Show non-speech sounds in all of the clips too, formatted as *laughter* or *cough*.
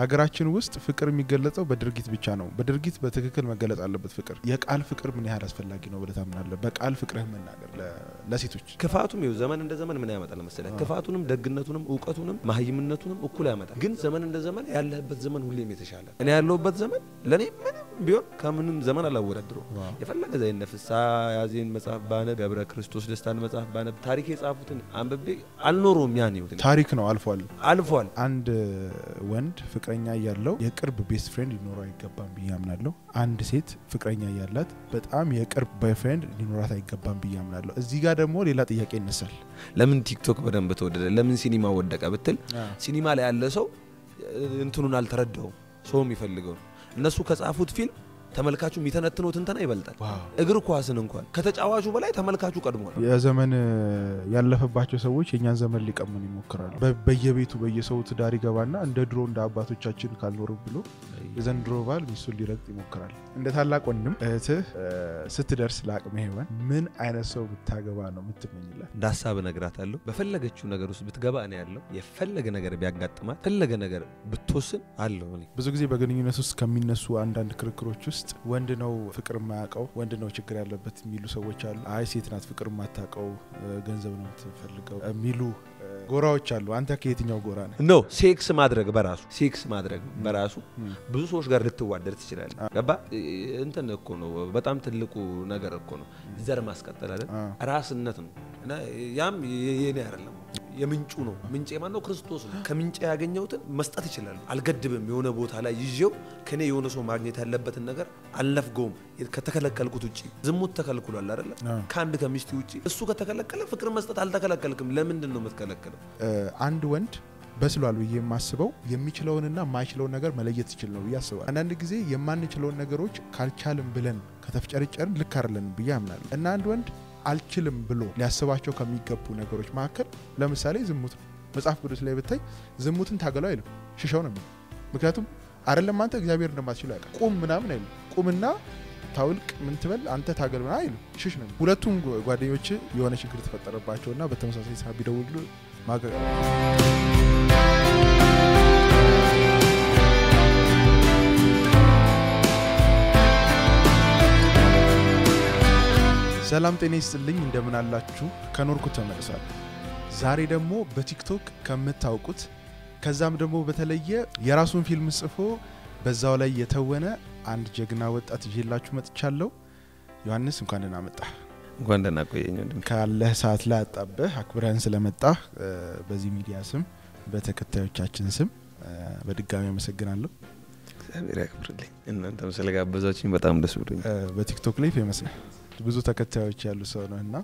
ሀገራችን ውስጥ ፍቅር የሚገለጸው በድርጊት ብቻ ነው። በድርጊት በትክክል መገለጽ አለበት ፍቅር። የቃል ፍቅር ምን ያህል አስፈላጊ ነው ብለህ ታምናለህ? በቃል ፍቅርህ መናገር ለሴቶች ክፋቱም ይኸው ዘመን እንደ ዘመን ምን ያመጣል መሰለህ? ክፋቱንም ደግነቱንም እውቀቱንም መሀይምነቱንም እኩል ያመጣል። ግን ዘመን እንደ ዘመን ያለህበት ዘመን ሁሌም የተሻለ እኔ ያለሁበት ዘመን ለእኔ ምንም ቢሆን ከምንም ዘመን አላወዳድረው። የፈለገ ዘይነ ፍስሐ ያዜን መጽሐፍ ባነብ ገብረ ክርስቶስ ደስታን መጽሐፍ ባነብ ታሪክ የጻፉትን አንብቤ አልኖረውም ያን ታሪክ ነው አልፏል። አልፏል። አንድ ወንድ ፍቅረኛ እያለው የቅርብ best friend ሊኖረው አይገባም ብዬ አምናለሁ። አንድ ሴት ፍቅረኛ እያላት በጣም የቅርብ boyfriend ሊኖራት አይገባም ብዬ አምናለሁ። እዚህ ጋር ደግሞ ሌላ ጥያቄ ይነሳል። ለምን ቲክቶክ በደንብ ተወደደ? ለምን ሲኒማ ወደቀ ብትል ሲኒማ ላይ ያለ ሰው እንትኑን አልተረዳውም። ሰው የሚፈልገው እነሱ ከጻፉት ፊልም ተመልካቹ የሚተነትነው ትንተና ይበልጣል። እግር ኳስን እንኳን ከተጫዋቹ በላይ ተመልካቹ ቀድሟል። የዘመን ያለፈባቸው ሰዎች የእኛን ዘመን ሊቀሙን ይሞክራሉ። በየቤቱ በየሰው ትዳር ይገባና እንደ ድሮ እንደ አባቶቻችን ካልኖሩ ብሎ የዘንድሮ ባል ሚስቱን ሊረግጥ ይሞክራል። እንደ ታላቅ ወንድም እህትህ ስትደርስ ለአቅመ ሔዋን ምን አይነት ሰው ብታገባ ነው የምትመኝላት? እንደ ሀሳብ እነግራታለሁ። በፈለገችው ነገር ውስጥ ብትገባ እኔ ያለው የፈለገ ነገር ቢያጋጥማት ፈለገ ነገር ብትወስን አለሁ ብዙ ጊዜ በግንኙነት ውስጥ ከሚነሱ አንዳንድ ክርክሮች ውስጥ ወንድ ነው ፍቅር የማያውቀው፣ ወንድ ነው ችግር ያለበት የሚሉ ሰዎች አሉ። አይ ሴት ናት ፍቅር የማታውቀው፣ ገንዘብ ነው የምትፈልገው የሚሉ ጎራዎች አሉ። አንተ ከየትኛው ጎራ ነህ? No sex ማድረግ በራሱ ሴክስ ማድረግ በራሱ ብዙ ሰዎች ጋር ልትዋደድ ትችላለህ። ገባ እንትን እኮ ነው በጣም ትልቁ ነገር እኮ ነው ዘር ማስቀጠል አይደል? ራስነት ነው እና ያም የኔ አይደለም የምንጩ ነው። ምንጭ ማን ነው? ክርስቶስ ነው። ከምንጭ ያገኘሁትን መስጠት ይችላሉ። አልገድብም። የሆነ ቦታ ላይ ይዤው ከኔ የሆነ ሰው ማግኘት ያለበትን ነገር አልነፍገውም። ከተከለከልኩት ውጭ ዝሙት ተከልክሏል አይደለ? ከአንድ ከሚስት ውጭ እሱ ከተከለከለ ፍቅር መስጠት አልተከለከልክም። ለምንድን ነው የምትከለክለው? እ፣ አንድ ወንድ በስሏል ብዬ የማስበው የሚችለውንና የማይችለውን ነገር መለየት ይችል ነው ብዬ አስባለሁ። አንዳንድ ጊዜ የማንችለውን ነገሮች ካልቻልም ብለን ከተፍጨርጨርን ልክ አይደለንም ብዬ አምናለሁ እና አንድ ወንድ አልችልም ብሎ ሊያስባቸው ከሚገቡ ነገሮች መካከል ለምሳሌ ዝሙት ነው። መጽሐፍ ቅዱስ ላይ ብታይ ዝሙትን ታገለው አይልም፣ ሽሻው ነው ምክንያቱም አይደለም አንተ እግዚአብሔር እንደማትችለው ያውቃል። ቁም ምናምን አይልም። ቁምና ታውልቅ ምን ትበል አንተ ታገል ምናምን አይልም፣ ሽሽ ነው። ሁለቱም ጓደኞች የሆነ ችግር የተፈጠረባቸውና በተመሳሳይ ሰዓት ቢደውሉ ማገ ሰላም ጤና ይስጥልኝ፣ እንደምን አላችሁ? ከኖርኩት ተመልሷል። ዛሬ ደግሞ በቲክቶክ ከምታውቁት ከዛም ደግሞ በተለየ የራሱን ፊልም ጽፎ በዛው ላይ የተወነ አንድ ጀግና ወጣት ይዤላችሁ መጥቻለሁ። ዮሐንስ እንኳን ደህና መጣህ። እንኳን ደህና ቆየኝ ካለህ ሰዓት ላይ አጣበህ አክብረህን ስለመጣህ በዚህ ሚዲያ ስም በተከታዮቻችን ስም በድጋሚ አመሰግናለሁ። እግዚአብሔር ያክብርልኝ። እናንተም ስለጋበዛችሁኝ በጣም ደስ ብሎኝ በቲክቶክ ላይ famous ነህ፣ ብዙ ተከታዮች ያሉ ሰው ነህ እና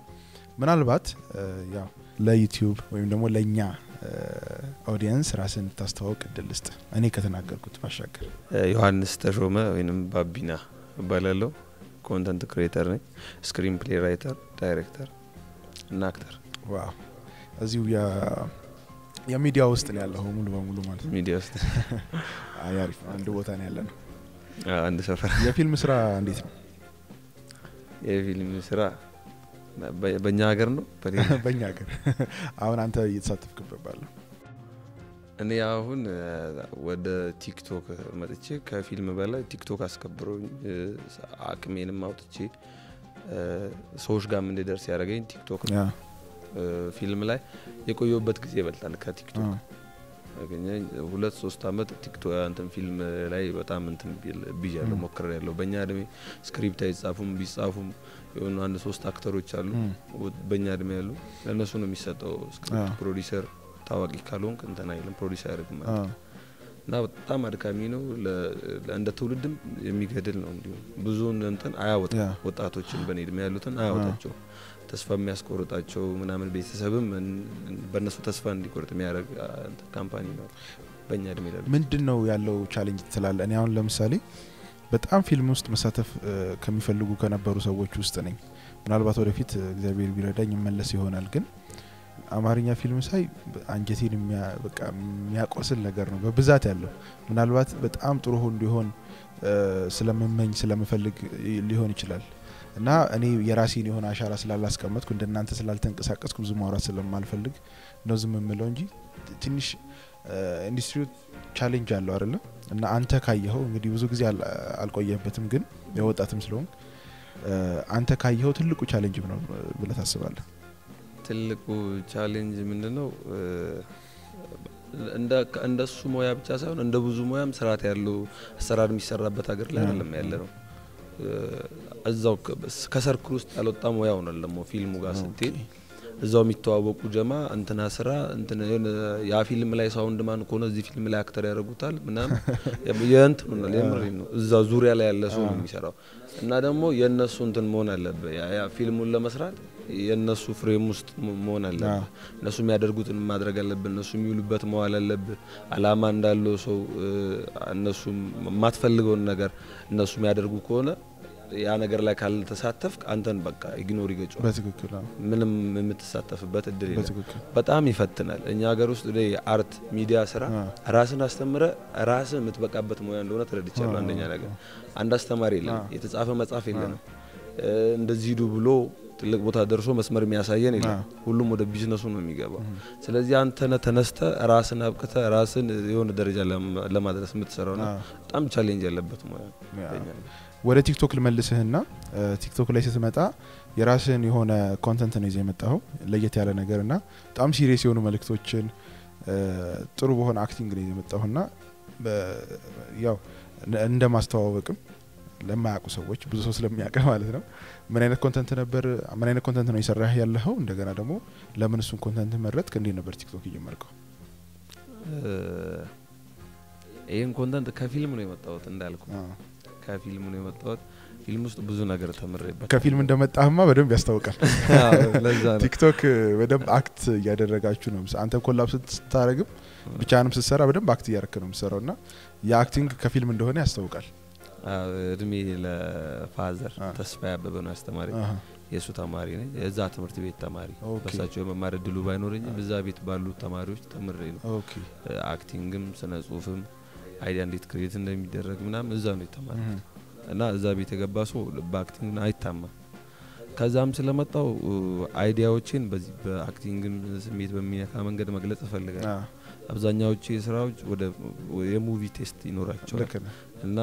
ምናልባት ያው ለዩቲዩብ ወይም ደግሞ ለእኛ audience ራስን እንድታስተዋውቅ እድል ስጥ እኔ ከተናገርኩት ባሻገር። ዮሐንስ ተሾመ ወይም ባቢና እባላለሁ። content creator ነኝ። Screenplay writer፣ director እና actor Wow እዚሁ የሚዲያ ውስጥ ነው ያለኸው ሙሉ በሙሉ ማለት ነው። ሚዲያ ውስጥ አይ አሪፍ ነው። አንድ ቦታ ነው ያለ ነው። አንድ ሰፈር የፊልም ስራ እንዴት ነው? የፊልም ስራ በእኛ ሀገር ነው። በእኛ ሀገር አሁን አንተ እየተሳተፍክበት ባለው እኔ አሁን ወደ ቲክቶክ መጥቼ ከፊልም በላይ ቲክቶክ አስከብሮኝ አቅሜንም አውጥቼ ሰዎች ጋር እንድደርስ ያደረገኝ ቲክቶክ ነው። ፊልም ላይ የቆየሁበት ጊዜ ይበልጣል ከቲክቶክ ሁለት ሶስት አመት ቲክቶክ እንትን ፊልም ላይ በጣም እንትን ብያለሁ ሞክሬ ያለሁ በእኛ እድሜ script አይጻፉም ቢጻፉም የሆኑ አንድ ሶስት actor ኦች አሉ በእኛ እድሜ ያሉ። ለእነሱ ነው የሚሰጠው script። Producer ታዋቂ ካልሆንክ እንትን አይልም ፕሮዲሰር አያደርግም እና በጣም አድካሚ ነው። እንደ ትውልድም የሚገድል ነው። እንዲሁም ብዙን እንትን አያወጣም ወጣቶችን በእኔ እድሜ ያሉትን አያወጣቸው ተስፋ የሚያስቆርጣቸው ምናምን ቤተሰብም በእነሱ ተስፋ እንዲቆርጥ የሚያደርግ company ነው በእኛ እድሜ ላሉ ምንድን ነው ያለው challenge ትላለህ? እኔ አሁን ለምሳሌ በጣም ፊልም ውስጥ መሳተፍ ከሚፈልጉ ከነበሩ ሰዎች ውስጥ ነኝ። ምናልባት ወደፊት እግዚአብሔር ቢረዳኝ እመለስ ይሆናል። ግን አማርኛ ፊልም ሳይ አንጀቴን የሚያቆስል ነገር ነው በብዛት ያለው። ምናልባት በጣም ጥሩ እንዲሆን ስለምመኝ ስለምፈልግ ሊሆን ይችላል እና እኔ የራሴን የሆነ አሻራ ስላላስቀመጥኩ እንደናንተ ስላልተንቀሳቀስኩ ብዙ ማውራት ስለማልፈልግ ነው ዝም የምለው እንጂ ትንሽ ኢንዱስትሪው challenge አለው አይደለ? እና አንተ ካየኸው እንግዲህ ብዙ ጊዜ አል- አልቆየህበትም፣ ግን የወጣትም ስለሆን አንተ ካየኸው ትልቁ challenge ነው ብለህ ታስባለህ? ትልቁ challenge ምንድን ነው? እንደሱ ሙያ ብቻ ሳይሆን እንደ ብዙ ሙያም ስርዓት ያለው አሰራር የሚሰራበት ሀገር ላይ አይደለም ያለ ነው። እዛው ከ circle ውስጥ ያልወጣ ሙያ ሆኗል። ደግሞ ፊልሙ ጋር ስትሄድ እዛው የሚተዋወቁ ጀማ እንትና ስራ ያ ፊልም ላይ sound ማን ከሆነ እዚህ ፊልም ላይ actor ያደርጉታል ምናምን *laughs* የእንትኑ ነው የምሬ ነው። እዛ ዙሪያ ላይ ያለ ሰው ነው የሚሰራው እና ደግሞ የእነሱ እንትን መሆን አለብህ። ያ ያ ፊልሙን ለመስራት የእነሱ frame ውስጥ መሆን አለብህ። እነሱ የሚያደርጉትን ማድረግ አለብህ። እነሱ የሚውሉበት መዋል አለብህ። አላማ እንዳለው ሰው እነሱ የማትፈልገውን ነገር እነሱ የሚያደርጉ ከሆነ ያ ነገር ላይ ካልተሳተፍክ አንተን በቃ ኢግኖር ይገጫል። በትክክል ምንም የምትሳተፍበት እድል የለም። በጣም ይፈትናል። እኛ ሀገር ውስጥ እኔ የአርት ሚዲያ ስራ ራስን አስተምረ ራስን የምትበቃበት ሙያ እንደሆነ ተረድቻለሁ። አንደኛ ነገር አንድ አስተማሪ የለም፣ የተጻፈ መጽሐፍ የለንም። እንደዚህ ሂዱ ብሎ ትልቅ ቦታ ደርሶ መስመር የሚያሳየን የለም። ሁሉም ወደ ቢዝነሱ ነው የሚገባው። ስለዚህ አንተ ነህ ተነስተህ ራስን አብቅተ ራስን የሆነ ደረጃ ለማድረስ የምትሰራው ነው። በጣም challenge ያለበት ሙያ ነው። ወደ ቲክቶክ ልመልስህና ቲክቶክ ላይ ስትመጣ የራስህን የሆነ content ነው ይዘህ የመጣኸው ለየት ያለ ነገር እና በጣም serious የሆኑ መልእክቶችን ጥሩ በሆነ acting ነው የመጣሁና ያው እንደ ማስተዋወቅም ለማያውቁ ሰዎች ብዙ ሰው ስለሚያውቅ ማለት ነው። ምን አይነት content ነበር? ምን አይነት content ነው የሰራህ ያለኸው? እንደገና ደግሞ ለምን እሱን content መረጥክ? እንዴት ነበር ቲክቶክ እየመርከው? ይህን content ከፊልም ነው የመጣሁት እንዳልኩ ከፊልም ነው የመጣሁት። ፊልም ውስጥ ብዙ ነገር ተምሬበት ከፊልም እንደመጣህማ በደንብ ያስታውቃል። *laughs* ቲክቶክ በደንብ act እያደረጋችሁ ነው። አንተ collab ስታረግም ብቻንም ስትሰራ በደንብ act እያረክ ነው የምትሰራው እና የ acting ከፊልም እንደሆነ ያስታውቃል። እድሜ ለ father ተስፋ ያበበ ነው አስተማሪ። የእሱ ተማሪ ነኝ። የዛ ትምህርት ቤት ተማሪ በሳቸው የመማር እድሉ ባይኖረኝም እዛ ቤት ባሉ ተማሪዎች ተምሬ ነው acting ም ስነ ጽሁፍም idea እንዴት create እንደሚደረግ ምናምን እዛ ነው የተማርኩት እና እዛ ቤት የገባ ሰው በ acting አይታማም። ከዛም ስለመጣው idea ዎችን በዚህ በ acting ን ስሜት በሚነካ መንገድ መግለጽ እፈልጋለሁ። አብዛኛዎቹ ስራዎች ወደ የ movie taste ይኖራቸዋል እና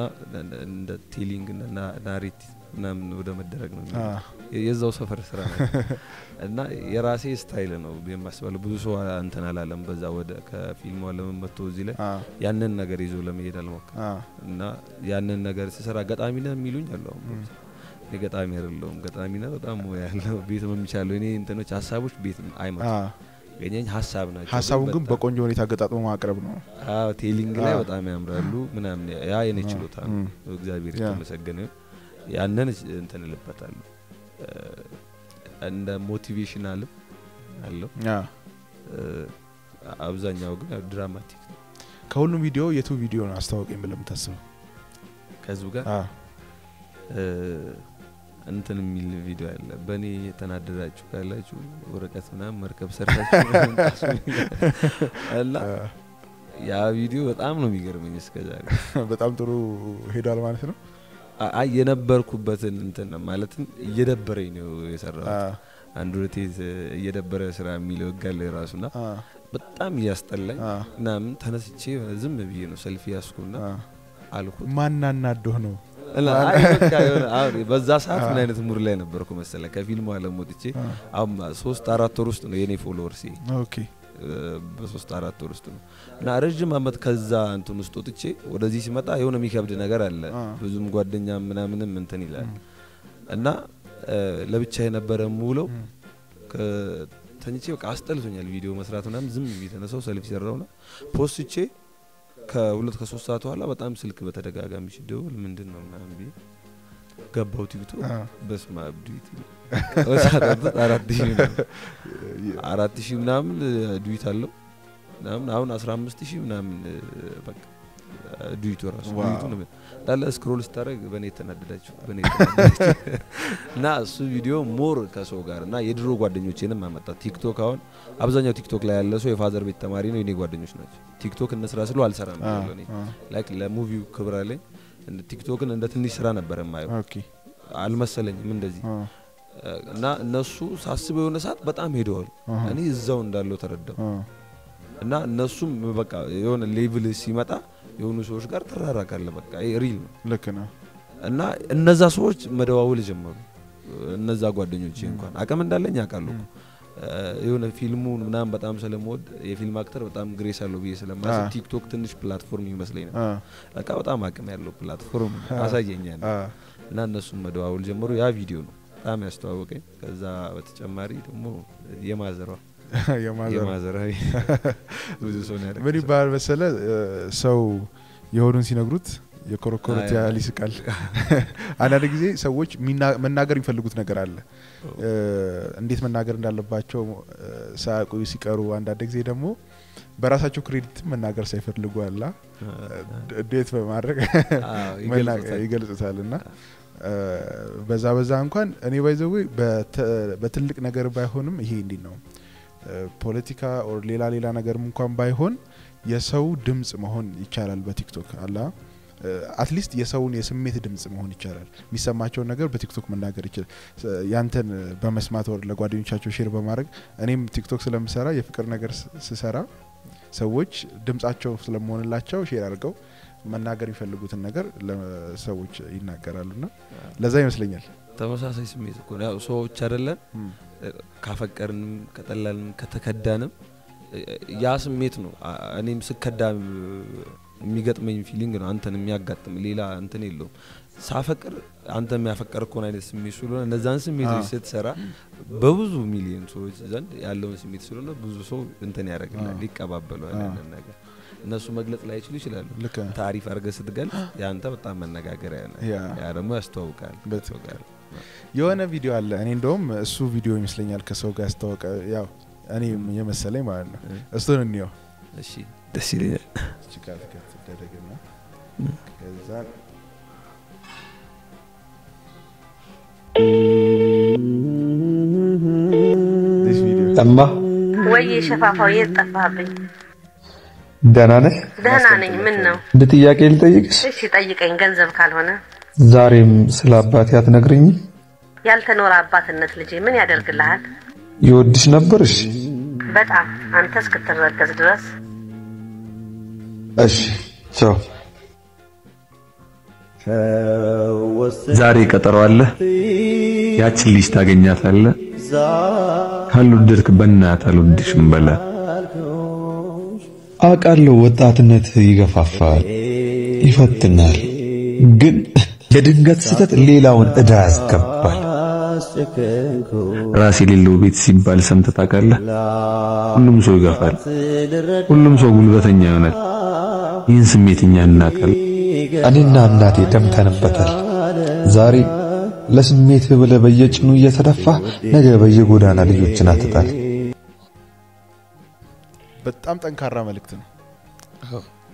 እንደ telling እና narrate ምናምን ወደ መደረግ ነው የዛው ሰፈር ስራ ነው። እና የራሴ style ነው የማስባለው። ብዙ ሰው እንትን አላለም። በዛ ወደ ከፊልሙ መጥቶ እዚህ ላይ ያንን ነገር ይዞ ለመሄድ አልሞክር እና ያንን ነገር ስሰራ ገጣሚ ነህ የሚሉኝ አለው እኔ ገጣሚ አይደለሁም። ገጣሚ ነህ በጣም ሙያ ያለው ቤት የሚቻለው። እኔ እንትኖች ሀሳቦች ቤት አይመጡም። ገኘኝ ሀሳብ ናቸው። ሀሳቡን ግን በቆንጆ ሁኔታ ገጣጥሞ ማቅረብ ነው። አዎ telling ላይ በጣም ያምራሉ። ምናምን ያ የኔ ችሎታ ነው። እግዚአብሔር የተመሰገነ ያንን እንትን እልበታለሁ። እንደ motivational ም አለው። አብዛኛው ግን dramatic ነው። ከሁሉም ቪዲዮ የቱ ቪዲዮ ነው አስታወቀኝ ብለህ የምታስበው? ከህዝቡ ጋር እንትን የሚል ቪዲዮ አለ። በእኔ የተናደዳችሁ ካላችሁ ወረቀት ምናምን መርከብ ሰርታችሁ እና ያ ቪዲዮ በጣም ነው የሚገርመኝ እስከዛሬ። በጣም ጥሩ ሄዷል ማለት ነው። የነበርኩበትን እንትን ማለትም እየደበረኝ ነው የሰራሁት። አንድ ሁለቴ እየደበረ ስራ የሚለው ህጋለ ራሱና በጣም እያስጠላኝ ምናምን ተነስቼ ዝም ብዬ ነው ሰልፊ ያስኩና አልኩት። ምን አናዶህ ነው በዛ ሰዓት ምን አይነት mood ላይ ነበርኩ መሰለ? ከፊልሙ አለም ወጥቼ አሁን ሶስት አራት ወር ውስጥ ነው የኔ followers በሶስት አራት ወር ውስጥ ነው እና ረዥም አመት ከዛ እንትን ውስጥ ወጥቼ ወደዚህ ሲመጣ የሆነ የሚከብድ ነገር አለ። ብዙም ጓደኛ ምናምንም እንትን ይላል። እና ለብቻ የነበረ ሙለው ተኝቼ በቃ አስጠልቶኛል ቪዲዮ መስራት ምናምን ዝም የተነሳው ሰልፊ ሰራውና ፖስቼ ከሁለት ከሶስት ሰዓት በኋላ በጣም ስልክ በተደጋጋሚ ሲደውል ምንድን ነው ምናምን ብዬ ገባው ቲክቶክ በስመ አብ duet *laughs* አራት ሺህ ምናምን duet አለው ምናምን አሁን አስራ አምስት ሺህ ምናምን በቃ duet ቱ ራሱ ነው እንዳለ scroll ስታደረግ በእኔ የተናደዳችሁ በእኔ *laughs* እና እሱ ቪዲዮ more ከሰው ጋር እና የድሮ ጓደኞቼንም አመጣ። ቲክቶክ አሁን አብዛኛው ቲክቶክ ላይ ያለ ሰው የ father ቤት ተማሪ ነው፣ የኔ ጓደኞች ናቸው። ቲክቶክ እንስራ ሲሉ አልሰራም ያለው like ለ movie ው ክብር አለኝ። ቲክቶክን እንደ ትንሽ ስራ ነበር የማየው። አልመሰለኝም እንደዚህ። እና እነሱ ሳስበው የሆነ ሰዓት በጣም ሄደዋል። እኔ እዛው እንዳለው ተረዳው እና እነሱም በቃ የሆነ level ሲመጣ የሆኑ ሰዎች ጋር ትራራቃለ። በቃ real ነው ልክ ነው። እና እነዛ ሰዎች መደዋወል ጀመሩ። እነዛ ጓደኞቼ እንኳን አቅም እንዳለኝ ያውቃሉ የሆነ ፊልሙን ምናምን በጣም ስለምወድ የፊልም actor በጣም grace አለው ብዬ ስለማስብ ቲክቶክ ትንሽ platform ይመስለኝ ነበር። በቃ በጣም አቅም ያለው platform አሳየኛል እና እነሱም መደዋወል ጀመሩ። ያ ቪዲዮ ነው በጣም ያስተዋወቀኝ። ከዛ በተጨማሪ ደግሞ የማዘሯ *laughs* የማዘሯ *laughs* ብዙ ሰው ምን ይባላል መሰለ? ሰው የሆኑን ሲነግሩት የኮረኮሩት ያህል ይስቃል። *laughs* አንዳንድ ጊዜ ሰዎች መናገር የሚፈልጉት ነገር አለ። እንዴት መናገር እንዳለባቸው ሳያውቁ ሲቀሩ፣ አንዳንድ ጊዜ ደግሞ በራሳቸው credit መናገር ሳይፈልጉ አላ duet በማድረግ ይገልጹታል። እና በዛ በዛ እንኳን እኔ by the way በትልቅ ነገር ባይሆንም ይሄ እንዲ ነው ፖለቲካ or ሌላ ሌላ ነገርም እንኳን ባይሆን የሰው ድምጽ መሆን ይቻላል። በቲክቶክ አላ at least የሰውን የስሜት ድምጽ መሆን ይቻላል። የሚሰማቸውን ነገር በቲክቶክ መናገር ይችላል። ያንተን በመስማት or ለጓደኞቻቸው share በማድረግ እኔም ቲክቶክ ስለምሰራ የፍቅር ነገር ስሰራ ሰዎች ድምጻቸው ስለመሆንላቸው share አድርገው መናገር የሚፈልጉትን ነገር ለሰዎች ይናገራሉና ለዛ ይመስለኛል ተመሳሳይ ስሜት እኮ ሰዎች አይደለን ካፈቀርንም ከጠላንም ከተከዳንም ያ ስሜት ነው። እኔም ስከዳ የሚገጥመኝ feeling ነው አንተን የሚያጋጥም ሌላ እንትን የለውም። ሳፈቅር አንተ የሚያፈቀር ከሆነ አይነት ስሜት ስለሆነ እነዛን ስሜቶች ስትሰራ በብዙ ሚሊዮን ሰዎች ዘንድ ያለውን ስሜት ስለሆነ ብዙ ሰው እንትን ያደርግላል፣ ይቀባበለዋል ያንን ነገር። እነሱ መግለጽ ላይችሉ ይችላሉ። አሪፍ አድርገህ ስትገልጽ የአንተ በጣም መነጋገሪያ ነው። ያ ደግሞ ያስተዋውቃል። የሆነ ቪዲዮ አለ። እኔ እንደውም እሱ ቪዲዮ ይመስለኛል ከሰው ጋር ያስተዋወቀ ያው እኔ የመሰለኝ ማለት ነው። እሱን እንየው እሺ ደስ ይለኛል። ትደረግና ከዛ this video እማ ወይ ሸፋፋው የት ጠፋብኝ? ደህና ነህ? ደህና ነኝ። ምን ነው? እንደ ጥያቄ ልጠይቅሽ። እሺ ጠይቀኝ። ገንዘብ ካልሆነ ዛሬም ስለ አባቴ አትነግረኝም? ያልተኖረ አባትነት ልጄ ምን ያደርግልሃል? ይወድሽ ነበርሽ? በጣም አንተ እስክትረገዝ ድረስ እሺ ቻው። ዛሬ ቀጠሮ አለ። ያችን ልጅ ታገኛታለህ። ካልወደድክ በእናትህ አልወድሽም በላት። አውቃለሁ ወጣትነት ይገፋፋል፣ ይፈትናል። ግን የድንገት ስህተት ሌላውን ዕዳ ያስገባል። ራስ የሌለው ቤት ሲባል ሰምተህ ታውቃለህ? ሁሉም ሰው ይገፋል፣ ሁሉም ሰው ጉልበተኛ ይሆናል። ይህን ስሜት እኛ እናውቃለን። እኔና እናቴ ደምተንበታል። ዛሬ ለስሜት ብለህ በየጭኑ እየተደፋ ነገ በየጎዳና ልጆችን አትጣል። በጣም ጠንካራ መልእክት ነው።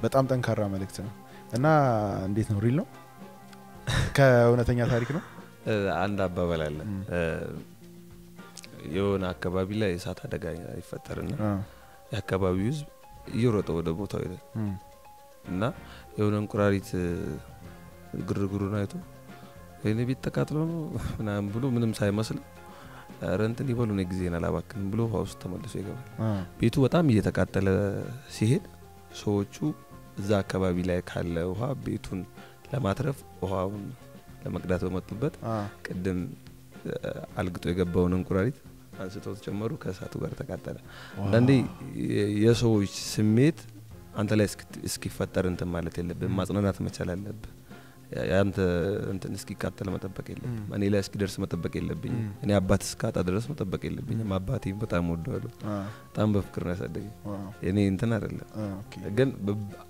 በጣም ጠንካራ መልእክት ነው እና እንዴት ነው? ሪል ነው? ከእውነተኛ ታሪክ ነው? አንድ አባባል አለ። የሆነ አካባቢ ላይ እሳት አደጋ ይፈጠርና የአካባቢው ሕዝብ እየሮጠ ወደ ቦታው ይላል እና የሆነ እንቁራሪት ግርግሩን አይቶ ወይኔ ቤት ተቃጥሎ ነው? ምናምን ብሎ ምንም ሳይመስል ኧረ እንትን ይበሉ እኔ ጊዜን አላባክንም ብሎ ውሃ ውስጥ ተመልሶ ይገባል። ቤቱ በጣም እየተቃጠለ ሲሄድ ሰዎቹ እዛ አካባቢ ላይ ካለ ውሃ ቤቱን ለማትረፍ ውሃውን ለመቅዳት በመጡበት ቅድም አልግጦ የገባውን እንቁራሪት አንስተው ተጨመሩ፣ ከእሳቱ ጋር ተቃጠለ። አንዳንዴ የሰዎች ስሜት አንተ ላይ እስኪፈጠር እንትን ማለት የለብህ፣ ማጽናናት መቻል አለብህ። ያ- ያንተ እንትን እስኪቃጠል መጠበቅ የለብም። ም። እኔ ላይ እስኪደርስ መጠበቅ የለብኝም። እኔ አባት እስካጣ ድረስ መጠበቅ የለብኝም። አባቴም በጣም ወደዋለሁ። በጣም በፍቅር ነው ያሳደገኝ። እኔ እንትን አይደለም ግን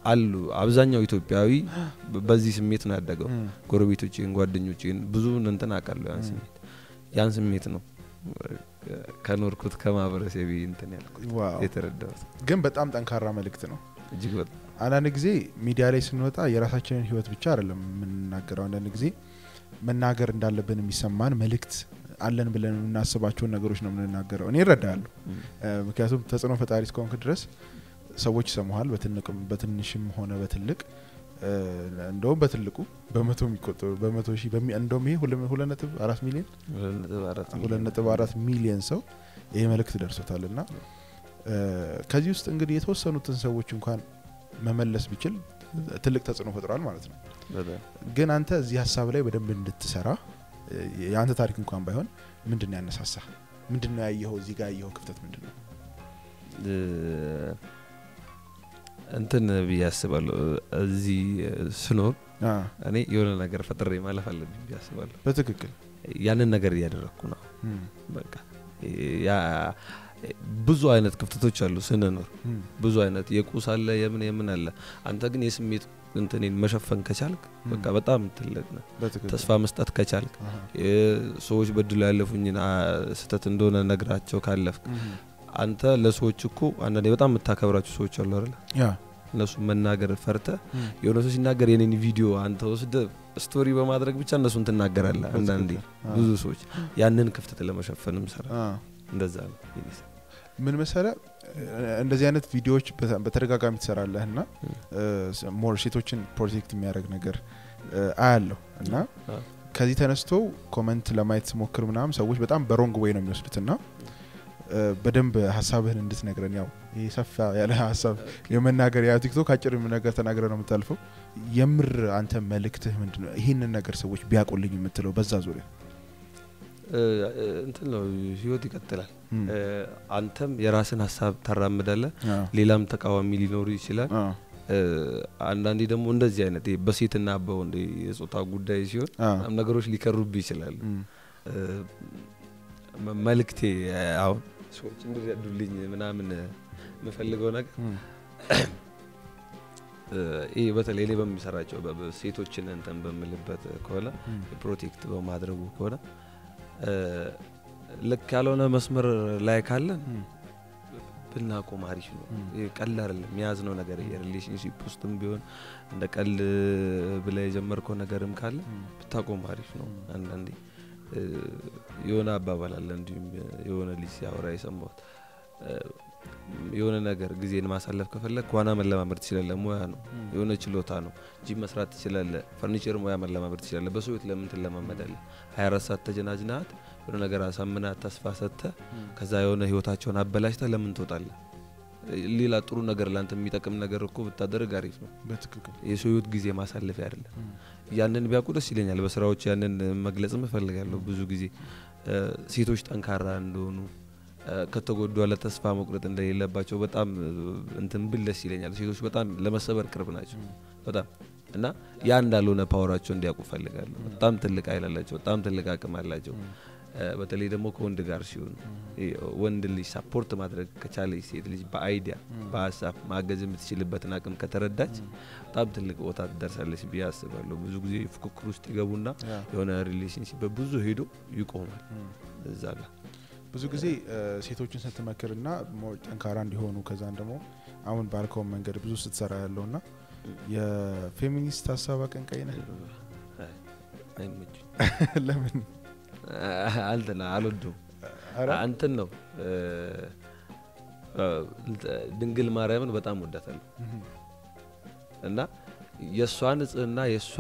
አሉ አብዛኛው ኢትዮጵያዊ በዚህ ስሜት ነው ያደገው። ጎረቤቶችን፣ ጓደኞችን ብዙ እንትን አውቃለሁ። ያን ስሜት ያን ስሜት ነው ከኖርኩት ከማህበረሰቤ እንትን ያልኩት የተረዳሁት ግን በጣም ጠንካራ መልእክት ነው። እጅግ በጣም አንዳንድ ጊዜ ሚዲያ ላይ ስንወጣ የራሳችንን ሕይወት ብቻ አይደለም የምንናገረው። አንዳንድ ጊዜ መናገር እንዳለብን የሚሰማን መልእክት አለን ብለን የምናስባቸውን ነገሮች ነው የምንናገረው። እኔ እረዳለሁ። ምክንያቱም ተጽዕኖ ፈጣሪ እስከሆንክ ድረስ ሰዎች ይሰሙሃል፣ በትንሽም ሆነ በትልቅ እንደውም በትልቁ በመቶ የሚቆጠሩ በመቶ ሺህ በሚ- እንደውም ይሄ ሁለ- ሁለት ነጥብ አራት ሚሊዮን ሁለት ነጥብ አራት ሚሊዮን ሰው ይሄ መልእክት ደርሶታል እና ከዚህ ውስጥ እንግዲህ የተወሰኑትን ሰዎች እንኳን መመለስ ቢችል ትልቅ ተጽዕኖ ፈጥሯል ማለት ነው። ግን አንተ እዚህ ሀሳብ ላይ በደንብ እንድትሰራ የአንተ ታሪክ እንኳን ባይሆን ምንድን ያነሳሳ? ምንድን ነው ያየኸው? እዚህ ጋር ያየኸው ክፍተት ምንድን ነው? እንትን ብዬ አስባለሁ እዚህ ስኖር እኔ የሆነ ነገር ፈጥሬ ማለፍ አለብኝ ብዬ አስባለሁ። በትክክል ያንን ነገር እያደረግኩ ነው። በቃ ያ ብዙ አይነት ክፍተቶች አሉ ስንኖር ብዙ አይነት የቁስ አለ የምን የምን አለ። አንተ ግን የስሜት እንትኔን መሸፈን ከቻልክ በቃ በጣም ትልቅ ነው። ተስፋ መስጠት ከቻልክ ሰዎች በድሎ ያለፉኝን ስህተት እንደሆነ ነግራቸው ካለፍክ አንተ ለሰዎች እኮ አንዳንዴ በጣም የምታከብራቸው ሰዎች አሉ አይደለ? እነሱ መናገር ፈርተ የሆነ ሰው ሲናገር የኔን ቪዲዮ አንተ ወስደ story በማድረግ ብቻ እነሱን ትናገራለህ። አንዳንዴ ብዙ ሰዎች ያንን ክፍተት ለመሸፈንም ሰራ እንደዛ ነው ምን መሰለ እንደዚህ አይነት ቪዲዮዎች በተ- በተደጋጋሚ ትሰራለህ እና more ሴቶችን protect የሚያደርግ ነገር አያለሁ እና ከዚህ ተነስቶ comment ለማየት ስሞክር ምናምን ሰዎች በጣም በ wrong way ነው የሚወስዱት እና በደንብ ሀሳብህን እንድትነግረን ያው ይህ ሰፋ ያለ ሀሳብ የመናገር ያው ቲክቶክ አጭር ነገር ተናግረ ነው የምታልፈው። የምር አንተ መልእክትህ ምንድን ነው? ይህንን ነገር ሰዎች ቢያውቁልኝ የምትለው በዛ ዙሪያ እንትን ነው ህይወት ይቀጥላል። አንተም የራስን ሀሳብ ታራምዳለህ። ሌላም ተቃዋሚ ሊኖሩ ይችላል። አንዳንዴ ደግሞ እንደዚህ አይነት በሴትና በወንድ የጾታ ጉዳይ ሲሆን ነገሮች ሊከሩብ ይችላሉ። እም፣ እ፣ መ- መልእክቴ እ፣ አሁን ሰዎች እንዲረዱልኝ ምናምን የምፈልገው ነገር ይህ በተለይ እኔ በሚሰራቸው ሴቶችን እንትን በምልበት ከሆነ protect በማድረጉ ከሆነ ልክ ያልሆነ መስመር ላይ ካለን ብናቆም አሪፍ ነው። ቀልድ አይደለም የያዝነው ነገር የ relationship ውስጥም ቢሆን እንደ ቀልድ ብላ የጀመርከው ነገርም ካለ ብታቆም አሪፍ ነው። አንዳንዴ የሆነ አባባል አለ እንዲሁም የሆነ ልጅ ሲያወራ የሰማሁት እ፣ የሆነ ነገር ጊዜን ማሳለፍ ከፈለግ ዋና መለማመድ ትችላለህ። ሙያ ነው፣ የሆነ ችሎታ ነው። ጂም መስራት ትችላለህ። ፈርኒቸር ሙያ መለማመድ ትችላለህ። በሰው ህይወት ለምን ትለማመዳለህ? 24 ሰዓት ተጀናጅናት የሆነ ነገር አሳምናት ተስፋ ሰጥተህ እም፣ ከዛ የሆነ ህይወታቸውን አበላሽተህ ለምን ትወጣለህ? ሌላ ጥሩ ነገር ለአንተ የሚጠቅም ነገር እኮ ብታደርግ አሪፍ ነው። በትክክል የሰው ህይወት ጊዜ ማሳለፊያ አይደለም። ያንን ቢያውቁ ደስ ይለኛል። በስራዎች ያንን መግለጽም እፈልጋለሁ። ብዙ ጊዜ ሴቶች ጠንካራ እንደሆኑ ከተጎዱ ያለ ተስፋ መቁረጥ እንደሌለባቸው በጣም እንትን ብል ደስ ይለኛል። ሴቶች በጣም ለመሰበር ቅርብ ናቸው በጣም እና ያ እንዳልሆነ power ኣቸው እንዲያውቁ እፈልጋለሁ። በጣም ትልቅ ኃይል አላቸው። በጣም ትልቅ አቅም አላቸው። በተለይ ደግሞ ከወንድ ጋር ሲሆኑ እ፣ ወንድ ልጅ support ማድረግ ከቻለች ሴት ልጅ በ idea በሀሳብ ማገዝ የምትችልበትን አቅም ከተረዳች በጣም ትልቅ ቦታ ትደርሳለች ብዬ አስባለሁ። ብዙ ጊዜ ፉክክር ውስጥ ይገቡና የሆነ relationship በብዙ ሄዶ ይቆማል እዛ ጋር ብዙ ጊዜ ሴቶችን ስትመክርና ጠንካራ እንዲሆኑ ከዛን ደግሞ አሁን ባልከውን መንገድ ብዙ ስትሰራ ያለው ና የፌሚኒስት ሀሳብ አቀንቃኝ ነህ? አይመችም። *laughs* ለምን? አንተና አልወዱም ኧረ፣ አንተን ነው ድንግል ማርያምን በጣም ወዳታለሁ እና የእሷ ንጽህና የእሷ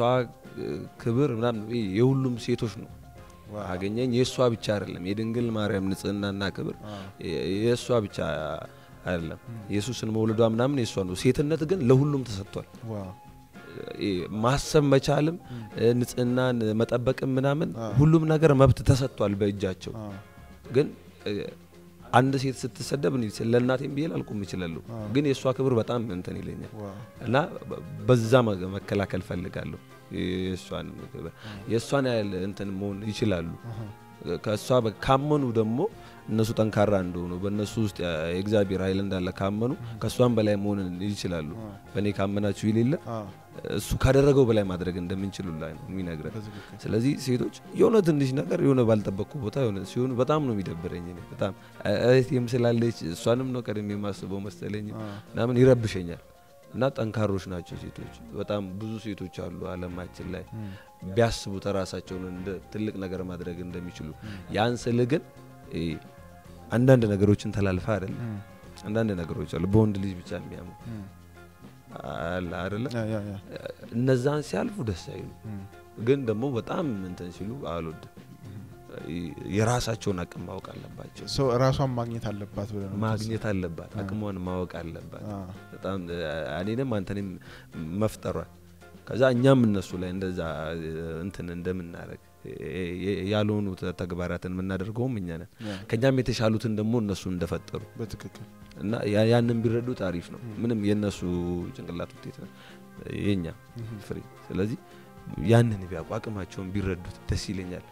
ክብር ምናምን የሁሉም ሴቶች ነው አገኘኝ የእሷ ብቻ አይደለም። የድንግል ማርያም ንጽህናና ክብር የእሷ ብቻ አይደለም። ኢየሱስን መውለዷ ምናምን የእሷ ነው። ሴትነት ግን ለሁሉም ተሰጥቷል። ማሰብ መቻልም ንጽህናን መጠበቅም ምናምን ሁሉም ነገር መብት ተሰጥቷል በእጃቸው። ግን አንድ ሴት ስትሰደብ ለእናቴም ብዬ ላልቁም ይችላለሁ። አ። ግን የእሷ ክብር በጣም እንትን ይለኛል እና በዛ መከላከል ፈልጋለሁ። የእሷን የእሷን ያህል እንትን መሆን ይችላሉ። ከእሷ ካመኑ ደግሞ እነሱ ጠንካራ እንደሆኑ በእነሱ ውስጥ የእግዚአብሔር ኃይል እንዳለ ካመኑ ከእሷም በላይ መሆን ይችላሉ። በእኔ ካመናችሁ ይሌለ አ፣ እሱ ካደረገው በላይ ማድረግ እንደምንችሉ ላይ ነው የሚነግረን። ስለዚህ ሴቶች የሆነ ትንሽ ነገር የሆነ ባልጠበቅኩ ቦታ የሆነ ሲሆኑ በጣም ነው የሚደብረኝ። በጣም እህቴም ስላለች እሷንም ነው ቀድሜ የማስበው መሰለኝ ምናምን ይረብሸኛል። እና ጠንካሮች ናቸው ሴቶች። በጣም ብዙ ሴቶች አሉ አለማችን ላይ እም፣ ቢያስቡት ራሳቸውን እንደ ትልቅ ነገር ማድረግ እንደሚችሉ ያን ስል ግን አንዳንድ ነገሮችን ተላልፈ አይደለም። እም፣ አንዳንድ ነገሮች አሉ በወንድ ልጅ ብቻ የሚያሙ አለ አይደለ? እነዛን ሲያልፉ ደስ አይሉ፣ ግን ደግሞ በጣም እንትን ሲሉ አልወድም። የራሳቸውን አቅም ማወቅ አለባቸው። ሰው ራሷን ማግኘት አለባት ማግኘት አለባት፣ አቅሟን ማወቅ አለባት። በጣም እኔንም አንተንም መፍጠሯል። ከዛ እኛም እነሱ ላይ እንደዛ እንትን እንደምናደርግ ያልሆኑ ተግባራትን የምናደርገውም እኛ ነን። ያ፣ ከኛም የተሻሉትን ደግሞ እነሱ እንደፈጠሩ በትክክል እና ያንን ቢረዱት አሪፍ ነው። ምንም የእነሱ ጭንቅላት ውጤት ነው የኛ ፍሬ። ስለዚህ ያንን ቢያውቁ አቅማቸውን ቢረዱት ደስ ይለኛል።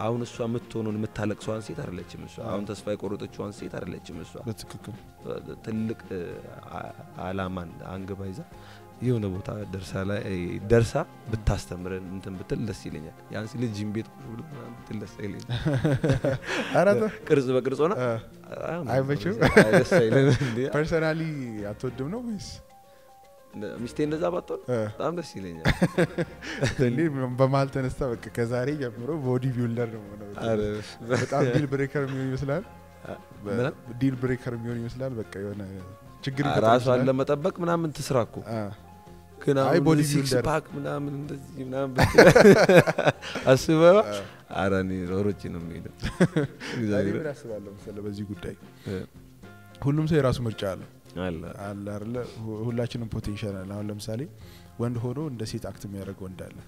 አሁን እሷ የምትሆነውን የምታለቅሰዋን ሴት አይደለችም እሷ። አሁን ተስፋ የቆረጠችዋን ሴት አይደለችም እሷ። በትክክል ትልቅ አላማን አንግባ ይዛ የሆነ ቦታ ደርሳ ላይ ደርሳ ብታስተምረን እንትን ብትል ደስ ይለኛል። ያን ሲል ጂም ቤት ቁጭ ብሎ ብትል ደስ *laughs* ተው። ቅርጽ በቅርጽ ሆነ አይመችም? ደስ አይለንም *laughs* እንዴ? personally አትወድም ነው ወይስ ሚስቴ እንደዛ ባትሆን በጣም ደስ ይለኛል። *laughs* በመሀል ተነስታ በቃ ከዛሬ ጀምሮ body builder ነው በጣም deal breaker የሚሆን ይመስላል።? deal breaker የሚሆን ይመስላል። በቃ የሆነ ችግር ራሷን ለመጠበቅ ምናምን ትስራ እኮ ግን አይ አሁን six pack ምናምን እንደዚህ ምናምን *laughs* አስበህ ኧረ እኔ ሮጬ ነው የሚሄደው። *laughs* ምን አስባለሁ መሰለህ በዚህ ጉዳይ ሁሉም ሰው የራሱ ምርጫ አለው አለ አለ አይደለ? ሁላችንም potential አለ። አሁን ለምሳሌ ወንድ ሆኖ እንደ ሴት act የሚያደርግ ወንድ አለ።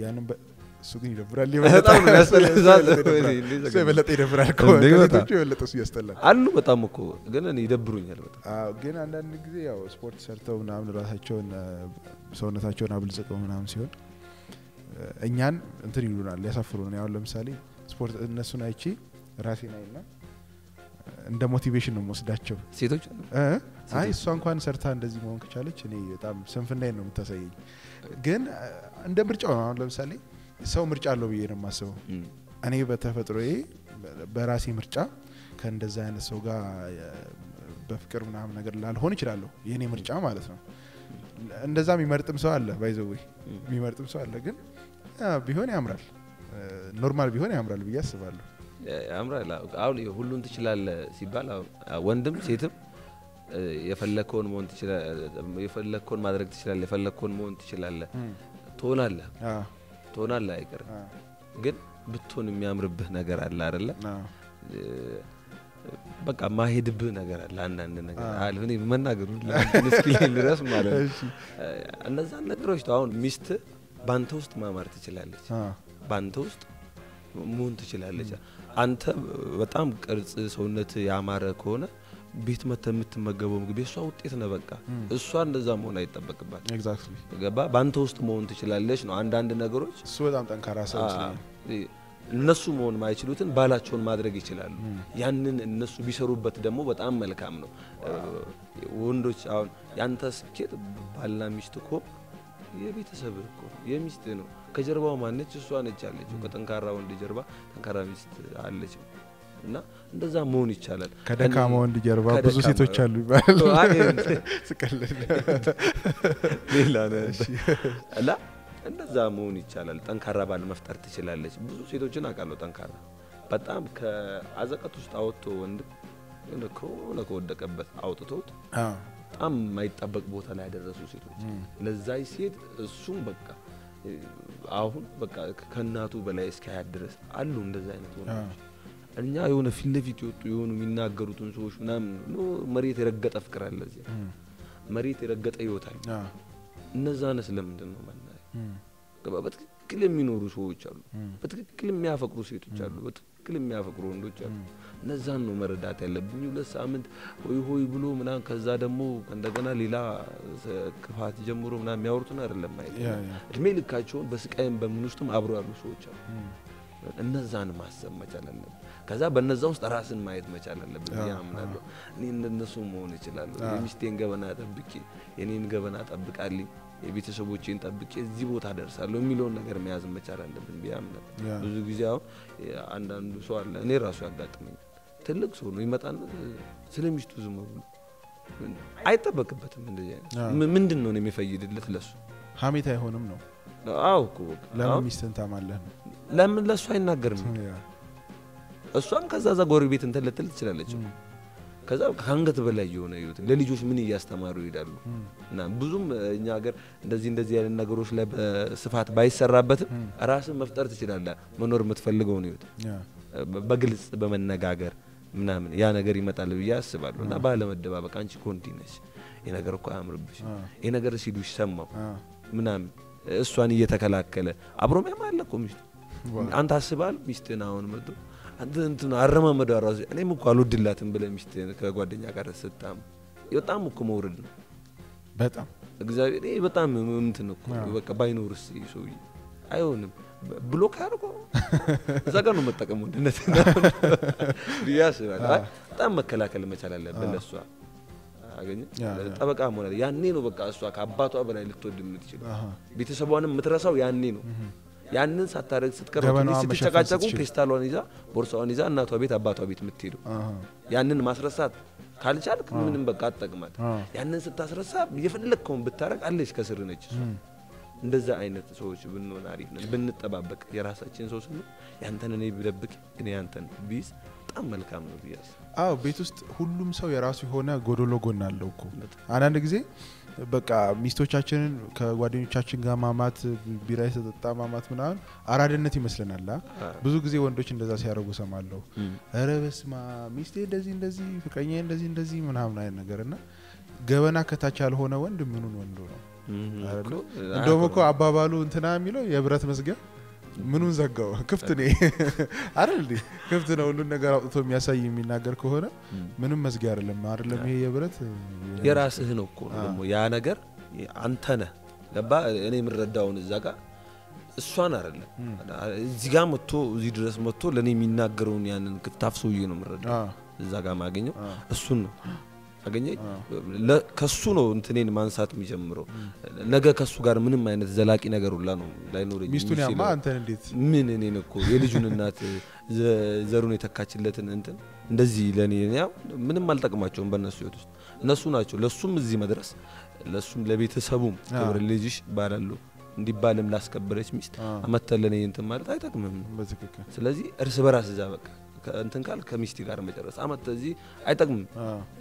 ያንን እሱ ግን ይደብራል። *laughs* የበለጠ ይደብራል። ከሴቶቹ የበለጠ እሱ ያስጠላል። አሉ በጣም እኮ ግን ይደብሩኛል በጣም ግን አንዳንድ ጊዜ ያው ስፖርት ሰርተው ምናምን ራሳቸውን ሰውነታቸውን አብልጽቀው ምናምን ሲሆን እኛን እንትን ይሉናል፣ ያሳፍሩን። አሁን ለምሳሌ ስፖርት እነሱን አይቼ ራሴን አይና እንደ ሞቲቬሽን ነው የምወስዳቸው። ሴቶች? አይ እሷ እንኳን ሰርታ እንደዚህ መሆን ከቻለች እኔ በጣም ስንፍናዬን ነው የምታሳየኝ። ግን እንደ ምርጫው ነው። አሁን ለምሳሌ ሰው ምርጫ አለው ብዬ ነው የማስበው። እኔ በተፈጥሮዬ በራሴ ምርጫ ከእንደዛ አይነት ሰው ጋር በፍቅር ምናምን ነገር ላልሆን እችላለሁ። የእኔ ምርጫ ማለት ነው። እንደዛ የሚመርጥም ሰው አለ፣ by the way የሚመርጥም ሰው አለ። ግን ቢሆን ያምራል፣ normal ቢሆን ያምራል ብዬ አስባለሁ። ያምራል። አሁን ሁሉን ትችላለህ ሲባል ወንድም ሴትም የፈለግከውን መሆን የፈለግከውን ማድረግ ትችላለህ፣ የፈለግከውን መሆን ትችላለህ፣ ትሆናለህ ትሆናለህ አይቀርም። ግን ብትሆን የሚያምርብህ ነገር አለ አይደለ? በቃ ማሄድብህ ነገር አለ። አንዳንድ ነገር አለ እኔ መናገሩ እስኪለኝ ድረስ ማለት ነው። እነዛን ነገሮች አሁን ሚስት በአንተ ውስጥ ማማር ትችላለች፣ በአንተ ውስጥ መሆን ትችላለች። አንተ በጣም ቅርጽ ሰውነት ያማረ ከሆነ ቤት መተህ የምትመገበው ምግብ የእሷ ውጤት ነው። በቃ እሷ እንደዛ መሆን አይጠበቅባት ገባ። በአንተ ውስጥ መሆን ትችላለች ነው። አንዳንድ ነገሮች እሱ በጣም ጠንካራ ሰው እነሱ መሆን ማይችሉትን ባላቸውን ማድረግ ይችላሉ። ያንን እነሱ ቢሰሩበት ደግሞ በጣም መልካም ነው። ወንዶች አሁን ያንተ ስኬት ባልና ሚስት እኮ የቤተሰብ እኮ ነው፣ የሚስት ነው። ከጀርባው ማነች? እሷ ነች ያለችው። ከጠንካራ ወንድ ጀርባ ጠንካራ ሚስት አለች እና እንደዛ መሆን ይቻላል። ከደካማ ወንድ ጀርባ ብዙ ሴቶች አሉ ይባላል። ሌላ እና እንደዛ መሆን ይቻላል። ጠንካራ ባል መፍጠር ትችላለች። ብዙ ሴቶችን አውቃለሁ ጠንካራ በጣም ከአዘቀት ውስጥ አወጥቶ ወንድ ከሆነ ከወደቀበት አውጥቶት በጣም የማይጠበቅ ቦታ ላይ ያደረሱ ሴቶች ለዛይ ሴት እሱም በቃ አሁን በቃ ከእናቱ በላይ እስኪያያት ድረስ አሉ እንደዛ አይነት ወንዶች። እኛ የሆነ ፊት ለፊት የወጡ የሆኑ የሚናገሩትን ሰዎች ምናምን መሬት የረገጠ ፍቅር አለ እዚያ መሬት የረገጠ ህይወት አለ። አዎ፣ እነዛንስ ለምንድን ነው ገባ? በትክክል የሚኖሩ ሰዎች አሉ። በትክክል የሚያፈቅሩ ሴቶች አሉ። በትክክል የሚያፈቅሩ ወንዶች አሉ። እነዛን ነው መረዳት ያለብኝ። ሁለት ሳምንት ሆይ ሆይ ብሎ ምናምን ከዛ ደግሞ እንደገና ሌላ ክፋት ጀምሮ ምናምን የሚያወሩትን አይደለም ማየት እድሜ ልካቸውን በስቃይም በምን ውስጥም አብሮ ያሉ ሰዎች አሉ። እነዛን ማሰብ መቻል አለብን። ከዛ በነዛ ውስጥ ራስን ማየት መቻል አለብን ብዬ አምናለሁ። እኔ እንደነሱ መሆን እችላለሁ። የሚስቴን ገበና ጠብቄ የኔን ገበና ጠብቃልኝ የቤተሰቦቼን ጠብቄ እዚህ ቦታ ደርሳለሁ የሚለውን ነገር መያዝ መቻል አለብን ብዬ አምናለሁ። ብዙ ጊዜ አሁን አንዳንዱ ሰው አለ እኔ ራሱ ያጋጥመኛል። ትልቅ ሰው ነው ይመጣና ስለ ሚስቱ ዝም ብሎ አይጠበቅበትም። እንደዚህ አይነት ምንድን ነው የሚፈይድለት ለሱ? ሀሜት አይሆንም ነው። አዎ እኮ ለምን ሚስትን ታማለህ ነው። ለምን ለእሱ አይናገርም? እሷም ከዛ ዛ ጎረቤት እንትን ልትል ትችላለች። ከዛ ከአንገት በላይ የሆነ ህይወት ለልጆች ምን እያስተማሩ ይሄዳሉ። እና ብዙም እኛ ሀገር እንደዚህ እንደዚህ አይነት ነገሮች ላይ በስፋት ባይሰራበትም ራስን መፍጠር ትችላለህ። መኖር የምትፈልገውን ህይወት በግልጽ በመነጋገር ምናምን ያ ነገር ይመጣል ብዬ አስባለሁ። እና ባለመደባበቅ አንቺ እኮ እንዲህ ነሽ፣ ይህ ነገር እኮ አያምርብሽ፣ ይህ ነገር ሲሉሽ ሰማው ምናምን እሷን እየተከላከለ አብሮ ሚያም አለ እኮ ሚስቱ አንተ አስባል ሚስትን አሁን መጡ አንተ እንትን አረማመዷ ራሱ እኔም እኮ አልወድላትም ብለህ ሚስትን ከጓደኛ ጋር ስታም በጣም እኮ መውረድ ነው። በጣም እግዚአብሔር ይሄ በጣም እንትን እኮ በቃ ባይኖርስ ሰውዬ አይሆንም። ብሎክ ያደርጎ እዛ ጋር ነው መጠቀም ወንድነት አይ በጣም መከላከል መቻል አለብን ለእሷ አገኘ? ጠበቃ መሆን ያኔ ነው በቃ እሷ ከአባቷ በላይ ልትወድ የምትችለው። አሃ ቤተሰቧንም የምትረሳው ያኔ ነው። ያንን ሳታደርግ ስትቀር ስትጨቃጨቁ ፔስታሏን ይዛ ቦርሳዋን ይዛ እናቷ ቤት አባቷ ቤት የምትሄደው አሃ። ያንን ማስረሳት ካልቻልክ ምንም በቃ አትጠቅማት። ያንን ስታስረሳ የፈለግከውን ብታረግ አለች ከስር ነች እሷ። እንደዛ አይነት ሰዎች ብንሆን አሪፍ ነን። ብንጠባበቅ የራሳችን ሰው ስንሆን ያንተን እኔ ብደብቅ እኔ ያንተን ቢይዝ በጣም መልካም ነው ብዬ አዎ ቤት ውስጥ ሁሉም ሰው የራሱ የሆነ ጎዶሎ ጎን አለው እኮ። አንዳንድ ጊዜ በቃ ሚስቶቻችንን ከጓደኞቻችን ጋር ማማት ቢራ የተጠጣ ማማት ምናምን አራድነት ይመስለናል። ብዙ ጊዜ ወንዶች እንደዛ ሲያደርጉ ሰማለሁ ኧረ በስማ ሚስቴ እንደዚህ እንደዚህ ፍቅረኛ እንደዚህ እንደዚህ ምናምን አይነት ነገር እና ገበና ከታች ያልሆነ ወንድ ምኑን ወንዱ ነው? እንደውም እኮ አባባሉ እንትና የሚለው የብረት መዝጊያ ምኑን ዘጋው? ክፍት ኔ አይደል እንዴ? ክፍት ነው ሁሉን ነገር አውጥቶ የሚያሳይ የሚናገር ከሆነ ምንም መዝጊያ አይደለም። አይደለም ይሄ የብረት? የራስህ ነው እኮ ደግሞ ያ ነገር አንተ ነህ። ገባ? እኔ የምረዳውን እዛ ጋር እሷን አይደለም። እዚህ ጋር መጥቶ እዚህ ድረስ መጥቶ ለእኔ የሚናገረውን ያንን ክፍታፍ ሰውዬ ነው የምረዳው። እዛ ጋር ማገኘው እሱን ነው አገኘ ከሱ ነው እንትኔን ማንሳት የሚጀምረው። ነገ ከሱ ጋር ምንም አይነት ዘላቂ ነገር ሁላ ነው ላይኖረኝ ሚስቱን ያማ? አንተን እንዴት? ምን እኔን እኮ የልጁን እናት ዘሩን የተካችለትን እንትን እንደዚህ ለእኔ ምንም አልጠቅማቸውም በእነሱ ህይወት ውስጥ። እነሱ ናቸው ለእሱም እዚህ መድረስ ለእሱም ለቤተሰቡም ክብር ልጅሽ ባላለሁ እንዲባልም ላስከበረች ሚስት አ፣ አመተህ ለእኔ እንትን ማለት አይጠቅምም። ስለዚህ እርስ በራስ እዛ በቃ እንትን ካል ከሚስት ጋር መጨረስ። አመተህ እዚህ አይጠቅምም።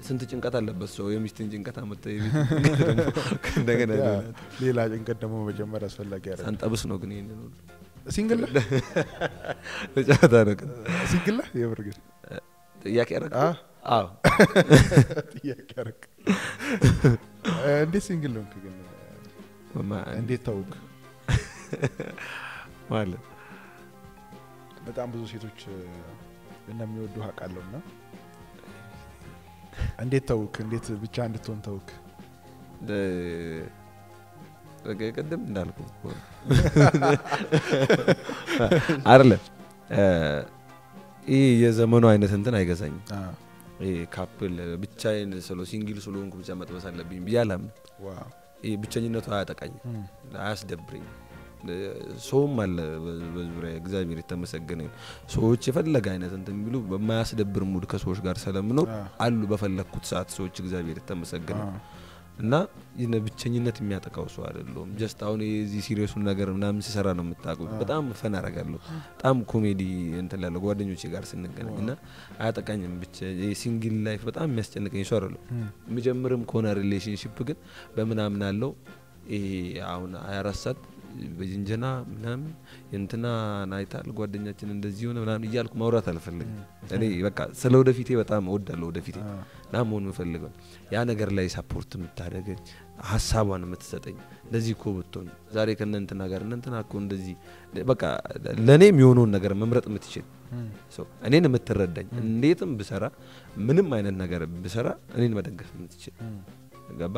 ስንት ጭንቀት አለበት ሰው? የሚስትን ጭንቀት ደግሞ *laughs* እንደገና ሌላ ጭንቀት ደግሞ መጀመር አስፈላጊ ያደርጋል ሳንጠብስ ነው ግን ይህንን ሁሉ። single *laughs* ለጨዋታ ነው ግን። single የምር ግን? ጥያቄ ያደረግ አ፣ አዎ። *laughs* ጥያቄ አደረግ እንዴት single ነው ግን? እንዴት ታውቅ ማለት በጣም ብዙ ሴቶች እንደሚወዱ አውቃለሁ እና እንዴት ተውክ? እንዴት ብቻ እንድትሆን ተውክ? ቅድም እንዳልኩ እ፣ ይህ የዘመኑ አይነት እንትን አይገዛኝም። couple ብቻዬን ስለ single ስለሆንኩ ብቻ መጥበስ አለብኝ ብዬ አላምንም። ብቸኝነቱ አያጠቃኝም፣ አያስደብረኝም። ሰውም አለ በዙሪያ እግዚአብሔር የተመሰገነ ሰዎች የፈለገ አይነት እንትን ቢሉ በማያስደብር mood ከሰዎች ጋር ስለምኖር አሉ በፈለግኩት ሰዓት ሰዎች እግዚአብሔር የተመሰገነ እና ይህን ብቸኝነት የሚያጠቃው ሰው አይደለሁም። just አሁን የዚህ serious ኡን ነገር ምናምን ሲሰራ ነው የምታውቁ። በጣም fun አረጋለሁ። በጣም ኮሜዲ እንትን ላለ ጓደኞቼ ጋር ስንገናኝ እና አያጠቃኝም። ብቻ የ single life በጣም የሚያስጨንቀኝ ሰው አይደለሁም። እም፣ የሚጀምርም ከሆነ relationship ግን በምናምን አለው ይሄ አሁን 24 ሰዓት በጅንጀና ምናምን የእንትና ይባላል ጓደኛችን እንደዚህ ሆነ ምናምን እያልኩ ማውራት አልፈልግም። እኔ በቃ ስለ ወደፊቴ በጣም እወዳለሁ ወደፊቴ ና መሆን የምፈልገው ያ ነገር ላይ ሳፖርት የምታደርገኝ ሀሳቧን የምትሰጠኝ እንደዚህ እኮ ብትሆን ዛሬ ከእነ እንትና ጋር እነ እንትና እኮ እንደዚህ በቃ ለእኔ የሚሆነውን ነገር መምረጥ የምትችል እኔን የምትረዳኝ እንዴትም ብሰራ ምንም አይነት ነገር ብሰራ እኔን መደገፍ የምትችል ገባ?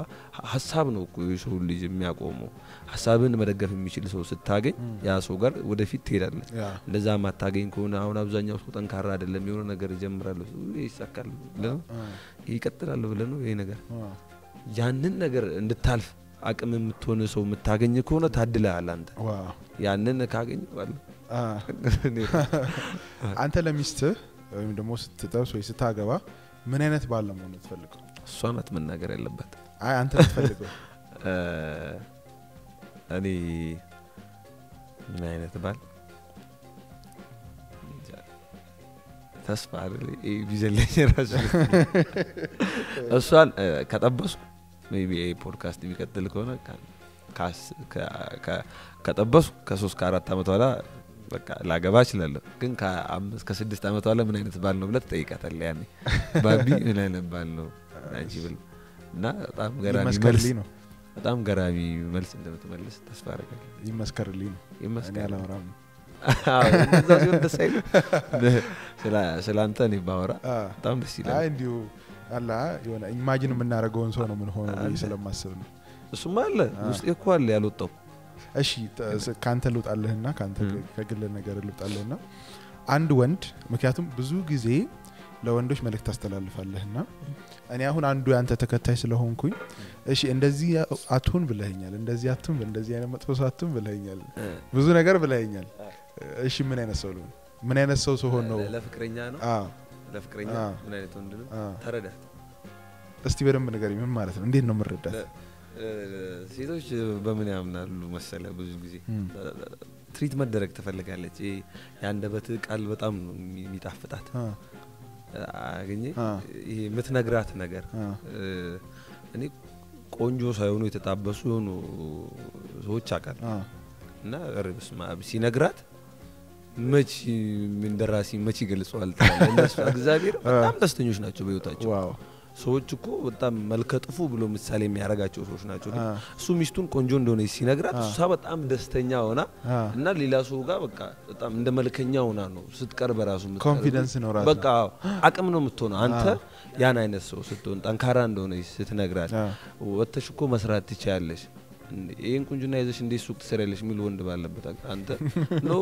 ሀሳብ ነው እኮ የሰው ልጅ የሚያቆመው። ሀሳብን መደገፍ የሚችል ሰው ስታገኝ ያ ሰው ጋር ወደፊት ትሄዳለህ። እንደዛ ማታገኝ ከሆነ አሁን አብዛኛው ሰው ጠንካራ አይደለም የሆነ ነገር ይጀምራሉ ይሳካል ብለህ ነው? ይቀጥላል ብለህ ነው ይሄ ነገር? ያንን ነገር እንድታልፍ አቅም የምትሆን ሰው የምታገኝ ከሆነ ታድለሃል አንተ። ያንን ካገኝ አንተ ለሚስትህ ወይም ደግሞ ስትጠብስ ወይ ስታገባ ምን አይነት ባል የምትፈልገው? እሷ ናት መናገር ያለባት። አንተ የምትፈልገው? *laughs* እ፣ እኔ ምን አይነት ባል? ተስፋ ብዘልቅ ራሱ *laughs* እሷን ከጠበስኩ ቢ ፖድካስት የሚቀጥል ከሆነ ከጠበስኩ ከሶስት ከአራት ዓመት በኋላ በቃ ላገባ እችላለሁ። ግን ከአምስት ከስድስት ዓመት በኋላ ምን አይነት ባል ነው ብለህ ትጠይቃታለህ። ያኔ። ባቢ ምን አይነት ባል ነው አንቺ ብል እና በጣም ገራሚ መልስ ይመስከርልኝ ነው በጣም ገራሚ መልስ እንደምትመልስ ተስፋ አደርጋለሁ። ይመስከርልኝ ነው። አዎ፣ እንደዛ ሲሆን ደስ አይልም። ስለ- አንተ እኔ ባወራ በጣም ደስ ይላል። እንዲሁ አላ የሆነ ኢማጂን የምናደርገውን ሰው ነው አንተ- ስለማስብ ነው። እሱማ አለ። ውስጤ እኮ አለ ያልወጣው። እሺ ከአንተ ልውጣልህና ከግል ነገር ልውጣልህና አንድ ወንድ ምክንያቱም ብዙ ጊዜ ለወንዶች መልእክት ታስተላልፋለህና? እኔ አሁን አንዱ የአንተ ተከታይ ስለሆንኩኝ እሺ እንደዚህ አትሁን ብለኸኛል እንደዚህ አትሁን እንደዚህ አይነት መጥፎ ሰው አትሁን ብለኸኛል ብዙ ነገር ብለኸኛል። እሺ ምን አይነት ሰው ልሁን? ምን አይነት ሰው ስሆን ነው? ለፍቅረኛ ነው? ለፍቅረኛ? ምን አይነት ወንድ ነው? ተረዳት። እስቲ በደንብ ነገር ምን ማለት ነው? እንዴት ነው የምረዳት ሴቶች በምን ያምናሉ መሰለ ብዙ ጊዜ? ትሪት መደረግ ትፈልጋለች። የአንደበት ቃል በጣም የሚጣፍጣት አ አገኘ አ። ይሄ የምትነግራት ነገር እኔ ቆንጆ ሳይሆኑ የተጣበሱ የሆኑ ሰዎች አውቃለሁ እና ሲነግራት መች እንደራሲ መች ይገልጸዋል *laughs* እግዚአብሔር በጣም ደስተኞች ናቸው በህይወታቸው። ሰዎች እኮ በጣም መልከ ጥፉ ብሎ ምሳሌ የሚያደርጋቸው ሰዎች ናቸው። እሱ ሚስቱን ቆንጆ እንደሆነ ሲነግራት እሷ በጣም ደስተኛ ሆና እና ሌላ ሰው ጋር በቃ በጣም እንደ መልከኛ ሆና ነው ስትቀርብ ራሱ confidence ነው ራሱ። በቃ አቅም ነው የምትሆነው። አንተ ያን አይነት ሰው ስትሆን ጠንካራ እንደሆነ ስትነግራት ወጥተሽ እኮ መስራት ትችያለሽ፣ እንዴ፣ ይህን ቁንጅና ይዘሽ እንዴት ሱቅ ትሰሪያለሽ የሚል ወንድ ባለበት አንተ *laughs* ኖ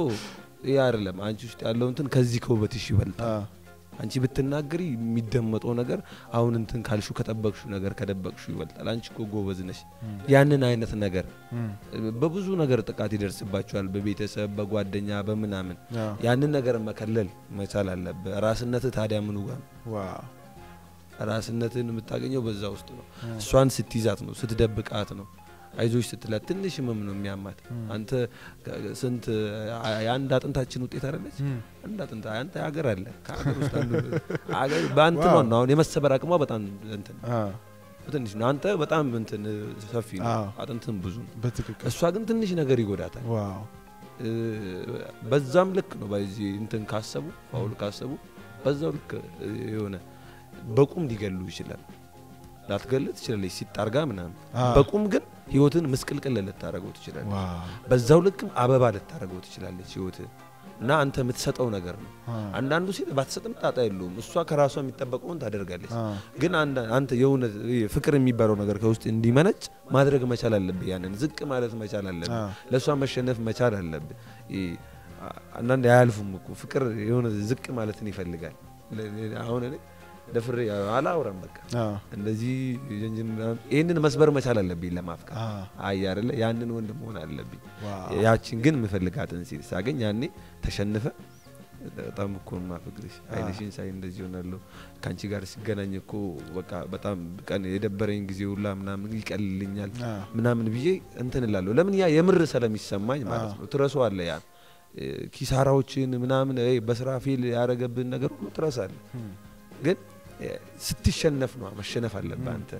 ይህ አይደለም። አንቺ ውስጥ ያለው እንትን ከዚህ ከውበትሽ ይበልጣል። አንቺ ብትናገሪ የሚደመጠው ነገር አሁን እንትን ካልሹ ከጠበቅሹ ነገር ከደበቅሹ ይበልጣል። አንቺ እኮ ጎበዝ ነሽ። ያንን አይነት ነገር በብዙ ነገር ጥቃት ይደርስባቸዋል፣ በቤተሰብ በጓደኛ በምናምን ያንን ነገር መከለል መቻል አለብህ። ራስነትህ ታዲያ ምኑ ጋር ነው? ራስነትን የምታገኘው በዛ ውስጥ ነው። እሷን ስትይዛት ነው፣ ስትደብቃት ነው። አይዞሽ ስትላት ትንሽ ህመም ነው የሚያማት። አንተ ስንት የአንድ አጥንታችን ውጤት አይደለች? አንድ አጥንት አንተ ሀገር አለ ከሀገር ውስጥ አንዱ ሀገር በአንተ ዋው። ነው አሁን የመሰበር አቅሟ በጣም እንትን ትንሽ ነው። አንተ በጣም እንትን ሰፊ ነው፣ አጥንትን ብዙ ነው። በትክክል እሷ ግን ትንሽ ነገር ይጎዳታል። በዛም ልክ ነው ባይዚ እንትን ካሰቡ ፋውል ካሰቡ በዛው ልክ የሆነ በቁም ሊገሉ ይችላል። ላትገል ትችላለች ሲጣርጋ ምናምን። በቁም ግን ህይወትን ምስቅልቅል ልታደረገው ትችላለች። በዛው ልክም አበባ ልታደረገው ትችላለች ህይወትን እና አንተ የምትሰጠው ነገር ነው። አንዳንዱ ሴት ባትሰጥም ጣጣ የለውም። እሷ ከራሷ የሚጠበቀውን ታደርጋለች። ግን አንተ የሆነ ፍቅር የሚባለው ነገር ከውስጥ እንዲመነጭ ማድረግ መቻል አለብህ። ያንን ዝቅ ማለት መቻል አለብህ። ለእሷ መሸነፍ መቻል አለብህ። አንዳንድ አያልፉም እኮ ፍቅር የሆነ ዝቅ ማለትን ይፈልጋል። አሁን እኔ ደፍሬ አላውራም በቃ እንደዚህ ይህንን መስበር መቻል አለብኝ ለማፍቀር አይ አይደለ ያንን ወንድ መሆን አለብኝ። ያችን ግን ምፈልጋትን ሴት ሳገኝ ያኔ ተሸንፈ በጣም እኮ ማፈቅርሽ አይንሽን ሳይ እንደዚህ ሆናለሁ ከአንቺ ጋር ሲገናኝ እኮ በቃ በጣም ቀን የደበረኝ ጊዜ ሁላ ምናምን ይቀልልኛል ምናምን ብዬ እንትን እላለሁ። ለምን ያ የምር ስለሚሰማኝ ማለት ነው። ትረሳዋለ ያ ኪሳራዎችን ምናምን በስራ ፌል ያደረገብን ነገር ሁሉ ትረሳለ። ም። ግን ስትሸነፍ ነው መሸነፍ አለብህ አንተ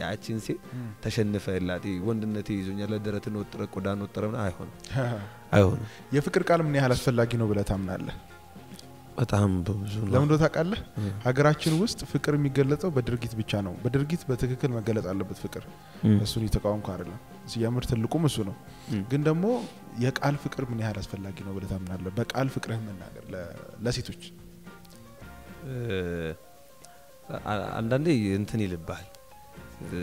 ያቺን ሴት ተሸንፈ ላት ወንድነቴ ይዞኛል ደረትን ወጥረ ቆዳን ወጥረ አይሆንም አይሆንም። የፍቅር ቃል ምን ያህል አስፈላጊ ነው ብለህ ታምናለህ? በጣም በብዙ ነው። ለምን እንደሆነ ታውቃለህ? ሀገራችን ውስጥ ፍቅር የሚገለጸው በድርጊት ብቻ ነው። በድርጊት በትክክል መገለጽ አለበት ፍቅር። እሱን እየተቃወምኩ አይደለም። ሲጀምር ትልቁም እሱ ነው። ግን ደግሞ የቃል ፍቅር ምን ያህል አስፈላጊ ነው ብለህ ታምናለህ? በቃል ፍቅርህ መናገር ለሴቶች አንዳንዴ እንትን ይልብሃል። እ፣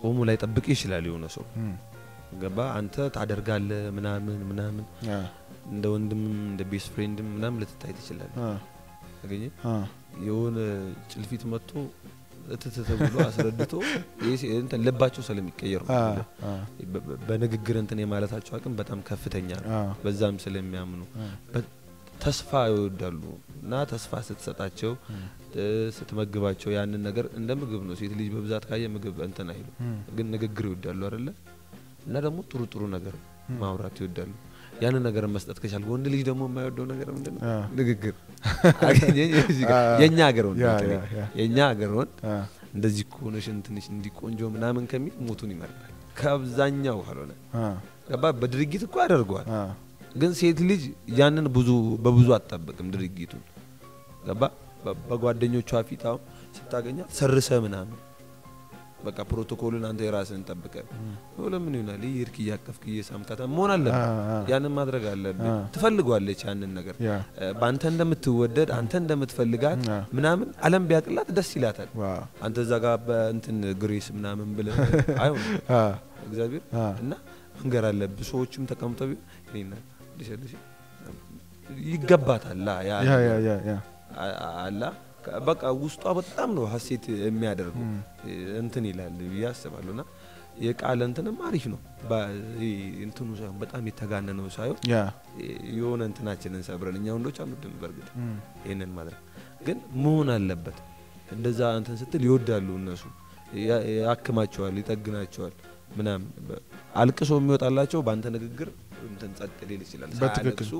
ቆሙ ላይ ጠብቅ ይችላል የሆነ ሰው። ገባ አንተ ታደርጋለህ ምናምን ምናምን። እንደ ወንድምም እንደ ቤስት ፍሬንድም ምናምን ልትታይ ትችላለህ። አ። አገኘ የሆነ ጭልፊት መጥቶ እትትት ብሎ አስረድቶ *laughs* እንትን ልባቸው ስለሚቀየር በ- በንግግር እንትን የማለታቸው አቅም በጣም ከፍተኛ ነው። በዛም ስለሚያምኑ ተስፋ ይወዳሉ እና ተስፋ ስትሰጣቸው ስትመግባቸው ያንን ነገር እንደ ምግብ ነው። ሴት ልጅ በብዛት ካየ ምግብ እንትን አይሉ ግን ንግግር ይወዳሉ አይደለ? እና ደግሞ ጥሩ ጥሩ ነገር ማውራት ይወዳሉ። ያንን ነገር መስጠት ከቻል ወንድ ልጅ ደግሞ የማይወደው ነገር ምንድን ነው? ንግግር *laughs* የእኛ ሀገር ወንድ የእኛ ሀገር ወንድ እንደዚህ ከሆነሽ እንትንሽ እንዲህ ቆንጆ ምናምን ከሚል ሞቱን ይመርጣል። ከአብዛኛው ካልሆነ ገባ በድርጊት እኮ ያደርገዋል። አ፣ ግን ሴት ልጅ ያንን ብዙ በብዙ አትጠብቅም ድርጊቱን። ገባ? በጓደኞቿ ፊት አሁን ስታገኛት ሰርሰ ምናምን በቃ ፕሮቶኮሉን አንተ የራስን ጠብቀ። ለምን ይሆናል? ይህ እርክ እያቀፍክ እየሳምካታ መሆን አለበት አ፣ አ። ያንን ማድረግ አለብህ። ትፈልጓለች ያንን ነገር። በአንተ እንደምትወደድ አንተ እንደምትፈልጋት ምናምን አለም ቢያቅላት ደስ ይላታል። አንተ እዛ ጋር በእንትን ግሬስ ምናምን ብለ *laughs* አይሆን እግዚአብሔር እና መንገር አለብህ። ሰዎችም ተቀምጠው ቢሆን ይገባታል አላ በቃ ውስጧ በጣም ነው ሀሴት የሚያደርገው እንትን ይላል ብዬ አስባለሁ። እና የቃል እንትንም አሪፍ ነው እንትኑ ሳይሆን በጣም የተጋነነው ሳይሆን የሆነ እንትናችንን ሰብረን እኛ ወንዶች አንወድም። በእርግጥ ይህንን ማድረግ ግን መሆን አለበት። እንደዛ እንትን ስትል ይወዳሉ እነሱ ያ- ያክማቸዋል፣ ይጠግናቸዋል ምናምን አልቅሶ የሚወጣላቸው በአንተ ንግግር እንትን ጸጥ ሊል ይችላል። ሳያለቅሱ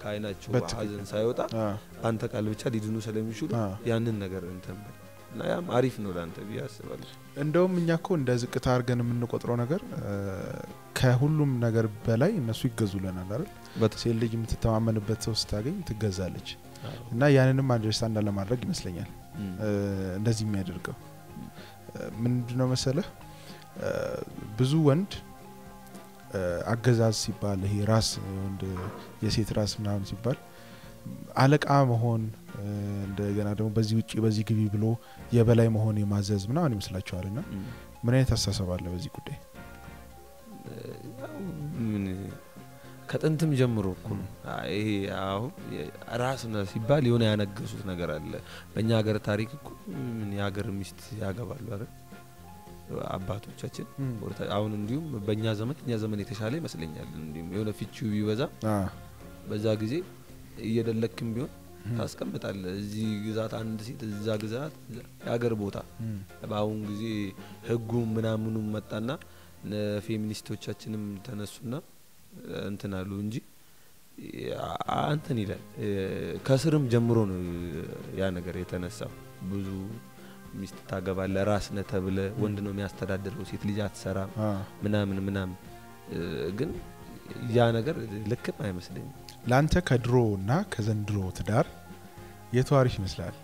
ከአይናቸው ሀዘን ሳይወጣ በአንተ ቃል ብቻ ሊድኑ ስለሚችሉ ያንን ነገር እንትን እና ያም አሪፍ ነው ለአንተ ብዬ አስባለሁ። እንደውም እኛ እኮ እንደ ዝቅታ አድርገን የምንቆጥረው ነገር ከሁሉም ነገር በላይ እነሱ ይገዙልናል አይደል? ሴት ልጅ የምትተማመንበት ሰው ስታገኝ ትገዛለች እና ያንንም አንደርስታንድ ለማድረግ ይመስለኛል እንደዚህ የሚያደርገው ምንድነው መሰለህ ብዙ ወንድ አገዛዝ ሲባል ይሄ ራስ ወንድ የሴት ራስ ምናምን ሲባል አለቃ መሆን እንደገና ደግሞ በዚህ ውጭ በዚህ ግቢ ብሎ የበላይ መሆን የማዘዝ ምናምን ይመስላቸዋል እም። ምን አይነት አስተሳሰብ አለ በዚህ ጉዳይ ከጥንትም ጀምሮ እኮ ይሄ አሁን ራስ ነህ ሲባል የሆነ ያነገሱት ነገር አለ። በእኛ ሀገር ታሪክ እኮ ምን የሀገር ሚስት ያገባሉ አይደል አባቶቻችን። አሁን እንዲሁም በእኛ ዘመን እኛ ዘመን የተሻለ ይመስለኛል። እንዲሁም የሆነ ፍቺው ቢበዛ በዛ ጊዜ እየደለክም ቢሆን ታስቀምጣለህ። እዚህ ግዛት አንድ ሴት እዛ ግዛት የሀገር ቦታ በአሁን ጊዜ ህጉ ምናምኑም መጣና ፌሚኒስቶቻችንም ተነሱና እንትን አሉ እንጂ አ- እንትን ይላል ከስርም ጀምሮ ነው ያ ነገር የተነሳው። ብዙ ሚስት ታገባለ ራስ ነህ ተብለ ወንድ ነው የሚያስተዳድረው ሴት ልጅ አትሰራም አ። ምናምን ምናምን ግን ያ ነገር ልክም አይመስለኝም። ለአንተ ከድሮ እና ከዘንድሮ ትዳር የቱ አሪፍ ይመስላል?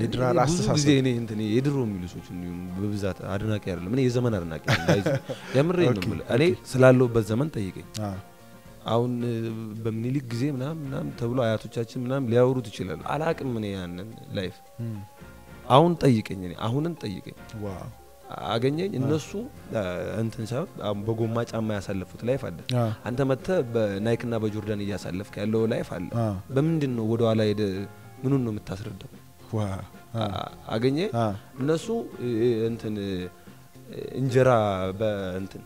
ብዙ አስተሳሰብ እኔ እንትን የድሮ የሚሉ ሰዎች እንዲሁም በብዛት አድናቂ አይደለም። እኔ የዘመን አድናቂ *laughs* የምሬ ነው እኔ ስላለሁበት ዘመን ጠይቀኝ። አሁን በምኒልክ ጊዜ ምናምን ምናምን ተብሎ አያቶቻችን ምናምን ሊያወሩት ይችላሉ። አላቅም እኔ ያንን life አሁን ጠይቀኝ። እኔ አሁንን ጠይቀኝ አገኘኝ። እነሱ እንትን ሳይሆን በጎማ ጫማ ያሳለፉት life አለ። አንተ መጥተህ በናይክና በጆርዳን እያሳለፍክ ያለው life አለ። በምንድን ነው ወደ ኋላ ሄደ ምኑን ነው የምታስረዳው? አገኘ እነሱ እንትን እንጀራ በእንትን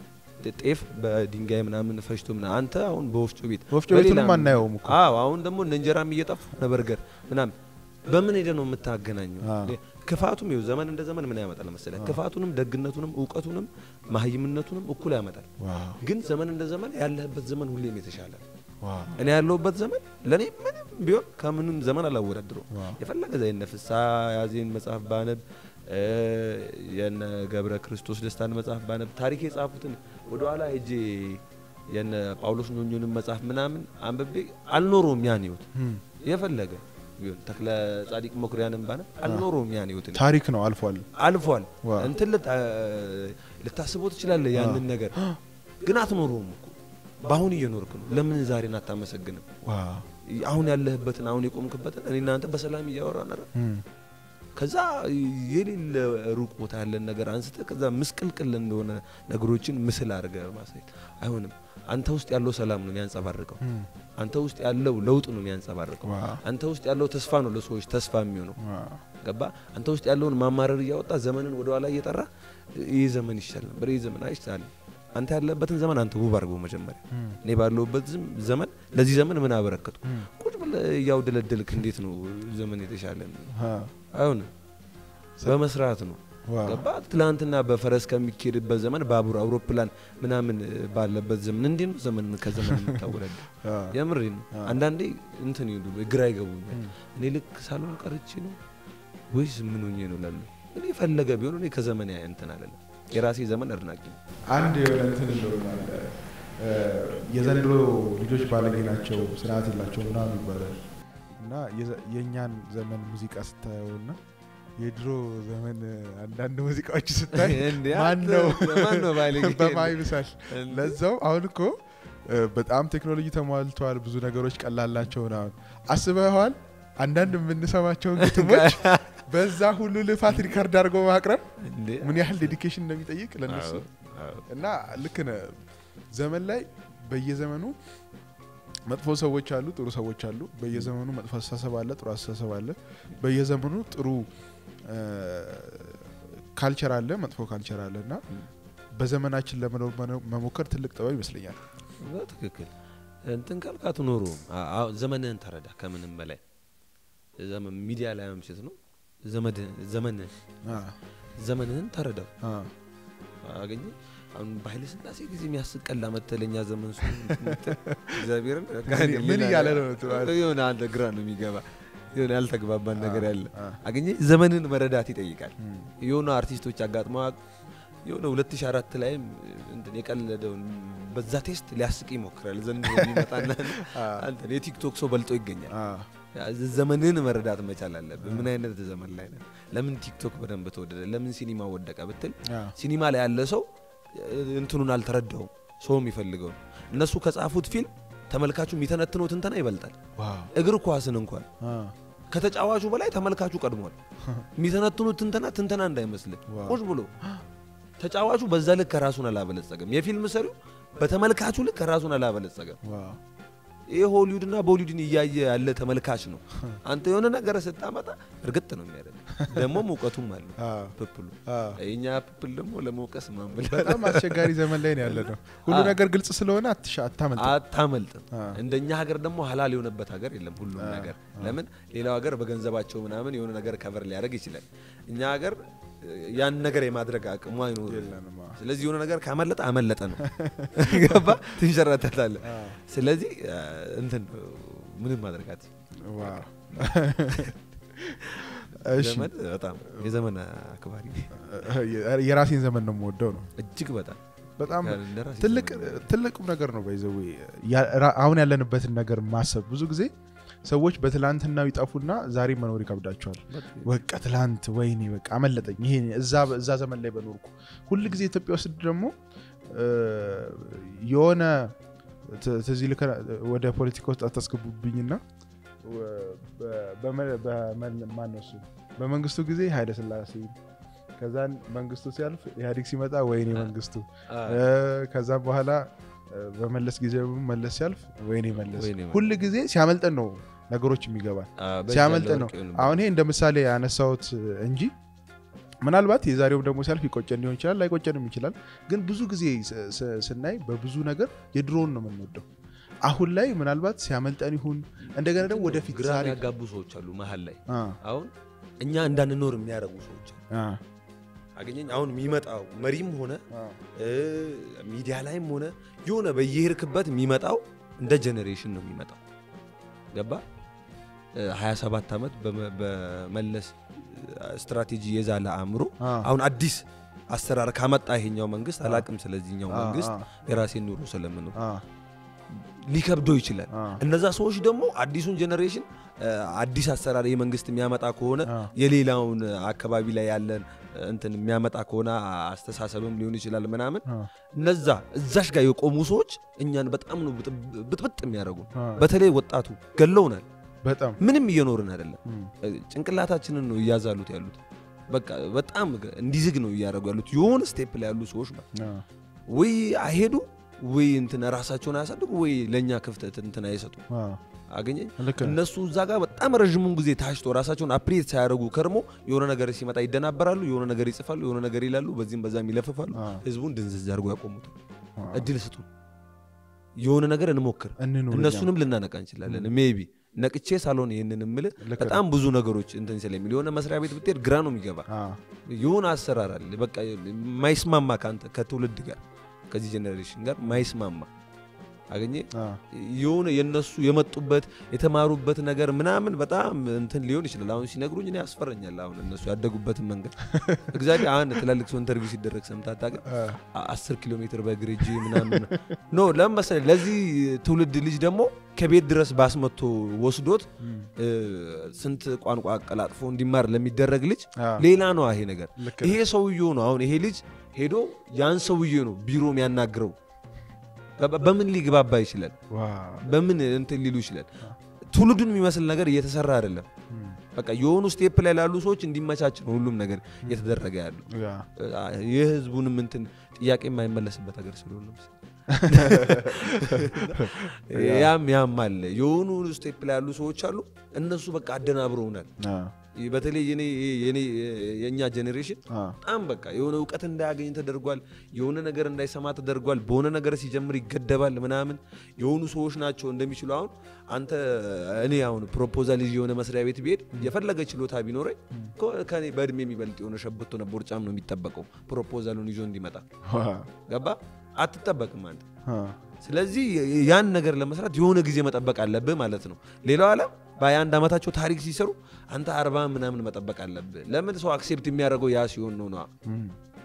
ጤፍ በድንጋይ ምናምን ፈጭቶ ምናምን አንተ አሁን በወፍጮ ቤት ወፍጮ ቤቱንም አናየውም አሁን ደግሞ እንጀራም እየጠፉ እነ በርገር ምናምን በምን ሄደ ነው የምታገናኘው? ክፋቱም ይኸው ዘመን እንደ ዘመን ምን ያመጣል መሰለህ? ክፋቱንም ደግነቱንም እውቀቱንም መሀይምነቱንም እኩል ያመጣል። ግን ዘመን እንደ ዘመን ያለህበት ዘመን ሁሌም የተሻለ እኔ ያለሁበት ዘመን ለእኔ ምንም ቢሆን ከምንም ዘመን አላወዳድረው። የፈለገ ዛ የነ ፍስሐ ያዜን መጽሐፍ ባነብ የነ ገብረ ክርስቶስ ደስታን መጽሐፍ ባነብ ታሪክ የጻፉትን ወደኋላ ሄጄ የነ ጳውሎስ ኞኞንን መጽሐፍ ምናምን አንብቤ አልኖረውም ያን ህይወት። የፈለገ ቢሆን ተክለ ጻዲቅ መኩሪያንን ባነብ አልኖረውም ያን ህይወት ታሪክ ነው አልፏል። አልፏል። እንትን ልታ- ልታስበው ትችላለህ ያንን ነገር። ግን አትኖረውም እኮ። በአሁን እየኖርክ ነው። ለምን ዛሬን አታመሰግንም? አሁን ያለህበትን አሁን የቆምክበትን እኔ እናንተ በሰላም እያወራን አይደል? ከዛ የሌለ ሩቅ ቦታ ያለን ነገር አንስተ ከዛ ምስቅልቅል እንደሆነ ነገሮችን ምስል አድርገ ማሳየት አይሆንም አንተ ውስጥ ያለው ሰላም ነው የሚያንጸባርቀው። አንተ ውስጥ ያለው ለውጥ ነው የሚያንጸባርቀው። አንተ ውስጥ ያለው ተስፋ ነው ለሰዎች ተስፋ የሚሆነው። ገባ? አንተ ውስጥ ያለውን ማማረር እያወጣ ዘመንን ወደ ኋላ እየጠራ ይህ ዘመን ይሻል ነበር ይህ ዘመን አይቻልም አንተ ያለበትን ዘመን አንተ ውብ አድርገው መጀመሪያ። እኔ ባለሁበት ዘመን ለዚህ ዘመን ምን አበረከቱ እም፣ ቁጭ ብለህ እያውደለደልክ እንዴት ነው ዘመን የተሻለ አይሆንም በመስራት ነው ገባ? ትላንትና በፈረስ ከሚኬድበት ዘመን ባቡር አውሮፕላን ምናምን ባለበት ዘመን እንዴት ነው ዘመን ከዘመን የምታወዳደ *laughs* አ፣ የምሬ ነው። አንዳንዴ እንትን ይሉ ግራ ይገቡኛል። እኔ ልክ ሳልሆን ቀርቼ ነው ወይስ ምን ሆኜ ነው ላሉ? እኔ ፈለገ ቢሆን እኔ ከዘመን እንትን አለለም የራሴ ዘመን አድናቂ ነው አንድ የሆነ እንትን እ፣ የዘንድሮ ልጆች ባለጌ ናቸው፣ ስርዓት የላቸው ምናምን ይባላል። እና የእኛን ዘመን ሙዚቃ ስታየውና የድሮ ዘመን አንዳንድ ሙዚቃዎች ስታይ *laughs* እንዴ ማን አንተ ነው ማን ነው ባለጌ? *laughs* ማን ይብሳል።? ለዛው አሁን እኮ በጣም ቴክኖሎጂ ተሟልተዋል፣ ብዙ ነገሮች ቀላላቸው ምናምን አስበኸዋል። አንዳንድ የምንሰማቸውን *laughs* ግጥሞች በዛ ሁሉ ልፋት record አድርጎ ማቅረብ ምን ያህል dedication እንደሚጠይቅ ለነሱ እና ልክ ዘመን ላይ በየዘመኑ መጥፎ ሰዎች አሉ፣ ጥሩ ሰዎች አሉ። በየዘመኑ መጥፎ አስተሳሰብ አለ፣ ጥሩ አስተሳሰብ አለ። በየዘመኑ ጥሩ ካልቸር አለ፣ መጥፎ ካልቸር አለ እና በዘመናችን ለመኖር መኖ- መሞከር ትልቅ ጥበብ ይመስለኛል። በትክክል እንትን ካልካቱ ኖሮ አ- አ- ዘመንህን ተረዳ። ከምንም በላይ ሚዲያ ላይ መምሸት ነው። ዘመንህን ዘመንህን ተረዳው። አገኘ አሁን በኃይለ ስላሴ ጊዜ የሚያስቅ መተለኛ ዘመን ሱ *laughs* እግዚአብሔርን ምን- እያለ ነው? የሆነ አንተ ግራ ነው የሚገባ የሆነ ያልተግባባን ነገር ያለ አገኘ ዘመንን መረዳት ይጠይቃል። የሆኑ አርቲስቶች አጋጥመው የሆነ 2004 ላይም እንትን የቀለደውን በዛ ቴስት ሊያስቅ ይሞክራል። ዘንድሮ ቢመጣና የቲክቶክ *laughs* ሰው በልጦ ይገኛል። ዘመንን መረዳት መቻል አለብህ። ምን አይነት ዘመን ላይ ነው? ለምን ቲክቶክ በደንብ ተወደደ? ለምን ሲኒማ ወደቀ ብትል ሲኒማ ላይ ያለ ሰው እንትኑን አልተረዳውም። ሰው የሚፈልገው እነሱ ከጻፉት ፊልም ተመልካቹ የሚተነትነው ትንተና ይበልጣል። እግር ኳስን እንኳን ከተጫዋቹ በላይ ተመልካቹ ቀድሟል። *laughs* የሚተነትኑት ትንተና ትንተና እንዳይመስልህ ቁጭ ብሎ ተጫዋቹ በዛ ልክ ከራሱን አላበለጸገም። የፊልም ሰሪው በተመልካቹ ልክ ከራሱን አላበለጸገም። ይህ ሆሊውድና ቦሊውድን እያየ ያለ ተመልካች ነው። አንተ የሆነ ነገር ስታመጣ እርግጥ ነው የሚያደርግ ደግሞም እውቀቱም አለ ፕፕሉ አ። የእኛ ፕፕል ደግሞ ለመውቀስ ማንብል በጣም አስቸጋሪ ዘመን ላይ ነው ያለ ነው። ሁሉ ነገር ግልጽ ስለሆነ አታመልጥም። አ። እንደኛ ሀገር ደግሞ ሀላል የሆነበት ሀገር የለም። ሁሉም ነገር ለምን ሌላው ሀገር በገንዘባቸው ምናምን የሆነ ነገር ከቨር ሊያደርግ ይችላል። እኛ ሀገር ያን ነገር የማድረግ አቅሙ አይኖርም። ስለዚህ የሆነ ነገር ካመለጠ አመለጠ ነው። *laughs* ገባ? ትንሸራተታለህ። አ። ስለዚህ እንትን ምንም ማድረጋት *laughs* በጣም የዘመን አክባሪ የራሴን ዘመን ነው የምወደው ነው። እጅግ በጣም በጣም ትልቅ ነገር ነው ባይዘዌ አሁን ያለንበትን ነገር ማሰብ። ብዙ ጊዜ ሰዎች በትላንትናው ይጠፉና ዛሬ መኖር ይከብዳቸዋል በቃ ትላንት ወይኔ በቃ አመለጠኝ ይሄ እዛ ዘመን ላይ በኖርኩ ሁል ጊዜ ኢትዮጵያ ውስጥ ደግሞ የሆነ ትዝ ይልከ ወደ ፖለቲካ ውስጥ አታስገቡብኝና ማነው እሱ በመንግስቱ ጊዜ ኃይለ ስላሴ ከዛን መንግስቱ ሲያልፍ ኢህአዴግ ሲመጣ ወይኔ መንግስቱ ከዛም በኋላ በመለስ ጊዜ መለስ ሲያልፍ ወይኔ መለስ። ሁል ጊዜ ሲያመልጠን ነው ነገሮች የሚገባል ያለ ነው። አሁን ይሄ እንደ ምሳሌ ያነሳሁት እንጂ ምናልባት የዛሬውም ደግሞ ሲያልፍ ይቆጨን ሊሆን ይችላል ላይቆጨንም ይችላል። ግን ብዙ ጊዜ ስናይ በብዙ ነገር የድሮውን ነው የምንወደው። አሁን ላይ ምናልባት ሲያመልጠን ይሁን እንደገና ደግሞ ወደፊት ግራ ያጋቡ ሰዎች አሉ መሀል ላይ። አሁን እኛ እንዳንኖር የሚያደርጉ ሰዎች አገኘኝ አሁን የሚመጣው መሪም ሆነ ሚዲያ ላይም ሆነ የሆነ በየሄድክበት የሚመጣው እንደ generation ነው የሚመጣው። ገባ 27 ዓመት በመ- በመለስ ስትራቴጂ የዛለ አእምሮ አሁን አዲስ አሰራር ካመጣ ይሄኛው መንግስት አላቅም ስለዚህኛው መንግስት የራሴን ኑሮ ስለምኖር ሊከብደው ይችላል። እነዛ ሰዎች ደግሞ አዲሱን generation አዲስ አሰራር ይህ መንግስት የሚያመጣ ከሆነ የሌላውን አካባቢ ላይ ያለን እንትን የሚያመጣ ከሆነ አስተሳሰብም ሊሆን ይችላል ምናምን እነዛ እዛሽ ጋር የቆሙ ሰዎች እኛን በጣም ነው ብጥ- ብጥብጥ የሚያደርጉ አ፣ በተለይ ወጣቱ ገለውናል ምንም እየኖርን አይደለም። ጭንቅላታችንን ነው እያዛሉት ያሉት። በቃ በጣም እንዲዝግ ነው እያደረጉ ያሉት። የሆነ step ላይ ያሉ ሰዎች ወይ አይሄዱ ወይ እንትን ራሳቸውን አያሳድጉ ወይ ለእኛ ክፍተት እንትን አይሰጡ አገኘኝ? እነሱ እዛ ጋር በጣም ረዥሙን ጊዜ ታሽቶ ራሳቸውን update ሳያደርጉ ከርሞ የሆነ ነገር ሲመጣ ይደናበራሉ፣ የሆነ ነገር ይጽፋሉ፣ የሆነ ነገር ይላሉ፣ በዚህም በዛም ይለፍፋሉ። ህዝቡን ድንዝዝ አድርጎ ያቆሙት። አ፣ እድል ስጡ፣ የሆነ ነገር እንሞክር። እነሱንም ልናነቃ እንችላለን። maybe ነቅቼ ሳልሆን ይህንን የምልህ በጣም ብዙ ነገሮች እንትን ስለሚል የሆነ መስሪያ ቤት ብትሄድ ግራ ነው የሚገባ። የሆነ አሰራር አለ በቃ ማይስማማ ከአንተ ከትውልድ ጋር ከዚህ generation ጋር ማይስማማ አገኘ የሆነ የነሱ የመጡበት የተማሩበት ነገር ምናምን በጣም እንትን ሊሆን ይችላል። አሁን ሲነግሩኝ እኔ ያስፈረኛል። አሁን እነሱ ያደጉበትን መንገድ *laughs* እግዚአብሔር አንድ ትላልቅ ሰው interview ሲደረግ ሰምተህ አታውቅም? አስር ኪሎ ሜትር በእግር ሂጄ ምናምን ኖ ለምን መሰለህ ለዚህ ትውልድ ልጅ ደግሞ ከቤት ድረስ ባስመቶ ወስዶት ስንት ቋንቋ አቀላጥፎ እንዲማር ለሚደረግ ልጅ ሌላ ነው ይሄ ነገር። ይሄ ሰውዬው ነው አሁን ይሄ ልጅ ሄዶ ያን ሰውዬ ነው ቢሮ የሚያናግረው።? በምን ሊግባባ ይችላል? በምን እንትን ሊሉ ይችላል? ትውልዱን የሚመስል ነገር እየተሰራ አይደለም። በቃ የሆኑ step ላይ ላሉ ሰዎች እንዲመቻች ነው ሁሉም ነገር እየተደረገ ያሉ የህዝቡንም እንትን ጥያቄ የማይመለስበት ሀገር ስለሆነ ያም ያም አለ። የሆኑ step ላይ ያሉ ሰዎች አሉ። እነሱ በቃ አደናብረውናል። በተለይ የኔ የኔ የእኛ generation በጣም በቃ የሆነ እውቀት እንዳያገኝ ተደርጓል። የሆነ ነገር እንዳይሰማ ተደርጓል። በሆነ ነገር ሲጀምር ይገደባል ምናምን። የሆኑ ሰዎች ናቸው እንደሚችሉ አሁን አንተ እኔ አሁን proposal ይዤ የሆነ መስሪያ ቤት ብሄድ የፈለገ ችሎታ ቢኖረኝ ከኔ በእድሜ የሚበልጥ የሆነ ሸብቶ ነበር ጫም ነው የሚጠበቀው proposal ኡን ይዞ እንዲመጣ ገባ አትጠበቅም አንተ። ስለዚህ ያን ነገር ለመስራት የሆነ ጊዜ መጠበቅ አለብህ ማለት ነው። ሌላው ዓለም በአንድ ዓመታቸው ታሪክ ሲሰሩ አንተ አርባ ምናምን መጠበቅ አለብህ። ለምን ሰው accept የሚያደርገው ያ ሲሆን ነው ነዋ።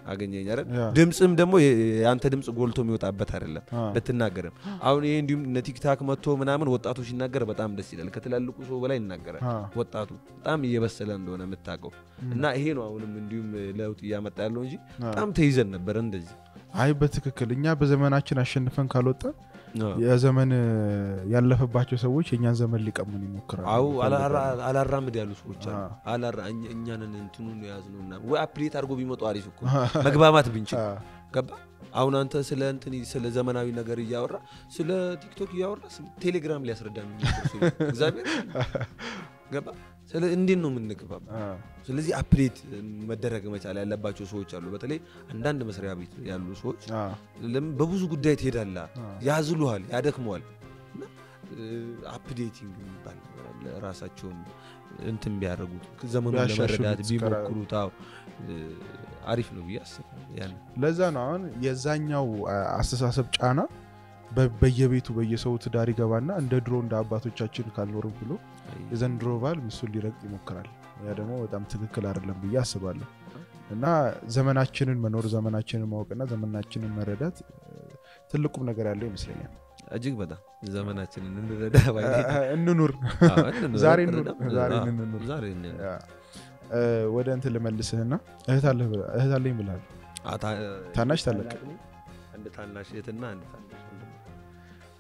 አገኘኝ አይደል? ድምፅም ደግሞ የአንተ ድምፅ ጎልቶ የሚወጣበት አይደለም ብትናገርም። አሁን ይሄ እንዲሁም እነ ቲክቶክ መጥቶ ምናምን ወጣቱ ሲናገር በጣም ደስ ይላል። ከትላልቁ ሰው በላይ ይናገራል ወጣቱ በጣም እየበሰለ እንደሆነ የምታውቀው እና ይሄ ነው አሁንም እንዲሁም ለውጥ እያመጣ ያለው እንጂ በጣም ተይዘን ነበር እንደዚህ አይ በትክክል እኛ በዘመናችን አሸንፈን ካልወጣን የዘመን ያለፈባቸው ሰዎች የእኛን ዘመን ሊቀሙን ይሞክራሉ። አው አላራምድ ያሉ ሰዎች አሉ። እኛንን እንትኑን የያዝነው እና ወይ update አድርጎ ቢመጡ አሪፍ እኮ *laughs* መግባባት ብንችል ገባ። አሁን አንተ ስለ እንትን ስለ ዘመናዊ ነገር እያወራ ስለ ቲክቶክ እያወራ ቴሌግራም ሊያስረዳ *laughs* እግዚአብሔር ገባ። እንዴት ነው የምንግባባ? አ፣ ስለዚህ update መደረግ መቻል ያለባቸው ሰዎች አሉ። በተለይ አንዳንድ መስሪያ ቤት ያሉ ሰዎች በብዙ ጉዳይ ትሄዳለህ፣ አ። ያዝሉሃል፣ ያደክመዋል። updating የሚባል ራሳቸውን እንትን ቢያደርጉት ቢያሻሽሉት ለመረዳት ቢሞክሩት አሪፍ ነው ብዬ አስባለሁ። ለዛ ነው አሁን የዛኛው አስተሳሰብ ጫና በየቤቱ በየሰው ትዳር ይገባና እንደ ድሮ እንደ አባቶቻችን ካልኖርም ብሎ የዘንድሮ ባል ሚስቱን ሊረግጥ ይሞክራል። ያ ደግሞ በጣም ትክክል አይደለም ብዬ አስባለሁ። እና ዘመናችንን መኖር ዘመናችንን ማወቅና ዘመናችንን መረዳት ትልቁም ነገር ያለው ይመስለኛል። እጅግ በጣም ዘመናችንን እንረዳ *laughs* እንኑር ዛሬ እንኑር፣ ወደ እንትን ልመልስህና እህት አለኝ ብልሃል። ታናሽ ታላቅ? አንድ ታናሽ እህትና አንድ ታናሽ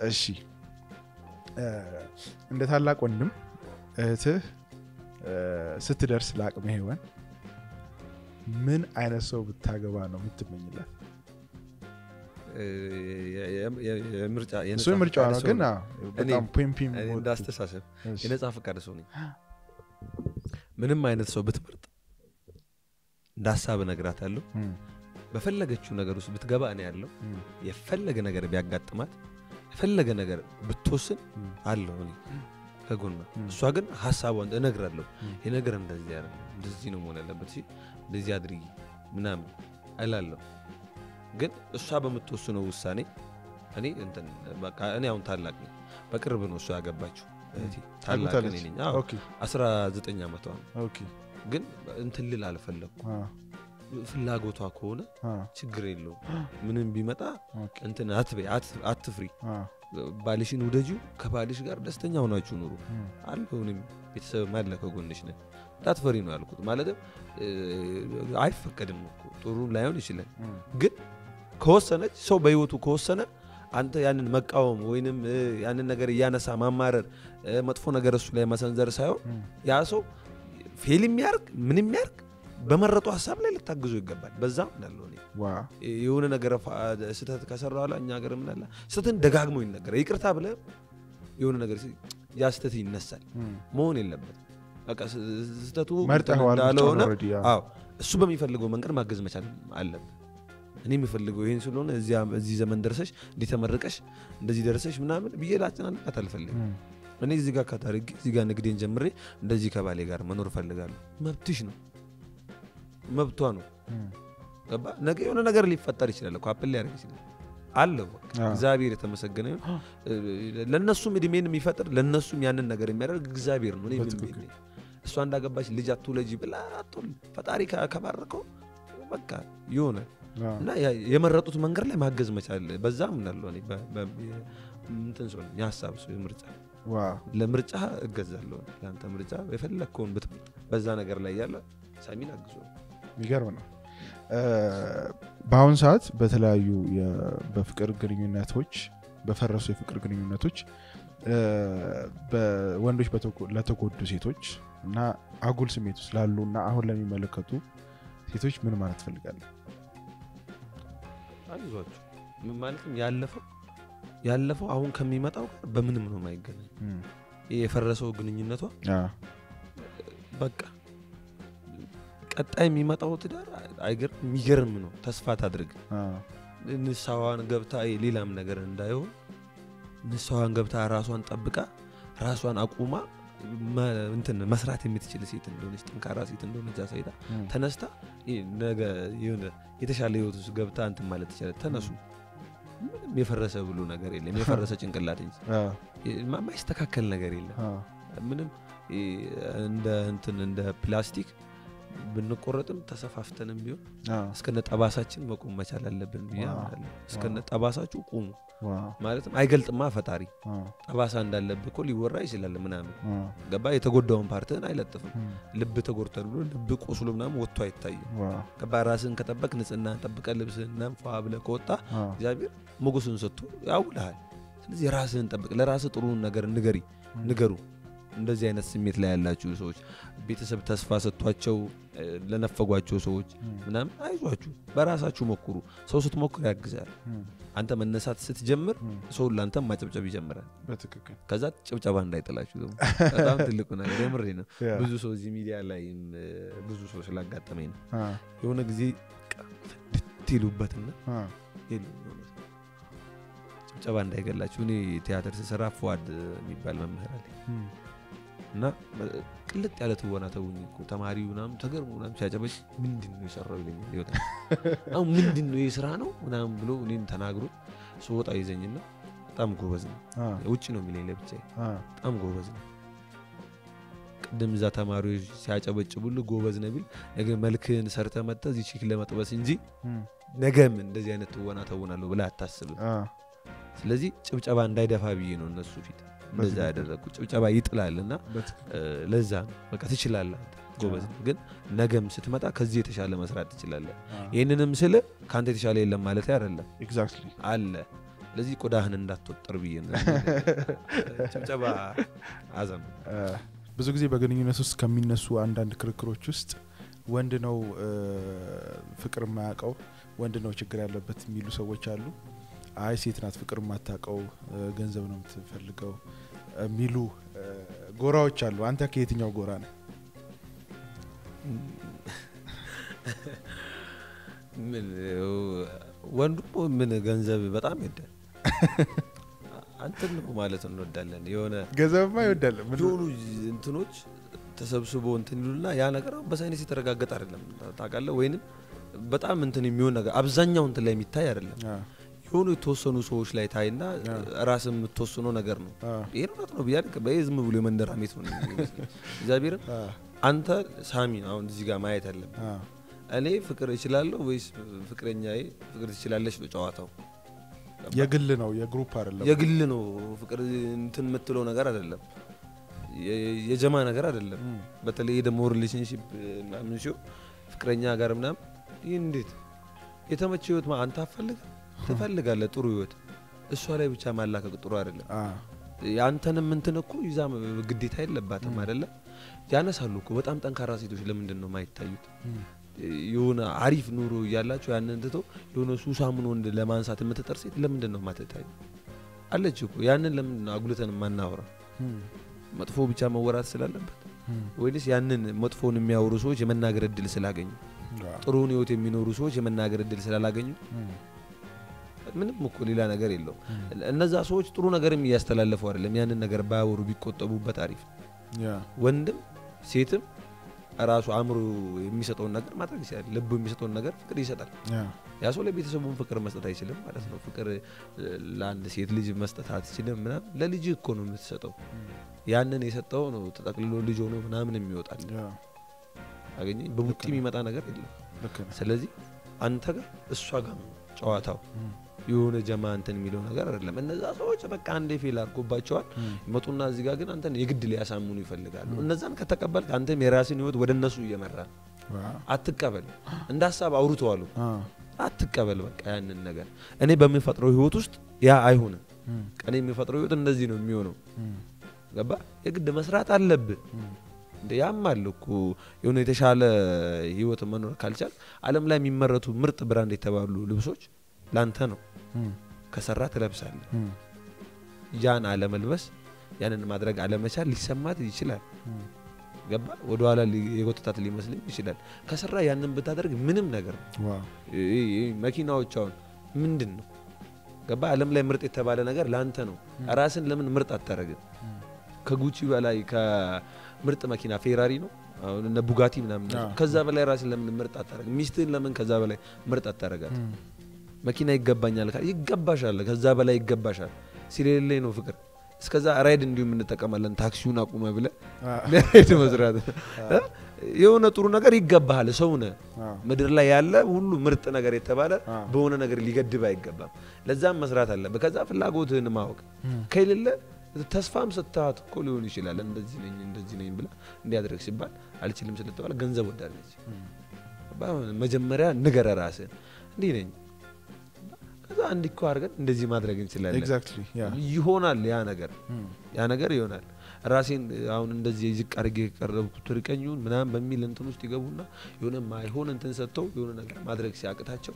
እሺ እ፣ እንደ ታላቅ ወንድም እህትህ ስትደርስ ለአቅመ ሔዋን ምን አይነት ሰው ብታገባ ነው የምትመኝላት? እሱ ፈቃድ ነው፣ ሰው ግን በጣም ፒምፒም እሺ። የነጻ ፈቃድ ሰው ነኝ። ምንም አይነት ሰው ብትመርጥ እንደ ሀሳብ እነግራታለሁ። በፈለገችው ነገር ውስጥ ብትገባ እኔ ያለው የፈለገ ነገር ቢያጋጥማት የፈለገ ነገር ብትወስን አለሁ እኔ ከጎኗ። እሷ ግን ሀሳቧን እነግራለሁ። ይህ ነገር እንደዚህ ያለ እንደዚህ ነው መሆን ያለበት፣ እንደዚህ አድርጊ ምናምን እላለሁ። ግን እሷ በምትወስነው ውሳኔ እኔ እኔ አሁን ታላቅ ነኝ። በቅርብ ነው እሷ ያገባችው እህቴ። ታላቅ? ነኝ። አዎ፣ okay፣ 19 ዓመቷ ነው። ግን እንትን ልል አልፈለኩም። አ፣ ፍላጎቷ ከሆነ ችግር የለውም። ምንም ቢመጣ እንትን አትበይ፣ አት- አትፍሪ። ባልሽን ውደጂው፣ ከባልሽ ጋር ደስተኛ ሆናችሁ ኑሩ። አለሁንም ቤተሰብ አለ ከጎንሽ ነን። እንዳትፈሪ ነው ያልኩት። ማለትም አይፈቀድም እኮ ጥሩ ላይሆን ይችላል። ግን ከወሰነች ሰው በህይወቱ ከወሰነ አንተ ያንን መቃወም ወይንም ያንን ነገር እያነሳ ማማረር መጥፎ ነገር እሱ ላይ መሰንዘር ሳይሆን ያ ሰው fail የሚያርግ ምን የሚያርግ በመረጡ ሀሳብ ላይ ልታግዙ ይገባል። እኔ ዋ፣ የሆነ ነገር ስህተት ከሰራ በኋላ እኛ ሀገር ምናለ ስህተትን ደጋግሞ ይነገራል። ይቅርታ ብለህ የሆነ ነገር ያ ስህተት ይነሳል። መሆን የለበት በቃ ስህተቱ መርጠኸዋል እንዳለ ምርጫውን ሆነ already፣ ያ። አዎ እሱ በሚፈልገው መንገድ ማገዝ መቻል አለብህ። እኔ የምፈልገው ይህን ስለሆነ እዚህ ዘመን ደርሰሽ እንዲተመርቀሽ እንደዚህ ደርሰሽ ምናምን ብዬ ላጨናንቃት አልፈልግም። እኔ እዚህ ጋር ካታርጌ እዚህ ጋር ንግዴን ጀምሬ እንደዚህ ከባሌ ጋር መኖር እፈልጋለሁ። መብትሽ ነው፣ መብቷ ነው። ገባ ነገ የሆነ ነገር ሊፈጠር ይችላል እኮ አፕል ሊያደርግ ይችላል አለ እግዚአብሔር የተመሰገነ ለእነሱም እድሜን የሚፈጥር ለእነሱም ያንን ነገር የሚያደርግ እግዚአብሔር ነው።? እሷ እንዳገባች ልጅ አትውለጂ ብላ ፈጣሪ ከባረከው በቃ አዎ። እና የመረጡት መንገድ ላይ ማገዝ መቻል በዛ የ- እንትን ሰው የሀሳብ ሰው የምርጫ ዋው ለምርጫ እገዛለሁ። ለአንተ ምርጫ የፈለግከውን ብትመርጥ በዛ ነገር ላይ ያለ ሳሚን አግዞ የሚገርም ነው። በአሁን ሰዓት በተለያዩ በፍቅር ግንኙነቶች በፈረሱ የፍቅር ግንኙነቶች በተጎ- ለተጎዱ ሴቶች እና አጉል ስሜት ውስጥ ላሉ እና አሁን ለሚመለከቱ ሴቶች ምን ማለት ትፈልጋለህ? አይዟችሁ ምን ማለትም ያለፈው ያለፈው አሁን ከሚመጣው ጋር በምንም ነው የማይገናኝ። የፈረሰው ግንኙነቷ በቃ ቀጣይ የሚመጣው ትዳር አይገርም የሚገርም ነው። ተስፋ ታድርግ። ንስሐዋን ገብታ ሌላም ነገር እንዳይሆን ንስሐዋን ገብታ ራሷን ጠብቃ ራሷን አቁማ እንትን መስራት የምትችል ሴት እንደሆነች ጠንካራ ሴት እንደሆነች አሳይታ ተነስታ ነገ የሆነ የተሻለ ህይወት ውስጥ ገብታ እንትን ማለት ትችላል። ተነሱ። ምንም የፈረሰ ብሎ ነገር የለም። የፈረሰ ጭንቅላት እንጂ ማይስተካከል ነገር የለም። ምንም እንደ እንትን እንደ ፕላስቲክ ብንቆረጥም ተሰፋፍተንም ቢሆን እስከነ ጠባሳችን መቆም መቻል አለብን ብዬ አምናለሁ። እስከነ ጠባሳችሁ ቁሙ። ማለትም አይገልጥማ ፈጣሪ ጠባሳ እንዳለብህ እኮ ሊወራ ይችላል ምናምን ገባ የተጎዳውን ፓርትህን አይለጥፍም። ልብ ተጎድቷል ብሎ ልብ ቆስሎ ምናምን ወጥቶ አይታይም። ገባ ራስህን ከጠበቅ ንጽህናህን ጠብቀ ልብስህን ፏ ብለህ ከወጣ እግዚአብሔር ሞገሱን ሰጥቶ ያውልሃል። ስለዚህ ራስህን ጠብቅ። ለራስህ ጥሩን ነገር ንገሪ ንገሩ። እንደዚህ አይነት ስሜት ላይ ያላችሁ ሰዎች ቤተሰብ ተስፋ ሰጥቷቸው ለነፈጓቸው ሰዎች ምናምን አይዟችሁ፣ በራሳችሁ ሞክሩ። ሰው ስትሞክር ያግዛል። አንተ መነሳት ስትጀምር ሰው ለአንተም ማጨብጨብ ይጀምራል። በትክክል ከዛ ጭብጨባ እንዳይጥላችሁ ደግሞ *laughs* በጣም ትልቁ ነገር የምሬ ነው። ብዙ ሰው እዚህ ሚዲያ ላይም እ፣ ብዙ ሰው ስላጋጠመኝ ነው የሆነ ጊዜ እውነት። ጭብጨባ እንዳይገላችሁ። እኔ ቲያትር ስሰራ ፉአድ የሚባል መምህር እና ቅልጥ ያለ ትወና ተውኝ እኮ ተማሪው ምናምን ተገርሞ ምናምን ሲያጨበጭ ምንድን ነው የሰራው ይለኛል። ይወጣ አሁን ምንድን ነው የስራ ነው ምናምን ብሎ እኔን ተናግሮ ስወጣ ይዘኝና በጣም ጎበዝ ነው። ውጭ ነው የሚለኝ ለብቻዬ አዎ፣ በጣም ጎበዝ ነው። ቅድም እዛ ተማሪዎች ሲያጨበጭቡልህ ጎበዝ ነው ቢል ነገ መልክህን ሰርተ እዚህ ቺክ ለመጥበስ እንጂ ነገም እንደዚህ አይነት ትወና ተውናለሁ ብለህ አታስብም። ስለዚህ ጭብጨባ እንዳይደፋ ብዬ ነው እነሱ ፊት እንደዛ በትክክል። ያደረግኩ። ጭብጨባ ይጥላል እና ለዛ በቃ ትችላለህ፣ ጎበዝ ግን ነገም ስትመጣ ከዚህ የተሻለ መስራት ትችላለህ። ይህንንም ስል ከአንተ የተሻለ የለም ማለት አይደለም፣ አለ። ስለዚህ ቆዳህን እንዳትወጠር ብዬ ጭብጨባ አዘም ብዙ ጊዜ በግንኙነት ውስጥ ከሚነሱ አንዳንድ ክርክሮች ውስጥ ወንድ ነው ፍቅር የማያውቀው ወንድ ነው ችግር ያለበት የሚሉ ሰዎች አሉ። አይ ሴት ናት ፍቅር የማታውቀው ገንዘብ ነው የምትፈልገው የሚሉ ጎራዎች አሉ። አንተ ከየትኛው ጎራ ነህ? ወንዱ ምን ገንዘብ በጣም ይወዳል። *laughs* አንተን ማለት እንወዳለን። የሆነ ገንዘብማ ይወዳል። የሆኑ እንትኖች ተሰብስቦ እንትን ይሉና ያ ነገር አሁን በሳይንስ የተረጋገጠ አይደለም ታውቃለህ። ወይንም በጣም እንትን የሚሆን ነገር አብዛኛው እንትን ላይ የሚታይ አይደለም። የሆኑ የተወሰኑ ሰዎች ላይ ታይና ራስም የምትወስነው ነገር ነው። አ፣ ይሄን እውነት ነው ብያለሁ። በይ ዝም ብሎ የመንደር ሀሜት ነው አ፣ አንተ ሳሚ አሁን እዚህ ጋር ማየት ያለብን አ፣ እኔ ፍቅር እችላለሁ ወይስ ፍቅረኛዬ ፍቅር ትችላለች ነው ጨዋታው። የግል ነው የ group አይደለም። የግል ነው ፍቅር እንትን የምትለው ነገር አይደለም። የጀማ ነገር አይደለም። በተለይ ደግሞ relationship ምናምን ሲሆን ፍቅረኛ ጋር ምናምን ይህ እንዴት የተመቸ ህይወት አንተ አፈልግ ትፈልጋለህ ጥሩ ህይወት እሷ ላይ ብቻ ማላከቅ ጥሩ አይደለም። የአንተንም እንትን እኮ ይዛ ግዴታ የለባትም አይደለም። ያነሳሉ እኮ በጣም ጠንካራ ሴቶች ለምንድን ነው የማይታዩት? እም፣ የሆነ አሪፍ ኑሮ እያላቸው ያንን ትቶ የሆነ ሱሳምን ወንድ ለማንሳት የምትጠር ሴት ለምንድን ነው የማትታዩ? አለች እኮ ያንን ለምንድን ነው አጉልተን የማናወራ? እም፣ መጥፎ ብቻ መወራት ስላለበት ወይንስ ያንን መጥፎን የሚያወሩ ሰዎች የመናገር እድል ስላገኙ? ጥሩውን ህይወት የሚኖሩ ሰዎች የመናገር እድል ስላላገኙ ምንም እኮ ሌላ ነገር የለውም። እነዛ ሰዎች ጥሩ ነገርም እያስተላለፉ አይደለም። ያንን ነገር ባያወሩ ቢቆጠቡበት አሪፍ ወንድም ሴትም ራሱ አእምሮ የሚሰጠውን ነገር ማድረግ ይችላል። ልቡ የሚሰጠውን ነገር ፍቅር ይሰጣል። ያ ሰው ለቤተሰቡን ፍቅር መስጠት አይችልም ማለት ነው። ፍቅር ለአንድ ሴት ልጅ መስጠት አትችልም ምናምን። ለልጅ እኮ ነው የምትሰጠው። ያንን የሰጠው ነው ተጠቅልሎ ልጅ ሆኖ ምናምን የሚወጣል። አገኘ በቡጢ የሚመጣ ነገር የለም። ስለዚህ አንተ ጋር እሷ ጋር ጨዋታው። የሆነ ጀማ እንትን የሚለው ነገር አይደለም። እነዛ ሰዎች በቃ አንዴ ፌል አድርጎባቸዋል ይመጡና እዚህ ጋር ግን አንተን የግድ ሊያሳምኑ ይፈልጋሉ። እነዛን ከተቀበልክ አንተም የራስን ህይወት ወደ እነሱ እየመራ አትቀበል። እንደ ሀሳብ አውርተዋሉ አትቀበል። በቃ ያንን ነገር እኔ በምፈጥረው ህይወት ውስጥ ያ አይሆንም። እኔ የሚፈጥረው ህይወት እንደዚህ ነው የሚሆነው። ገባ? የግድ መስራት አለብህ። እንደ ያማል እኮ የሆነ የተሻለ ህይወት መኖር ካልቻል ዓለም ላይ የሚመረቱ ምርጥ ብራንድ የተባሉ ልብሶች ላንተ ነው። ከሰራ ትለብሳለህ። ያን አለመልበስ ያንን ማድረግ አለመቻል ሊሰማት ይችላል። ገባ? ወደኋላ የጎተታት ሊመስልም ይችላል። ከሰራ ያንን ብታደርግ ምንም ነገር ነው። መኪናዎች አሁን ምንድን ነው ገባ? ዓለም ላይ ምርጥ የተባለ ነገር ለአንተ ነው። ራስን ለምን ምርጥ አታረግም? ከጉቺ በላይ ከምርጥ መኪና ፌራሪ ነው አሁን እነ ቡጋቲ ምናምን ከዛ በላይ ራስን ለምን ምርጥ አታረግም? ሚስትህን ለምን ከዛ በላይ ምርጥ አታረጋት? መኪና ይገባኛል ይገባሻል፣ ከዛ በላይ ይገባሻል። ሲሌለኝ ነው ፍቅር እስከዛ ራይድ እንዲሁም እንጠቀማለን ታክሲውን አቁመ ብለ ራይድ መስራት? የሆነ ጥሩ ነገር ይገባሃል። ሰው ነህ። ምድር ላይ ያለ ሁሉ ምርጥ ነገር የተባለ በሆነ ነገር ሊገድብ አይገባም። ለዛም መስራት አለብህ። ከዛ ፍላጎትህን ማወቅ ከሌለ ተስፋም ስታት እኮ ሊሆን ይችላል። እንደዚህ ነኝ እንደዚህ ነኝ ብላ እንዲያደርግ ሲባል አልችልም ስለተባለ ገንዘብ ወዳለች መጀመሪያ ንገረ ራስህን እንዲህ ነኝ ከዛ እንዲህ እኮ አድርገን እንደዚህ ማድረግ እንችላለን። ይሆናል ያ ነገር ያ ነገር ይሆናል። ራሴን አሁን እንደዚህ ዝቅ አድርጌ የቀረብኩት ርቀኙን ምናምን በሚል እንትን ውስጥ ይገቡና የሆነ ማይሆን እንትን ሰጥተው የሆነ ነገር ማድረግ ሲያቅታቸው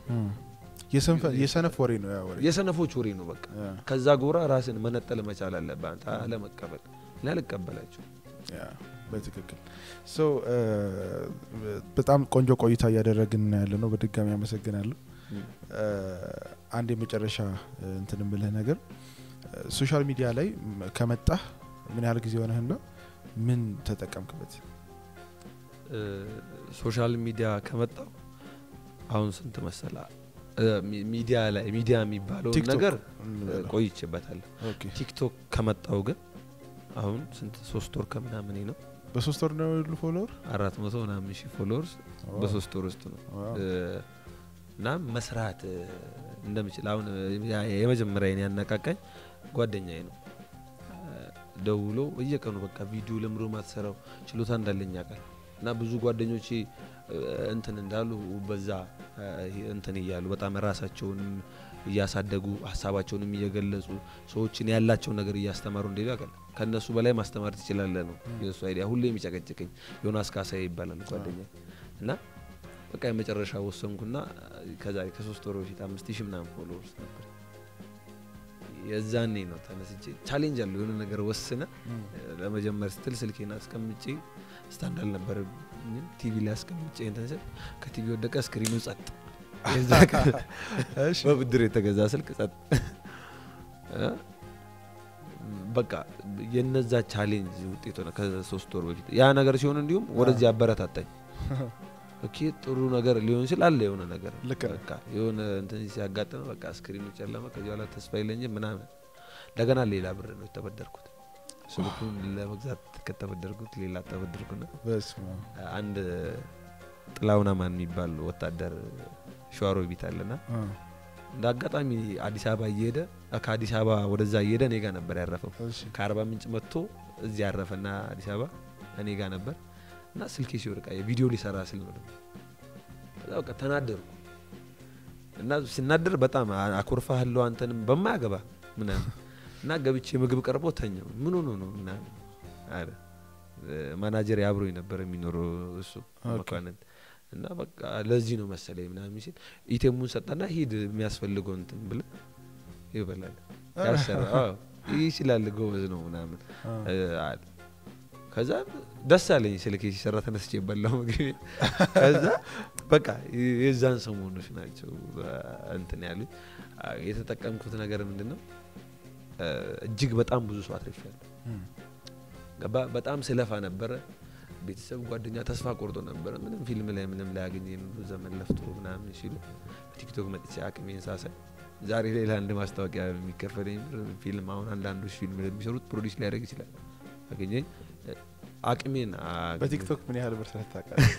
የሰንፈ- የሰነፍ ወሬ ነው ያ ወሬ የሰነፎች ወሬ ነው በቃ። ከዛ ጎራ ራስን መነጠል መቻል አለብህ አንተ አለመቀበል። እኔ አልቀበላቸው ያ በትክክል so በጣም ቆንጆ ቆይታ እያደረግን ያለ ነው። በድጋሚ አመሰግናለሁ። እ፣ አንድ የመጨረሻ እንትን የምልህ ነገር social media ላይ ከመጣህ ምን ያህል ጊዜ ሆነህና ምን ተጠቀምክበት? social media ከመጣው አሁን ስንት መሰላ ሚዲያ ላይ ሚዲያ የሚባለውን ቲክቶክ ነገር ቆይቼበታለሁ። ቲክቶክ ከመጣው ግን አሁን ስንት ሶስት ወር ከምናምን ነው። በሶስት ወር ነው ያሉ follower? አራት መቶ ምናምን ሺህ followers በሶስት ወር ውስጥ ነው። እና መስራት እንደምችል አሁን የመጀመሪያ ያነቃቃኝ ጓደኛዬ ነው ደውሎ በየቀኑ በቃ ቪዲዮ ለምሮ ማትሰራው ችሎታ እንዳለኝ ያውቃል እና ብዙ ጓደኞቼ እንትን እንዳሉ በዛ እንትን እያሉ በጣም ራሳቸውንም እያሳደጉ ሀሳባቸውንም እየገለጹ ሰዎችን ያላቸውን ነገር እያስተማሩ እንደሄዱ ያውቃል። ከእነሱ በላይ ማስተማር ትችላለህ ነው የእሱ idea። ሁሌ የሚጨቀጭቀኝ ዮናስ ካሳዬ ይባላል ጓደኛ እና በቃ የመጨረሻ ወሰንኩና ከዛ ከሶስት ወር በፊት አምስት ሺህ ምናምን followers ነበር። የዛኔ ነው ተነስቼ challenge አለው የሆነ ነገር ወስነ ለመጀመር ስትል ስልኬን አስቀምጬ stand አልነበረብኝም ቲቪ ላይ አስቀምጬ እንትን ስል ከቲቪ ወደቀ screen ኑ ጸጥ። *laughs* በብድር የተገዛ ስልክ ጸጥ።? በቃ የነዛ challenge ውጤት ሆነ ከሶስት ወር በፊት ያ ነገር ሲሆን እንዲሁም ወደዚህ አበረታታኝ። *laughs* okay ጥሩ ነገር ሊሆን ይችላል የሆነ ነገር በቃ የሆነ እንትን ሲያጋጥመ በቃ screen ኑ ጨለመ፣ ከዚህ በኋላ ተስፋ የለኝም ምናምን። እንደገና ሌላ ብር ነው የተበደርኩት። ስልኩን ለመግዛት ከተበደርኩት ሌላ ተበደርኩና አንድ ጥላሁን አማን የሚባል ወታደር ሸዋሮ ቤት አለና እንደ አጋጣሚ አዲስ አበባ እየሄደ ከአዲስ አበባ ወደዛ እየሄደ እኔ ጋር ነበር ያረፈው። ከአርባ ምንጭ መጥቶ እዚህ ያረፈና አዲስ አበባ እኔ ጋር ነበር እና ስልኬ ሲወድቃ የቪዲዮ ሊሰራ ስል ነው ከዛ በቃ ተናደርኩ እና ሲናደር በጣም አኮርፋለሁ አንተንም በማያገባ ምናምን። እና ገብቼ ምግብ ቀርቦ ተኛው ምን ሆኖ ነው ምናምን አለ። ማናጀር አብሮ ነበር የሚኖረው እሱ መኳንንት። እና በቃ ለዚህ ነው መሰለኝ ምናምን ሲል ኢቴሙን ሰጠና ሂድ የሚያስፈልገው እንትን ብለ ይበላል። ያሰራ ይችላል ጎበዝ ነው ምናምን አለ ከዛ ደስ አለኝ ስልኬ ሲሰራ ተነስቼ የበላው ምግብ ከዛ በቃ የዛን ሰሞኖች ናቸው እንትን ያሉኝ። የተጠቀምኩት ነገር ምንድን ነው እጅግ በጣም ብዙ ሰው አትርፌያለሁ። ገባ በጣም ስለፋ ነበረ። ቤተሰብ ጓደኛ ተስፋ ቆርጦ ነበረ። ምንም ፊልም ላይ ምንም ላይ ያገኘ ዘመን ለፍቶ ምናምን ሲሉ በቲክቶክ መጥቼ አቅሜን ሳሳይ ዛሬ ላይ ለአንድ ማስታወቂያ የሚከፈለኝ ፊልም አሁን አንዳንዶች ፊልም የሚሰሩት produce ሊያደርግ ይችላል። አገኘኝ አቅሜን በቲክቶክ ምን ያህል ብር ሰርተህ ታውቃለህ?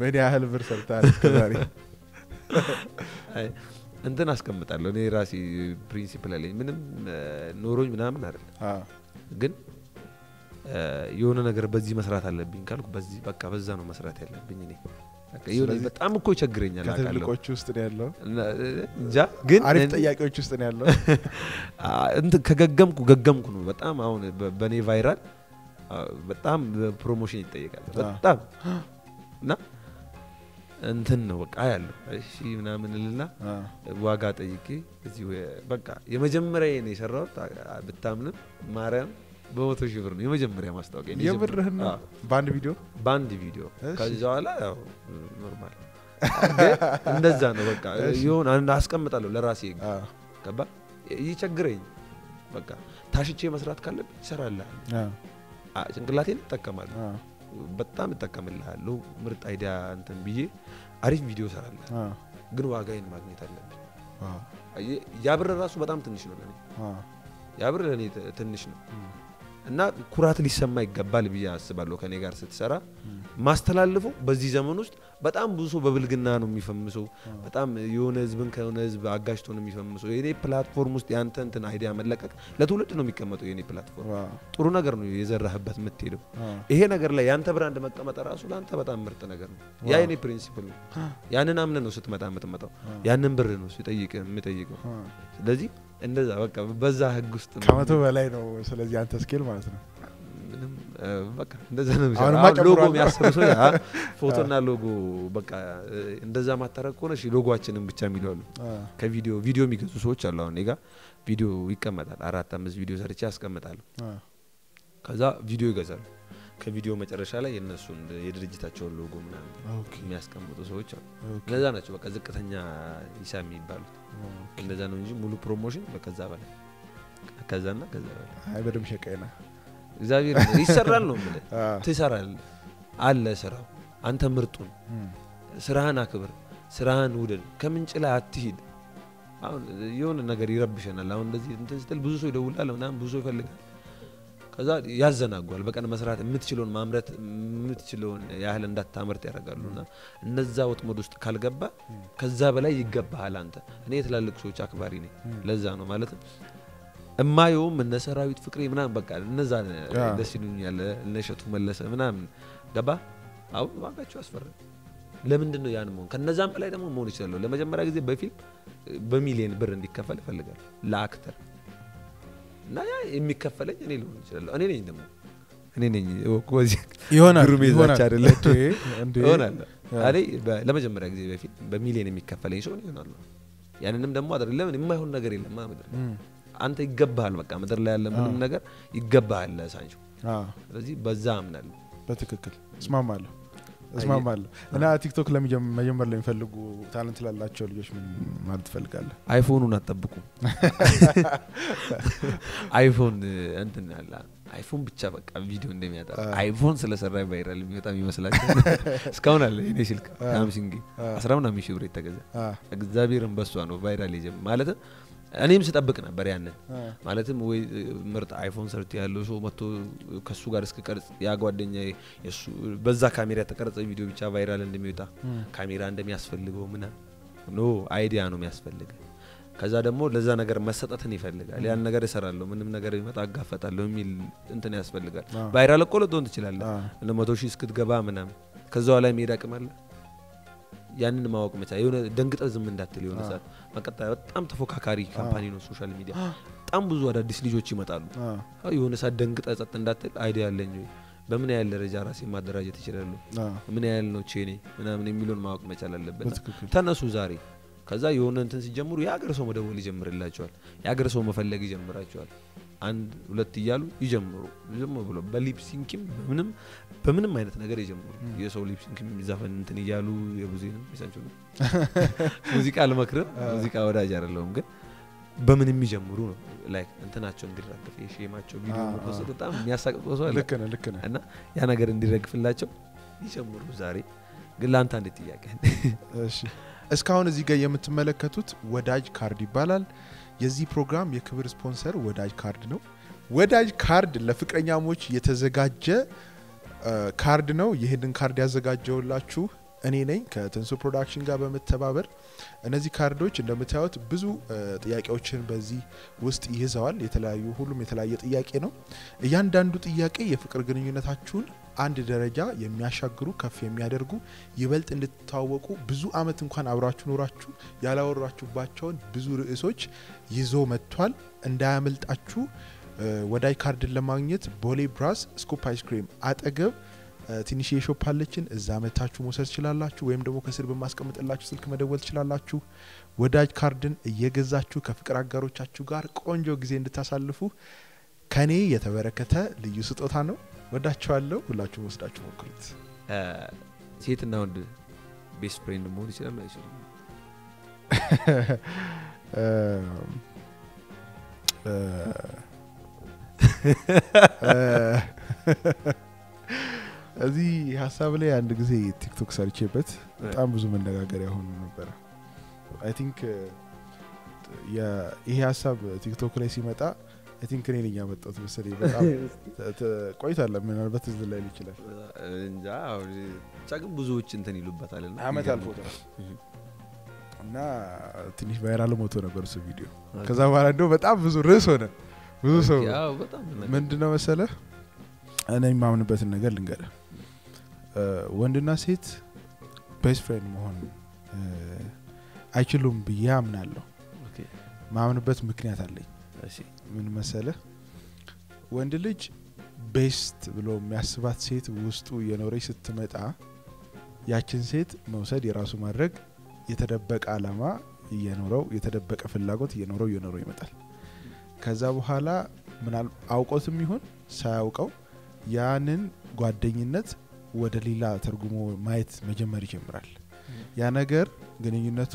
ምን ያህል ብር ሰርተሃል እስከዛሬ? እንትን አስቀምጣለሁ እኔ ራሴ principle አለኝ ምንም ኖሮኝ ምናምን አይደለም ግን የሆነ ነገር በዚህ መስራት አለብኝ ካልኩ በዚህ በቃ በዛ ነው መስራት ያለብኝ እኔ በጣም እኮ ይቸግረኛል ከትልቆቹ ውስጥ ነው ያለው። እንጃ ግን አሪፍ ጥያቄዎች ውስጥ ነው ያለው። *laughs* ከገገምኩ ገገምኩ ነው በጣም አሁን በእኔ viral በጣም promotion ይጠየቃል። በጣም እና እንትን ነው በቃ ያለው እሺ ምናምን ልና አ፣ ዋጋ ጠይቄ እዚህ ወ- በቃ የመጀመሪያ ነው የሰራሁት ብታምንም ማርያም በመቶ ሺህ ብር ነው የመጀመሪያ ማስታወቂያ አዎ፣ በአንድ ቪዲዮ? በአንድ ቪዲዮ። ከዛ በኋላ ያው normal። *laughs* እንደዛ ነው በቃ። የሆነ አንድ አስቀምጣለሁ ለራሴ ገባ? ይቸግረኝ በቃ ታሽቼ መስራት ካለብኝ ይሰራልሃል ጭንቅላቴን እጠቀማለሁ። በጣም እጠቀምልሃለሁ። ምርጥ idea እንትን ብዬ አሪፍ ቪዲዮ እሰራለሁ። አ፣ ግን ዋጋዬን ማግኘት አለብኝ። አ፣ አየህ፣ ያ ብር ራሱ በጣም ትንሽ ነው አ፣ ያ ብር ለእኔ ትንሽ ነው እና ኩራት ሊሰማ ይገባል ብዬ አስባለሁ ከኔ ጋር ስትሰራ። ማስተላልፈው በዚህ ዘመን ውስጥ በጣም ብዙ ሰው በብልግና ነው የሚፈምሰው። በጣም የሆነ ህዝብን ከሆነ ህዝብ አጋጭቶ ነው የሚፈምሰው። የኔ platform ውስጥ ያንተ እንትን idea መለቀቅ ለትውልድ ነው የሚቀመጠው የኔ platform። ጥሩ ነገር ነው የዘራህበት የምትሄደው። ይሄ ነገር ላይ ያንተ brand መቀመጡ ራሱ ለአንተ በጣም ምርጥ ነገር ነው። ያ የኔ principle ነው። ያንን አምነ ነው ስትመጣ የምትመጣው። ያንን ብር ነው ሲጠይቅ የምጠይቀው ስለዚህ እንደዛ በቃ በዛ ህግ ውስጥ ነው ከመቶ በላይ ነው። ስለዚህ አንተ scale ማለት ነው። ምንም በቃ እንደዛ ነው ሎጎ የሚያስብ ሰው *laughs* ፎቶና ሎጎ በቃ እንደዛ ማታረግ ከሆነ እሺ ሎጎአችንን ብቻ አ፣ ከቪዲዮ ቪዲዮ የሚገዙ ሰዎች አሉ። አሁን ጋ ቪዲዮ ይቀመጣል። አራት አምስት ቪዲዮ ሰርቼ ያስቀምጣሉ። ከዛ ቪዲዮ ይገዛሉ። ከቪዲዮ መጨረሻ ላይ የእነሱን የድርጅታቸውን ሎጎ ምናምን okay፣ የሚያስቀምጡ ሰዎች አሉ። እነዛ ናቸው በቃ ዝቅተኛ ሂሳብ የሚባሉት። እንደዛ ነው እንጂ ሙሉ promotion በከዛ በላይ። ከዛና ከዛ በላይ። አይ በደምብ ሸቀይና። እግዚአብሔር ይሰራል ነው የምልህ። *laughs* ትሰራል አለ ስራው። አንተ ምርጡን። ስራህን አክብር፣ ስራህን ውደድ፣ ከምንጭ ላይ አትሂድ። አሁን የሆነ ነገር ይረብሸናል። አሁን እንደዚህ እንትን ስትል ብዙ ሰው ይደውላል ምናምን ብዙ ሰው ይፈልጋል። ከዛ ያዘናጓል። በቀን መስራት የምትችለውን ማምረት የምትችለውን ያህል እንዳታመርት ያደርጋሉ። እና እነዛ ወጥመድ ውስጥ ካልገባ ከዛ በላይ ይገባሃል አንተ። እኔ የትላልቅ ሰዎች አክባሪ ነኝ። ለዛ ነው ማለት እማየውም እነ ሰራዊት ፍቅሬ ምናምን በቃ እነዛ ደስ ይሉኛል። እነ እሸቱ መለሰ ምናምን ገባ አሁን ዋጋቸው ያስፈራል። ለምንድን ነው ያን መሆን? ከነዛም በላይ ደግሞ መሆን ይችላለሁ። ለመጀመሪያ ጊዜ በፊልም በሚሊየን ብር እንዲከፈል እፈልጋለሁ ለአክተር እና ያ የሚከፈለኝ እኔ ሊሆን ይችላለሁ። እኔ ነኝ ደግሞ እኔ ነኝ ይሆናል ይሆናል። ለመጀመሪያ ጊዜ በፊት በሚሊየን የሚከፈለኝ ሰው እሆናለሁ። ያንንም ደግሞ አይደለም የማይሆን ነገር የለም ምድር አንተ ይገባሃል። በቃ ምድር ላይ ያለ ምንም ነገር ይገባሃል አ፣ ስለዚህ በዛ አምናለሁ። በትክክል እስማማለሁ እስማማለሁ። እና ቲክቶክ መጀመር ለሚፈልጉ talent ላላቸው ልጆች ምን ማለት ትፈልጋለህ? አይፎኑን አትጠብቁ። አይፎን እንትን ያለ አይፎን ብቻ በቃ ቪዲዮ እንደሚያጠ አይፎን ስለሰራ viral የሚወጣ የሚመስላቸው *laughs* እስካሁን አለ የኔ ስልክ ሳምሲንግ አስራ ምናምን ሺህ ብር የተገዛ እግዚአብሔርን በሷ ነው viral ማለትም እኔም ስጠብቅ ነበር ያንን ማለትም ወይ ምርጥ አይፎን ሰርቲ ያለው ሰው መጥቶ ከሱ ጋር እስክ ቀርጽ ያ ጓደኛ በዛ ካሜራ የተቀረጸ ቪዲዮ ብቻ viral እንደሚወጣ ካሜራ እንደሚያስፈልገው ምና no idea ነው የሚያስፈልግ። ከዛ ደግሞ ለዛ ነገር መሰጠትን ይፈልጋል። ያን ነገር እሰራለሁ፣ ምንም ነገር ቢመጣ አጋፈጣለሁ የሚል እንትን ያስፈልጋል። viral እኮ ልትሆን ትችላለህ አ፣ እንደ መቶ ሺህ እስክትገባ ምናምን ከዛ ላይ መሄድ አቅም አለ። ያንን ማወቅ መቻል የሆነ ደንግጠ ዝም እንዳትል የሆነ ሰዓት መቀጠል በጣም ተፎካካሪ company ነው social media። በጣም ብዙ አዳዲስ ልጆች ይመጣሉ። የሆነ ሰዓት ደንግጠ ጸጥ እንዳትል idea ያለኝ ወይ በምን ያህል ደረጃ ራሴ ማደራጀት ይችላሉ አ፣ ምን ያህል ነው ቼኔ ምናምን የሚለውን ማወቅ መቻል አለበት። ተነሱ ዛሬ። ከዛ የሆነ እንትን ሲጀምሩ የሀገር ሰው መደወል ይጀምርላቸዋል። የሀገር ሰው መፈለግ ይጀምራቸዋል። አንድ ሁለት እያሉ ይጀምሩ ዝም ብሎ በ lip sync ም በምንም በምንም አይነት ነገር ይጀምሩ። የሰው lip sync የሚዛፈን እንትን እያሉ የቡዜንም የሰንቹ *laughs* ሙዚቃ አልመክርም፣ ሙዚቃ ወዳጅ አይደለሁም። ግን በምን የሚጀምሩ ነው like እንትናቸው እንዲራገፍ የሼማቸው ቪዲዮ መፖሰት በጣም የሚያሳቅቀው ሰው አለ ልክ ነህ ልክ ነህ እና ያ ነገር እንዲረግፍላቸው ይጀምሩ። ዛሬ ግን ለአንተ አንድ ጥያቄ *laughs* እሺ እስካሁን እዚህ ጋር የምትመለከቱት ወዳጅ ካርድ ይባላል። የዚህ ፕሮግራም የክብር ስፖንሰር ወዳጅ ካርድ ነው። ወዳጅ ካርድ ለፍቅረኛሞች የተዘጋጀ ካርድ ነው። ይህንን ካርድ ያዘጋጀውላችሁ እኔ ነኝ ከትንሹ ፕሮዳክሽን ጋር በመተባበር እነዚህ ካርዶች እንደምታዩት ብዙ ጥያቄዎችን በዚህ ውስጥ ይይዘዋል። የተለያዩ ሁሉም የተለያየ ጥያቄ ነው። እያንዳንዱ ጥያቄ የፍቅር ግንኙነታችሁን አንድ ደረጃ የሚያሻግሩ ከፍ የሚያደርጉ ይበልጥ እንድትተዋወቁ ብዙ አመት እንኳን አብራችሁ ኖራችሁ ያላወራችሁባቸውን ብዙ ርዕሶች ይዞ መጥቷል። እንዳያመልጣችሁ። ወዳጅ ካርድን ለማግኘት ቦሌ ብራስ ስኩፕ አይስክሪም አጠገብ ትንሽዬ shop አለችን። እዛ መታችሁ መውሰድ ትችላላችሁ፣ ወይም ደግሞ ከስር በማስቀምጥላችሁ ስልክ መደወል ትችላላችሁ። ወዳጅ ካርድን እየገዛችሁ ከፍቅር አጋሮቻችሁ ጋር ቆንጆ ጊዜ እንድታሳልፉ ከኔ የተበረከተ ልዩ ስጦታ ነው። ወዳችኋለሁ። ሁላችሁም ወስዳችሁ ሞክሩት። ሴትና ወንድ best friend መሆን ይችላሉ አይችሉም? እ፣ *laughs* እዚህ ሀሳብ ላይ አንድ ጊዜ ቲክቶክ ሰርቼበት በጣም ብዙ መነጋገሪያ ሆኑ ነበረ። I think ይሄ ሀሳብ ቲክቶክ ላይ ሲመጣ I think እኔ ነኝ ያመጣሁት መሰለኝ። በጣም ቆይቷል። ምናልባት እዚህ ላይ ይችላል እንጃ ብቻ ግን ብዙዎች እንትን ይሉበታል እና አመት አልፎታል እና ትንሽ viral ሞቶ ነበር እሱ ቪዲዮ። ከዛ በኋላ እንደው በጣም ብዙ ርዕስ ሆነ። ብዙ ሰው ምንድነው መሰለ እኔ የማምንበትን ነገር ልንገረ ወንድና ሴት best friend መሆን አይችሉም ብዬ አምናለሁ። ማምንበት ምክንያት አለኝ። ምን መሰለ ወንድ ልጅ ቤስት ብሎ የሚያስባት ሴት ውስጡ የኖረች ስትመጣ ያችን ሴት መውሰድ የራሱ ማድረግ የተደበቀ አላማ እየኖረው የተደበቀ ፍላጎት እየኖረው እየኖረው ይመጣል። ከዛ በኋላ ምናል አውቆትም ይሁን ሳያውቀው ያንን ጓደኝነት ወደ ሌላ ተርጉሞ ማየት መጀመር ይጀምራል። ያ ነገር ግንኙነቱ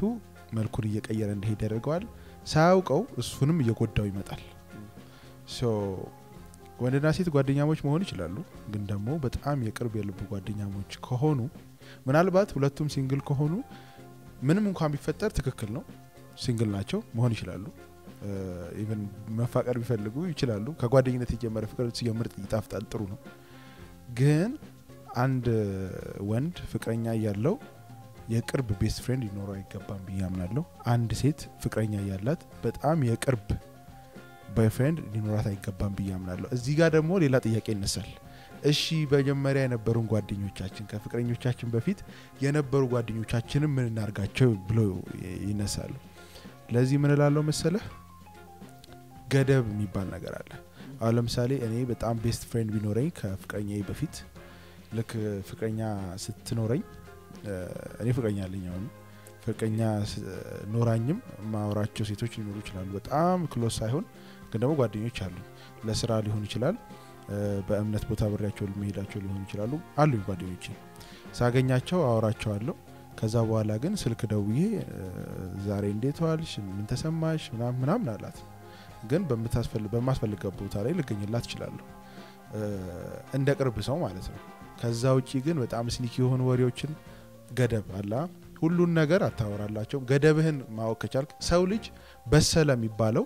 መልኩን እየቀየረ እንዲሄድ ያደርገዋል። ሳያውቀው እሱንም እየጎዳው ይመጣል። ወንድና ሴት ጓደኛሞች መሆን ይችላሉ። ግን ደግሞ በጣም የቅርብ የልብ ጓደኛሞች ከሆኑ ምናልባት ሁለቱም single ከሆኑ ምንም እንኳን ቢፈጠር ትክክል ነው። single ናቸው መሆን ይችላሉ። even መፋቀር ቢፈልጉ ይችላሉ። ከጓደኝነት የጀመረ ፍቅር ሲጀምር ይጣፍጣል፣ ጥሩ ነው። ግን አንድ ወንድ ፍቅረኛ እያለው የቅርብ best friend ሊኖረው አይገባም ብዬ አምናለሁ። አንድ ሴት ፍቅረኛ እያላት በጣም የቅርብ boyfriend ሊኖራት አይገባም ብዬ አምናለሁ። እዚህ ጋር ደግሞ ሌላ ጥያቄ ይነሳል። እሺ መጀመሪያ የነበሩን ጓደኞቻችን ከፍቅረኞቻችን በፊት የነበሩ ጓደኞቻችንን ምን እናርጋቸው ብሎ ይነሳሉ። ለዚህ ምን እላለሁ መሰለህ፣ ገደብ የሚባል ነገር አለ። አሁን ለምሳሌ እኔ በጣም best friend ቢኖረኝ ከፍቅረኛ በፊት ልክ ፍቅረኛ ስትኖረኝ እኔ ፍቅረኛ አለኝ አሁን ፍቅረኛ ኖራኝም ማውራቸው ሴቶች ሊኖሩ ይችላሉ። በጣም ክሎስ ሳይሆን ግን ደግሞ ጓደኞች አሉኝ። ለስራ ሊሆን ይችላል፣ በእምነት ቦታ ብሬያቸው መሄዳቸው ሊሆኑ ይችላሉ። አሉኝ ጓደኞቼ። ሳገኛቸው አወራቸዋለሁ። ከዛ በኋላ ግን ስልክ ደውዬ ዛሬ እንዴት ዋልሽ፣ ምን ተሰማሽ፣ ምናምን አላት። ግን በማስፈልገው ቦታ ላይ ልገኝላት እችላለሁ፣ እንደ ቅርብ ሰው ማለት ነው። ከዛ ውጪ ግን በጣም ስኒክ የሆኑ ወሬዎችን ገደብ አላ ሁሉን ነገር አታወራላቸው። ገደብህን ማወቅ ከቻልክ ሰው ልጅ በሰለ የሚባለው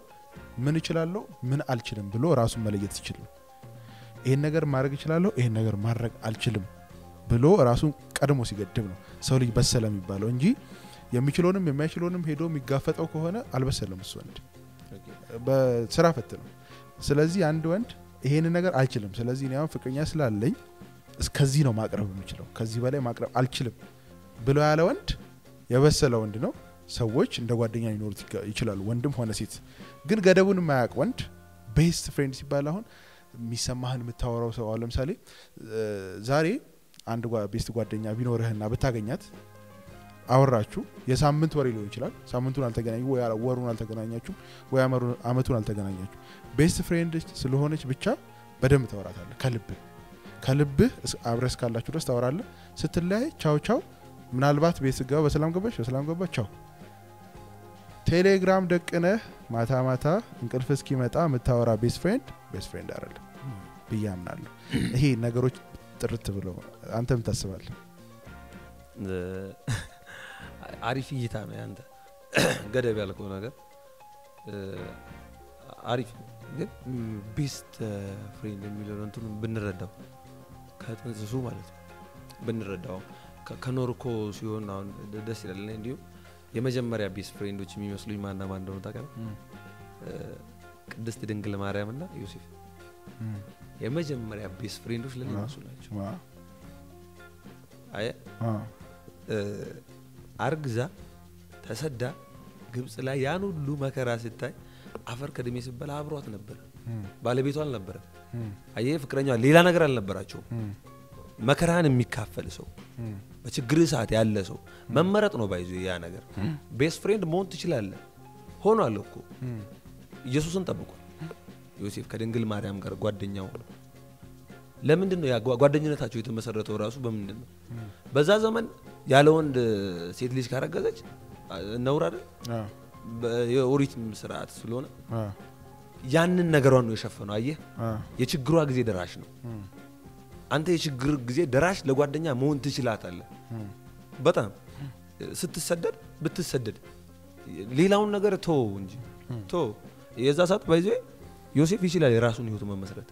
ምን እችላለሁ ምን አልችልም ብሎ ራሱን መለየት ይችል ይህን ነገር ማድረግ እችላለሁ፣ ይህን ነገር ማድረግ አልችልም ብሎ ራሱን ቀድሞ ሲገድብ ነው ሰው ልጅ በሰለ የሚባለው እንጂ የሚችለውንም የማይችለውንም ሄዶ የሚጋፈጠው ከሆነ አልበሰለም። እሱ ወንድ በስራ ፈት ነው። ስለዚህ አንድ ወንድ ይሄንን ነገር አልችልም፣ ስለዚህ እኔ አሁን ፍቅረኛ ስላለኝ እስከዚህ ነው ማቅረብ የምችለው፣ ከዚህ በላይ ማቅረብ አልችልም ብሎ ያለ ወንድ የበሰለ ወንድ ነው። ሰዎች እንደ ጓደኛ ሊኖሩት ይችላሉ፣ ወንድም ሆነ ሴት። ግን ገደቡን የማያውቅ ወንድ best friend ሲባል አሁን የሚሰማህን የምታወራው ሰው አሁን ለምሳሌ ዛሬ አንድ best ጓደኛ ቢኖርህና ብታገኛት አወራችሁ። የሳምንት ወሬ ሊሆን ይችላል። ሳምንቱን አልተገናኙ ወይ ወሩን አልተገናኛችሁም ወይ አመቱን አልተገናኛችሁ best friend ስለሆነች ብቻ በደንብ ታወራታለህ። ከልብህ ከልብህ አብረህ እስካላችሁ ድረስ ታወራለህ። ስትለያይ ቻው ቻው። ምናልባት ቤት ስገባ በሰላም ገባች በሰላም ገባ ቻው። ቴሌግራም ደቅነህ ማታ ማታ እንቅልፍ እስኪመጣ የምታወራ best friend best friend አይደለም ብዬ አምናለሁ። ይሄ ነገሮች ጥርት ብለው አንተም ታስባለህ አሪፍ እይታ ነው ያንተ። *coughs* ገደብ ያልከው ነገር አሪፍ ግን best friend የሚለው እንትኑ ብንረዳው ከጥንስሱ ማለት ነው ብንረዳው ከኖርኮ ሲሆን አሁን ደስ ይላል። እኔ እንዲሁም የመጀመሪያ best friend ኦች የሚመስሉኝ ማና ማን እንደሆነ ታውቃለህ? ቅድስት ድንግል ማርያም እና ዮሴፍ። የመጀመሪያ best friend ኦች ለኔ ናቸው። አየህ አርግዛ ተሰዳ ግብጽ ላይ ያን ሁሉ መከራ ስታይ አፈር ከድሜ ስትበላ አብሯት እም፣ ባለቤቷ አልነበረ አየ ፍቅረኛ ሌላ ነገር አልነበራቸውም። መከራን የሚካፈል ሰው በችግር ሰዓት ያለ ሰው መመረጥ ነው by the way ያ ነገር። best friend መሆን ትችላለህ። ሆኗል እኮ። ኢየሱስን ጠብቋል። ዮሴፍ ከድንግል ማርያም ጋር ጓደኛው ሆነ ለምንድን ነው ጓደኝነታቸው የተመሰረተው ራሱ በምንድን ነው በዛ ዘመን ያለ ወንድ ሴት ልጅ ካረገዘች ነውር አይደል? አ፣ በ- የኦሪት ስርዓት ስለሆነ ያንን ነገሯን ነው የሸፈነው። አየህ? የችግሯ ጊዜ ደራሽ ነው። አንተ የችግር ጊዜ ደራሽ ለጓደኛ መሆን ትችላታለህ በጣም ስትሰደድ ብትሰደድ ሌላውን ነገር ቶ እንጂ ቶ የዛ ሰዓት ባይዘ ዮሴፍ ይችላል የራሱን ህይወት መመስረት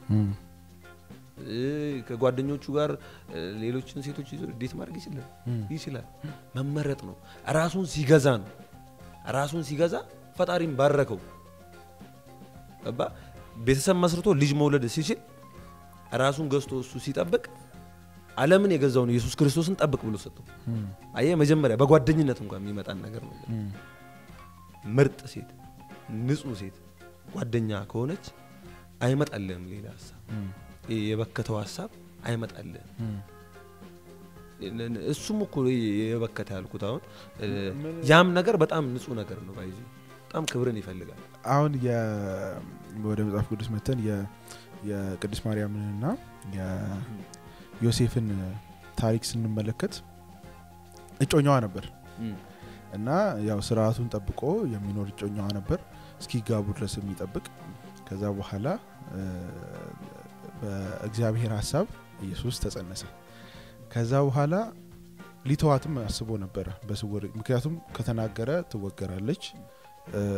ከጓደኞቹ ጋር ሌሎችን ሴቶች ይዞ ዴት ማድረግ ይችላል? ይችላል። መመረጥ ነው። ራሱን ሲገዛ ነው። ራሱን ሲገዛ ፈጣሪም ባረከው። ገባ ቤተሰብ መስርቶ ልጅ መውለድ ሲችል ራሱን ገዝቶ እሱ ሲጠብቅ ዓለምን የገዛውን ኢየሱስ ክርስቶስን ጠብቅ ብሎ ሰጠው። አየህ መጀመሪያ በጓደኝነት እንኳን የሚመጣን ነገር ነው። ምርጥ ሴት ንጹህ ሴት ጓደኛ ከሆነች አይመጣልህም ሌላ ሀሳብ የበከተው ሀሳብ አይመጣልህም። እም። እሱም እኮ የበከተ ያልኩት አሁን ያም ነገር በጣም ንጹህ ነገር ነው ባይዙ በጣም ክብርን ይፈልጋል። አሁን የ- ወደ መጽሐፍ ቅዱስ መተን የ- የቅድስት ማርያምንና የዮሴፍን ታሪክ ስንመለከት እጮኛዋ ነበር። እና ያው ስርዓቱን ጠብቆ የሚኖር እጮኛዋ ነበር። እስኪጋቡ ድረስ የሚጠብቅ። ከዛ በኋላ በእግዚአብሔር ሀሳብ ኢየሱስ ተጸነሰ። ከዛ በኋላ ሊተዋትም አስቦ ነበረ በስውር ምክንያቱም ከተናገረ ትወገራለች።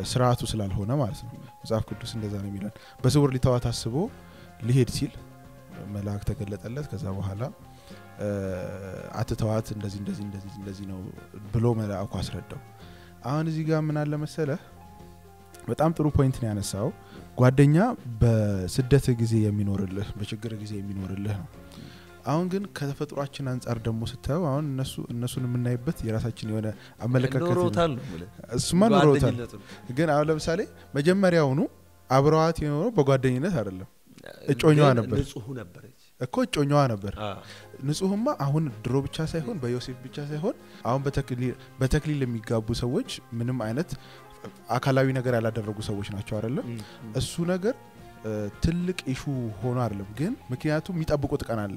ስርዓቱ ስላልሆነ ማለት ነው። መጽሐፍ ቅዱስ እንደዛ ነው የሚለን። በስውር ሊተዋት አስቦ ሊሄድ ሲል መልአክ ተገለጠለት። ከዛ በኋላ አትተዋት እንደዚህ እንደዚህ እንደዚህ እንደዚህ ነው ብሎ መልአኩ አስረዳው። አሁን እዚህ ጋር ምን አለ መሰለህ? በጣም ጥሩ ፖይንት ነው ያነሳው ጓደኛ በስደት ጊዜ የሚኖርልህ በችግር ጊዜ የሚኖርልህ ነው። አሁን ግን ከተፈጥሯችን አንጻር ደግሞ ስታየው አሁን እነሱ እነሱን የምናይበት የራሳችን የሆነ አመለካከት እሱማ ጓደኝነቱን። ግን አሁን ለምሳሌ መጀመሪያውኑ አብረዋት የኖረው በጓደኝነት አይደለም። እጮኛዋ ነበር። እኮ እጮኛዋ ነበር። ንጹህማ አሁን ድሮ ብቻ ሳይሆን በዮሴፍ ብቻ ሳይሆን አሁን በተክሊል- በተክሊል የሚጋቡ ሰዎች ምንም አይነት አካላዊ ነገር ያላደረጉ ሰዎች ናቸው አይደለም እም፣ እሱ ነገር ትልቅ ኢሹ ሆኖ አይደለም። ግን ምክንያቱም የሚጠብቁት ቀን አለ።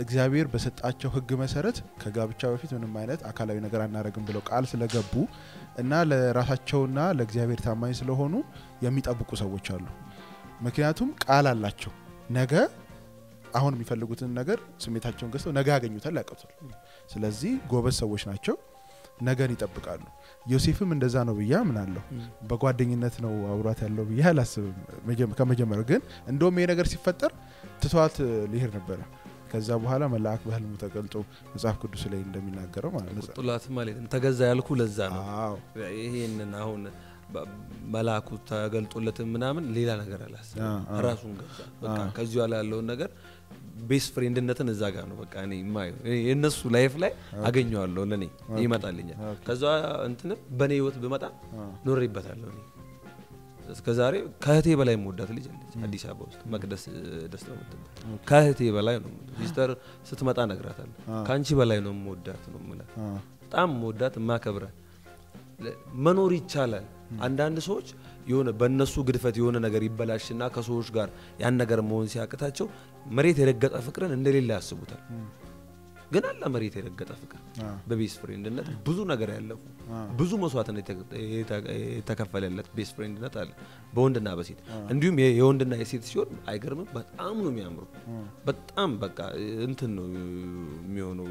እግዚአብሔር በሰጣቸው ህግ መሰረት ከጋብቻ በፊት ምንም አይነት አካላዊ ነገር አናረግም ብለው ቃል ስለገቡ እና ለራሳቸውና ለእግዚአብሔር ታማኝ ስለሆኑ የሚጠብቁ ሰዎች አሉ። ምክንያቱም ቃል አላቸው። ነገ አሁን የሚፈልጉትን ነገር ስሜታቸውን ገዝተው ነገ ያገኙታል ያውቁታል ስለዚህ ጎበዝ ሰዎች ናቸው ነገን ይጠብቃሉ። ዮሴፍም እንደዛ ነው ብዬ አምናለሁ። በጓደኝነት ነው አውራት ያለው ብዬ አላስብም። መጀመ- ከመጀመሪያው ግን እንደውም ይሄ ነገር ሲፈጠር ትቷት ሊሄድ ነበረ። ከዛ በኋላ መልአክ በህልሙ ተገልጦ መጽሐፍ ቅዱስ ላይ እንደሚናገረው ማለት ነው። ማለት ነው። ተገዛ ያልኩ ለዛ ነው። ይሄንን አሁን መልአኩ ተገልጦለትን ምናምን ሌላ ነገር አላስብ አ፣ አ። ራሱን ገዛ። በቃ ያለውን ነገር best friend ነትን እዛ ጋር ነው በቃ እኔ የማየው። የእነሱ life ላይ አገኘዋለሁ ለእኔ ይመጣልኛል። ከዛ እንትንም በእኔ ህይወት ብመጣ ኖሬበታለሁ እኔ። እስከ ዛሬ ከእህቴ በላይ ምወዳት ልጅ አለች አዲስ አበባ ውስጥ መቅደስ ደስታ ምትባል ከእህቴ በላይ ነው የምወዳት። sister ስትመጣ እነግራታለሁ። ከአንቺ በላይ ነው የምወዳት ነው የምላት። በጣም መወዳት ማከብረ መኖር ይቻላል። አንዳንድ ሰዎች የሆነ በእነሱ ግድፈት የሆነ ነገር ይበላሽና ከሰዎች ጋር ያን ነገር መሆን ሲያቅታቸው መሬት የረገጠ ፍቅርን እንደሌለ ያስቡታል። ግን አለ መሬት የረገጠ ፍቅር አ፣ በ best friend ነት ብዙ ነገር ያለፉ ብዙ መስዋዕትነት የተ- የተ- የተከፈለለት best friend ነት አለ በወንድና በሴት እንዲሁም የወንድና የሴት ሲሆን አይገርምም በጣም ነው የሚያምሩ በጣም በቃ እንትን ነው የሚሆነው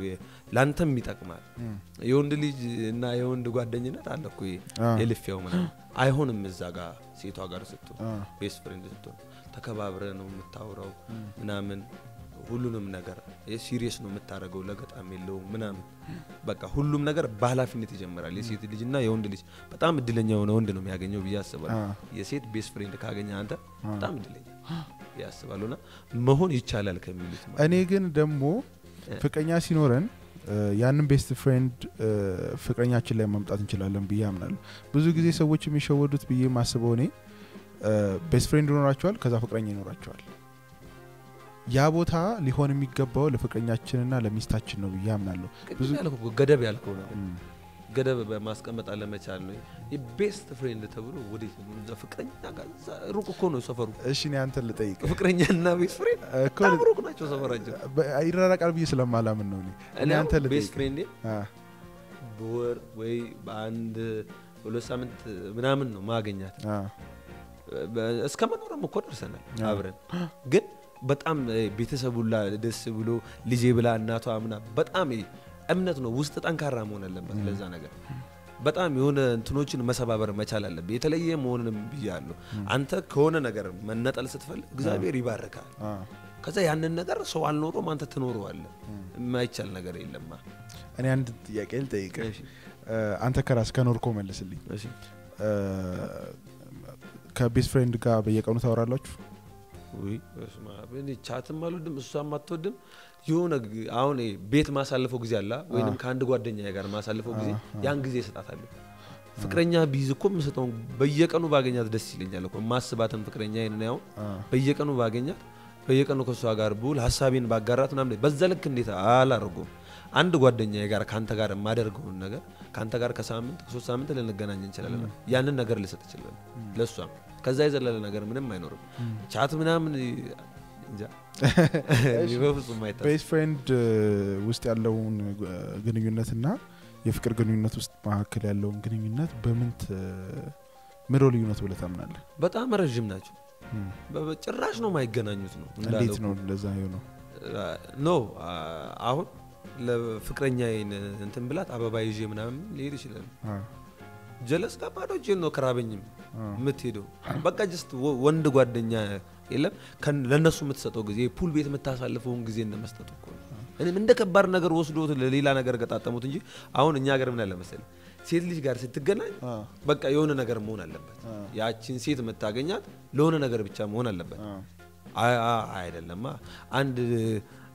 ለአንተም ይጠቅማል የወንድ ልጅ እና የወንድ ጓደኝነት አለ እኮ የልፊያው ምናምን አይሆንም እዛ ጋር ሴቷ ጋር ስትሆን best friend ስትሆን ተከባብረ ነው የምታውራው ምናምን ሁሉንም ነገር serious ነው የምታደርገው ለገጣም የለውም ምናምን። በቃ ሁሉም ነገር በኃላፊነት ይጀምራል። የሴት ልጅ እና የወንድ ልጅ በጣም እድለኛ የሆነ ወንድ ነው የሚያገኘው ብዬ አስባለሁ። የሴት best friend ካገኘ አንተ በጣም እድለኛ አስባለሁ። እና መሆን ይቻላል ከሚሉት እኔ ግን ደግሞ ፍቅረኛ ሲኖረን ያንን best friend ፍቅረኛችን ላይ ማምጣት እንችላለን ብዬ አምናለሁ። ብዙ ጊዜ ሰዎች የሚሸወዱት ብዬ ማስበው እኔ best friend ይኖራቸዋል፣ ከዛ ፍቅረኛ ይኖራቸዋል። ያ ቦታ ሊሆን የሚገባው ለፍቅረኛችንና ለሚስታችን ነው ብዬ አምናለሁ። እኮ ገደብ ያልከው ነገር ገደብ በማስቀመጥ አለመቻል ነው። የ best friend ተብሎ ወዴት ፍቅረኛ ሩቅ እኮ ነው ሰፈሩ። እሺ እኔ አንተን ልጠይቅ። ፍቅረኛና best friend በጣም ሩቅ ናቸው ሰፈራቸው ይራራቃል ብዬ ስለማላምን ነው እኔ። አንተን best ልጠይቅ። friend ኤ አ፣ በወር ወይ በአንድ ሁለት ሳምንት ምናምን ነው ማገኛት። እስከ መኖርም እኮ ደርሰናል አብረን። ግን በጣም ቤተሰቡላ ደስ ብሎ ልጄ ብላ እናቷ ምና በጣም እምነት ነው። ውስጥ ጠንካራ መሆን አለበት ለዛ ነገር። በጣም የሆነ እንትኖችን መሰባበር መቻል አለብህ። የተለየ መሆንንም ብያለሁ። አንተ ከሆነ ነገር መነጠል ስትፈልግ እግዚአብሔር ይባርካል። ከዛ ያንን ነገር ሰው አልኖረም አንተ ትኖረዋለህ። የማይቻል ነገር የለማ። እኔ አንድ ጥያቄ ልጠይቅ እሺ፣ እ፣ አንተ ከራስ ከኖርኮ መልስልኝ። ከ best friend ጋር በየቀኑ ታወራላችሁ? chat ም አልወድም እሷም አትወድም። የሆነ አሁን ቤት ማሳልፈው ጊዜ አላ ወይንም ከአንድ ጓደኛ ጋር ማሳልፈው ጊዜ ያን ጊዜ እሰጣታለሁ። ፍቅረኛ ቢይዝ እኮ የምሰጠውን በየቀኑ ባገኛት ደስ ይለኛል እኮ። የማስባትን ፍቅረኛ ይንን ያው አ፣ በየቀኑ ባገኛት በየቀኑ ከእሷ ጋር ብውል ሀሳቤን ባጋራት ምናምን በዛ ልክ እንዴት አላደርገውም። አንድ ጓደኛ ጋር ከአንተ ጋር የማደርገውን ነገር ከአንተ ጋር ከሳምንት ከሶስት ሳምንት ልንገናኝ እንችላለን። ያንን ነገር ልሰጥ ይችላል ለእሷም ከዛ የዘለለ ነገር ምንም አይኖርም። chat ምናምን በፍጹም best friend ውስጥ ያለውን ግንኙነትና የፍቅር ግንኙነት ውስጥ መካከል ያለውን ግንኙነት በምን ት- ምሮ ልዩነት ብለህ ታምናለህ? በጣም ረዥም ናቸው። እም፣ በጭራሽ ነው የማይገናኙት ነው እንዴት ነው እንደዛ የሆነው? No አሁን ለፍቅረኛ እንትን ብላት አበባ ይዤ ምናምን ሊሄድ ይችላል። ጀለስ ጋ ባዶ እጅህን ነው ከራበኝም የምትሄደው። በቃ just ወንድ ጓደኛ የለም። ለእነሱ የምትሰጠው ጊዜ pool ቤት የምታሳልፈውን ጊዜ እንደመስጠቱ እኮ ነው። እኔም እንደ ከባድ ነገር ወስዶት ለሌላ ነገር ገጣጠሙት እንጂ አሁን እኛ ሀገር ምን አለ መሰለህ? ሴት ልጅ ጋር ስትገናኝ በቃ የሆነ ነገር መሆን አለበት። አ፣ ያቺን ሴት የምታገኛት ለሆነ ነገር ብቻ መሆን አለበት። አይደለማ። አንድ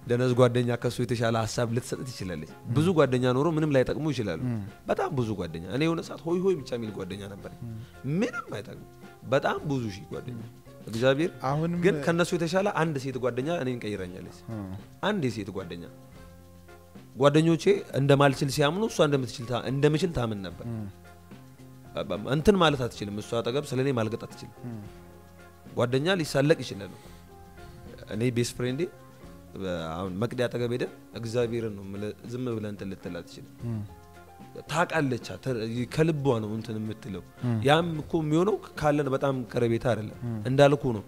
ደነዝ ጓደኛ ከሱ የተሻለ ሀሳብ ልትሰጥ ትችላለች። ብዙ ጓደኛ ኖሮ ምንም ላይ ጠቅሙ ይችላሉ። በጣም ብዙ ጓደኛ እኔ የሆነ ሰዓት ሆይ ሆይ ብቻ የሚል ጓደኛ ነበር። ምንም አይጠቅሙ በጣም ብዙ ሺህ ጓደኛ እግዚአብሔር ግን ከነሱ የተሻለ አንድ ሴት ጓደኛ እኔን ቀይረኛለች። አንድ የሴት ጓደኛ ጓደኞቼ እንደማልችል ሲያምኑ እሷ እንደምችል ታምን ነበር። እንትን ማለት አትችልም። እሷ አጠገብ ስለ እኔ ማልገጥ አትችልም። ጓደኛ ሊሳለቅ ይችላል። እኔ ቤስት ፍሬንዴ አሁን አጠገብ ሄደ እግዚአብሔርን ነው ዝም ብለህ እንትን ልትል አትችልም። ታውቃለች፣ ከልቧ ነው እንትን የምትለው። ያም እኮ የሚሆነው ካለን በጣም ቀረቤታ አይደለም እንዳልኩ ነው።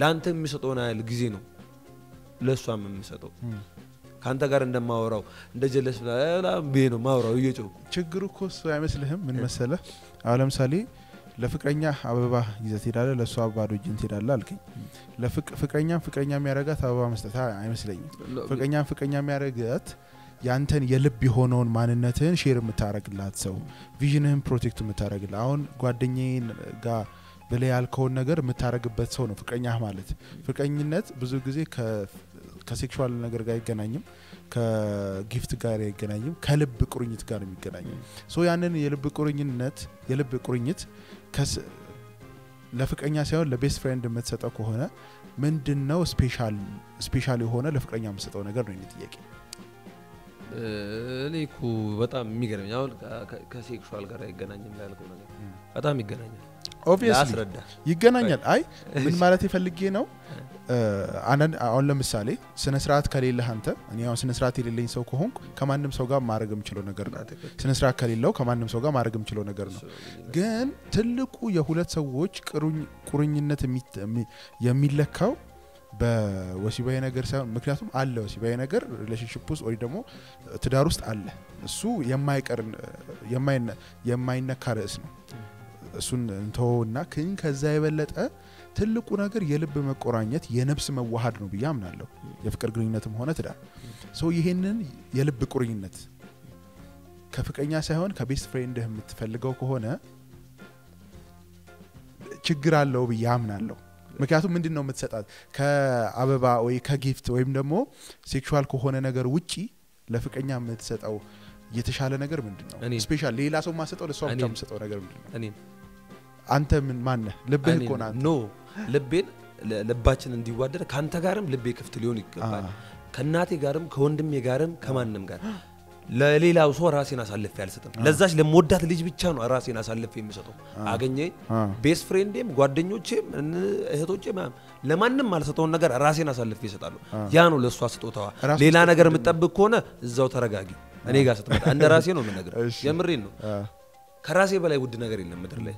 ለአንተ የሚሰጠውን ያህል ጊዜ ነው ለእሷም የምሰጠው። ከአንተ ጋር እንደማወራው እንደ ጀለስ ነው ማወራው እየጮኩ ችግሩ እኮ እሱ አይመስልህም? ምን መሰለህ፣ አሁን ለምሳሌ ለፍቅረኛ አበባ ይዘህ ትሄዳለህ፣ ለእሷ ባዶ እጅን ትሄዳለህ አልከኝ። ለፍቅረኛም ፍቅረኛ የሚያረጋት አበባ መስጠት አይመስለኝም። ፍቅረኛም ፍቅረኛ የሚያረጋት ያንተን የልብ የሆነውን ማንነትህን share የምታረግላት ሰው vision ህን protect የምታረግላት አሁን ጓደኛዬን ጋር ብለህ ያልከውን ነገር የምታረግበት ሰው ነው ፍቅረኛህ ማለት። ፍቅረኝነት ብዙ ጊዜ ከ- ከ sexual ነገር ጋር አይገናኝም፣ ከ gift ጋር አይገናኝም፣ ከልብ ቁርኝት ጋር ነው የሚገናኘው። So ያንን የልብ ቁርኝነት የልብ ቁርኝት ለፍቅረኛ ሳይሆን ለ best friend የምትሰጠው ከሆነ ምንድን ነው special የሆነ ለፍቅረኛ የምትሰጠው ነገር ነው ጥያቄ። እኔ በጣም የሚገርመኝ አሁን ከ- ከ- ከ sexual ጋር አይገናኝም ያልከው ነገር በጣም ይገናኛል። Obviously ይገናኛል። አይ ምን ማለት ፈልጌ ነው አሁን ለምሳሌ ስነ ስርዓት ከሌለህ አንተ እኔ አሁን ስነ ስርዓት የሌለኝ ሰው ከሆንኩ ከማንም ሰው ጋር ማድረግ የምችለው ነገር ነው። ስነ ስርዓት ከሌለው ከማንም ሰው ጋር ማድረግ የምችለው ነገር ነው። ግን ትልቁ የሁለት ሰዎች ቁርኝነት የሚ- የሚ- የሚለካው በወሲባዊ ነገር ሳይሆን ምክንያቱም አለ ወሲባዊ ነገር relationship ውስጥ ወይ ደግሞ ትዳር ውስጥ አለ። እሱ የማይቀር የማይነ- የማይነካ ርዕስ ነው። እሱን እንተወውና ግን ከዛ የበለጠ ትልቁ ነገር የልብ መቆራኘት የነፍስ መዋሃድ ነው ብዬ አምናለሁ። የፍቅር ግንኙነትም ሆነ ትዳር ሰው ይሄንን የልብ ቁርኝነት ከፍቅረኛ ሳይሆን ከ best friend ህ የምትፈልገው ከሆነ ችግር አለው ብዬ አምናለሁ። ምክንያቱም ምንድን ነው የምትሰጣት ከአበባ ወይ ከ gift ወይም ደግሞ Sexual ከሆነ ነገር ውጪ ለፍቅረኛ የምትሰጠው የተሻለ ነገር ምንድን ነው? Special ሌላ ሰው ማልሰጠው ለእሷ ብቻ እኔን። የምትሰጠው ነገር ምንድን ነው? አንተ ምን ማነህ? ልብህ እኮ no ልቤን ልባችን እንዲዋደድ ከአንተ ጋርም ልቤ ክፍት ሊሆን ይገባል። ከእናቴ ጋርም ከወንድሜ ጋርም ከማንም ጋር ለሌላው ሰው ራሴን አሳልፌ አልሰጥም። ለዛች ለምወዳት ልጅ ብቻ ነው ራሴን አሳልፌ የምሰጠው። አገኘኝ አ። Best friend ኤም ጓደኞቼም እህቶቼ ለማንም አልሰጠውን ነገር ራሴን አሳልፌ እሰጣለሁ። ያ ነው ለእሷ ስጦታዋ። ሌላ ነገር? የምጠብቅ ከሆነ እዛው ተረጋጊ። እኔ ጋር ስትመጣ እንደ ራሴ ነው የምነግርህ። የምሬን ነው። ከራሴ በላይ ውድ ነገር የለም ምድር ላይ።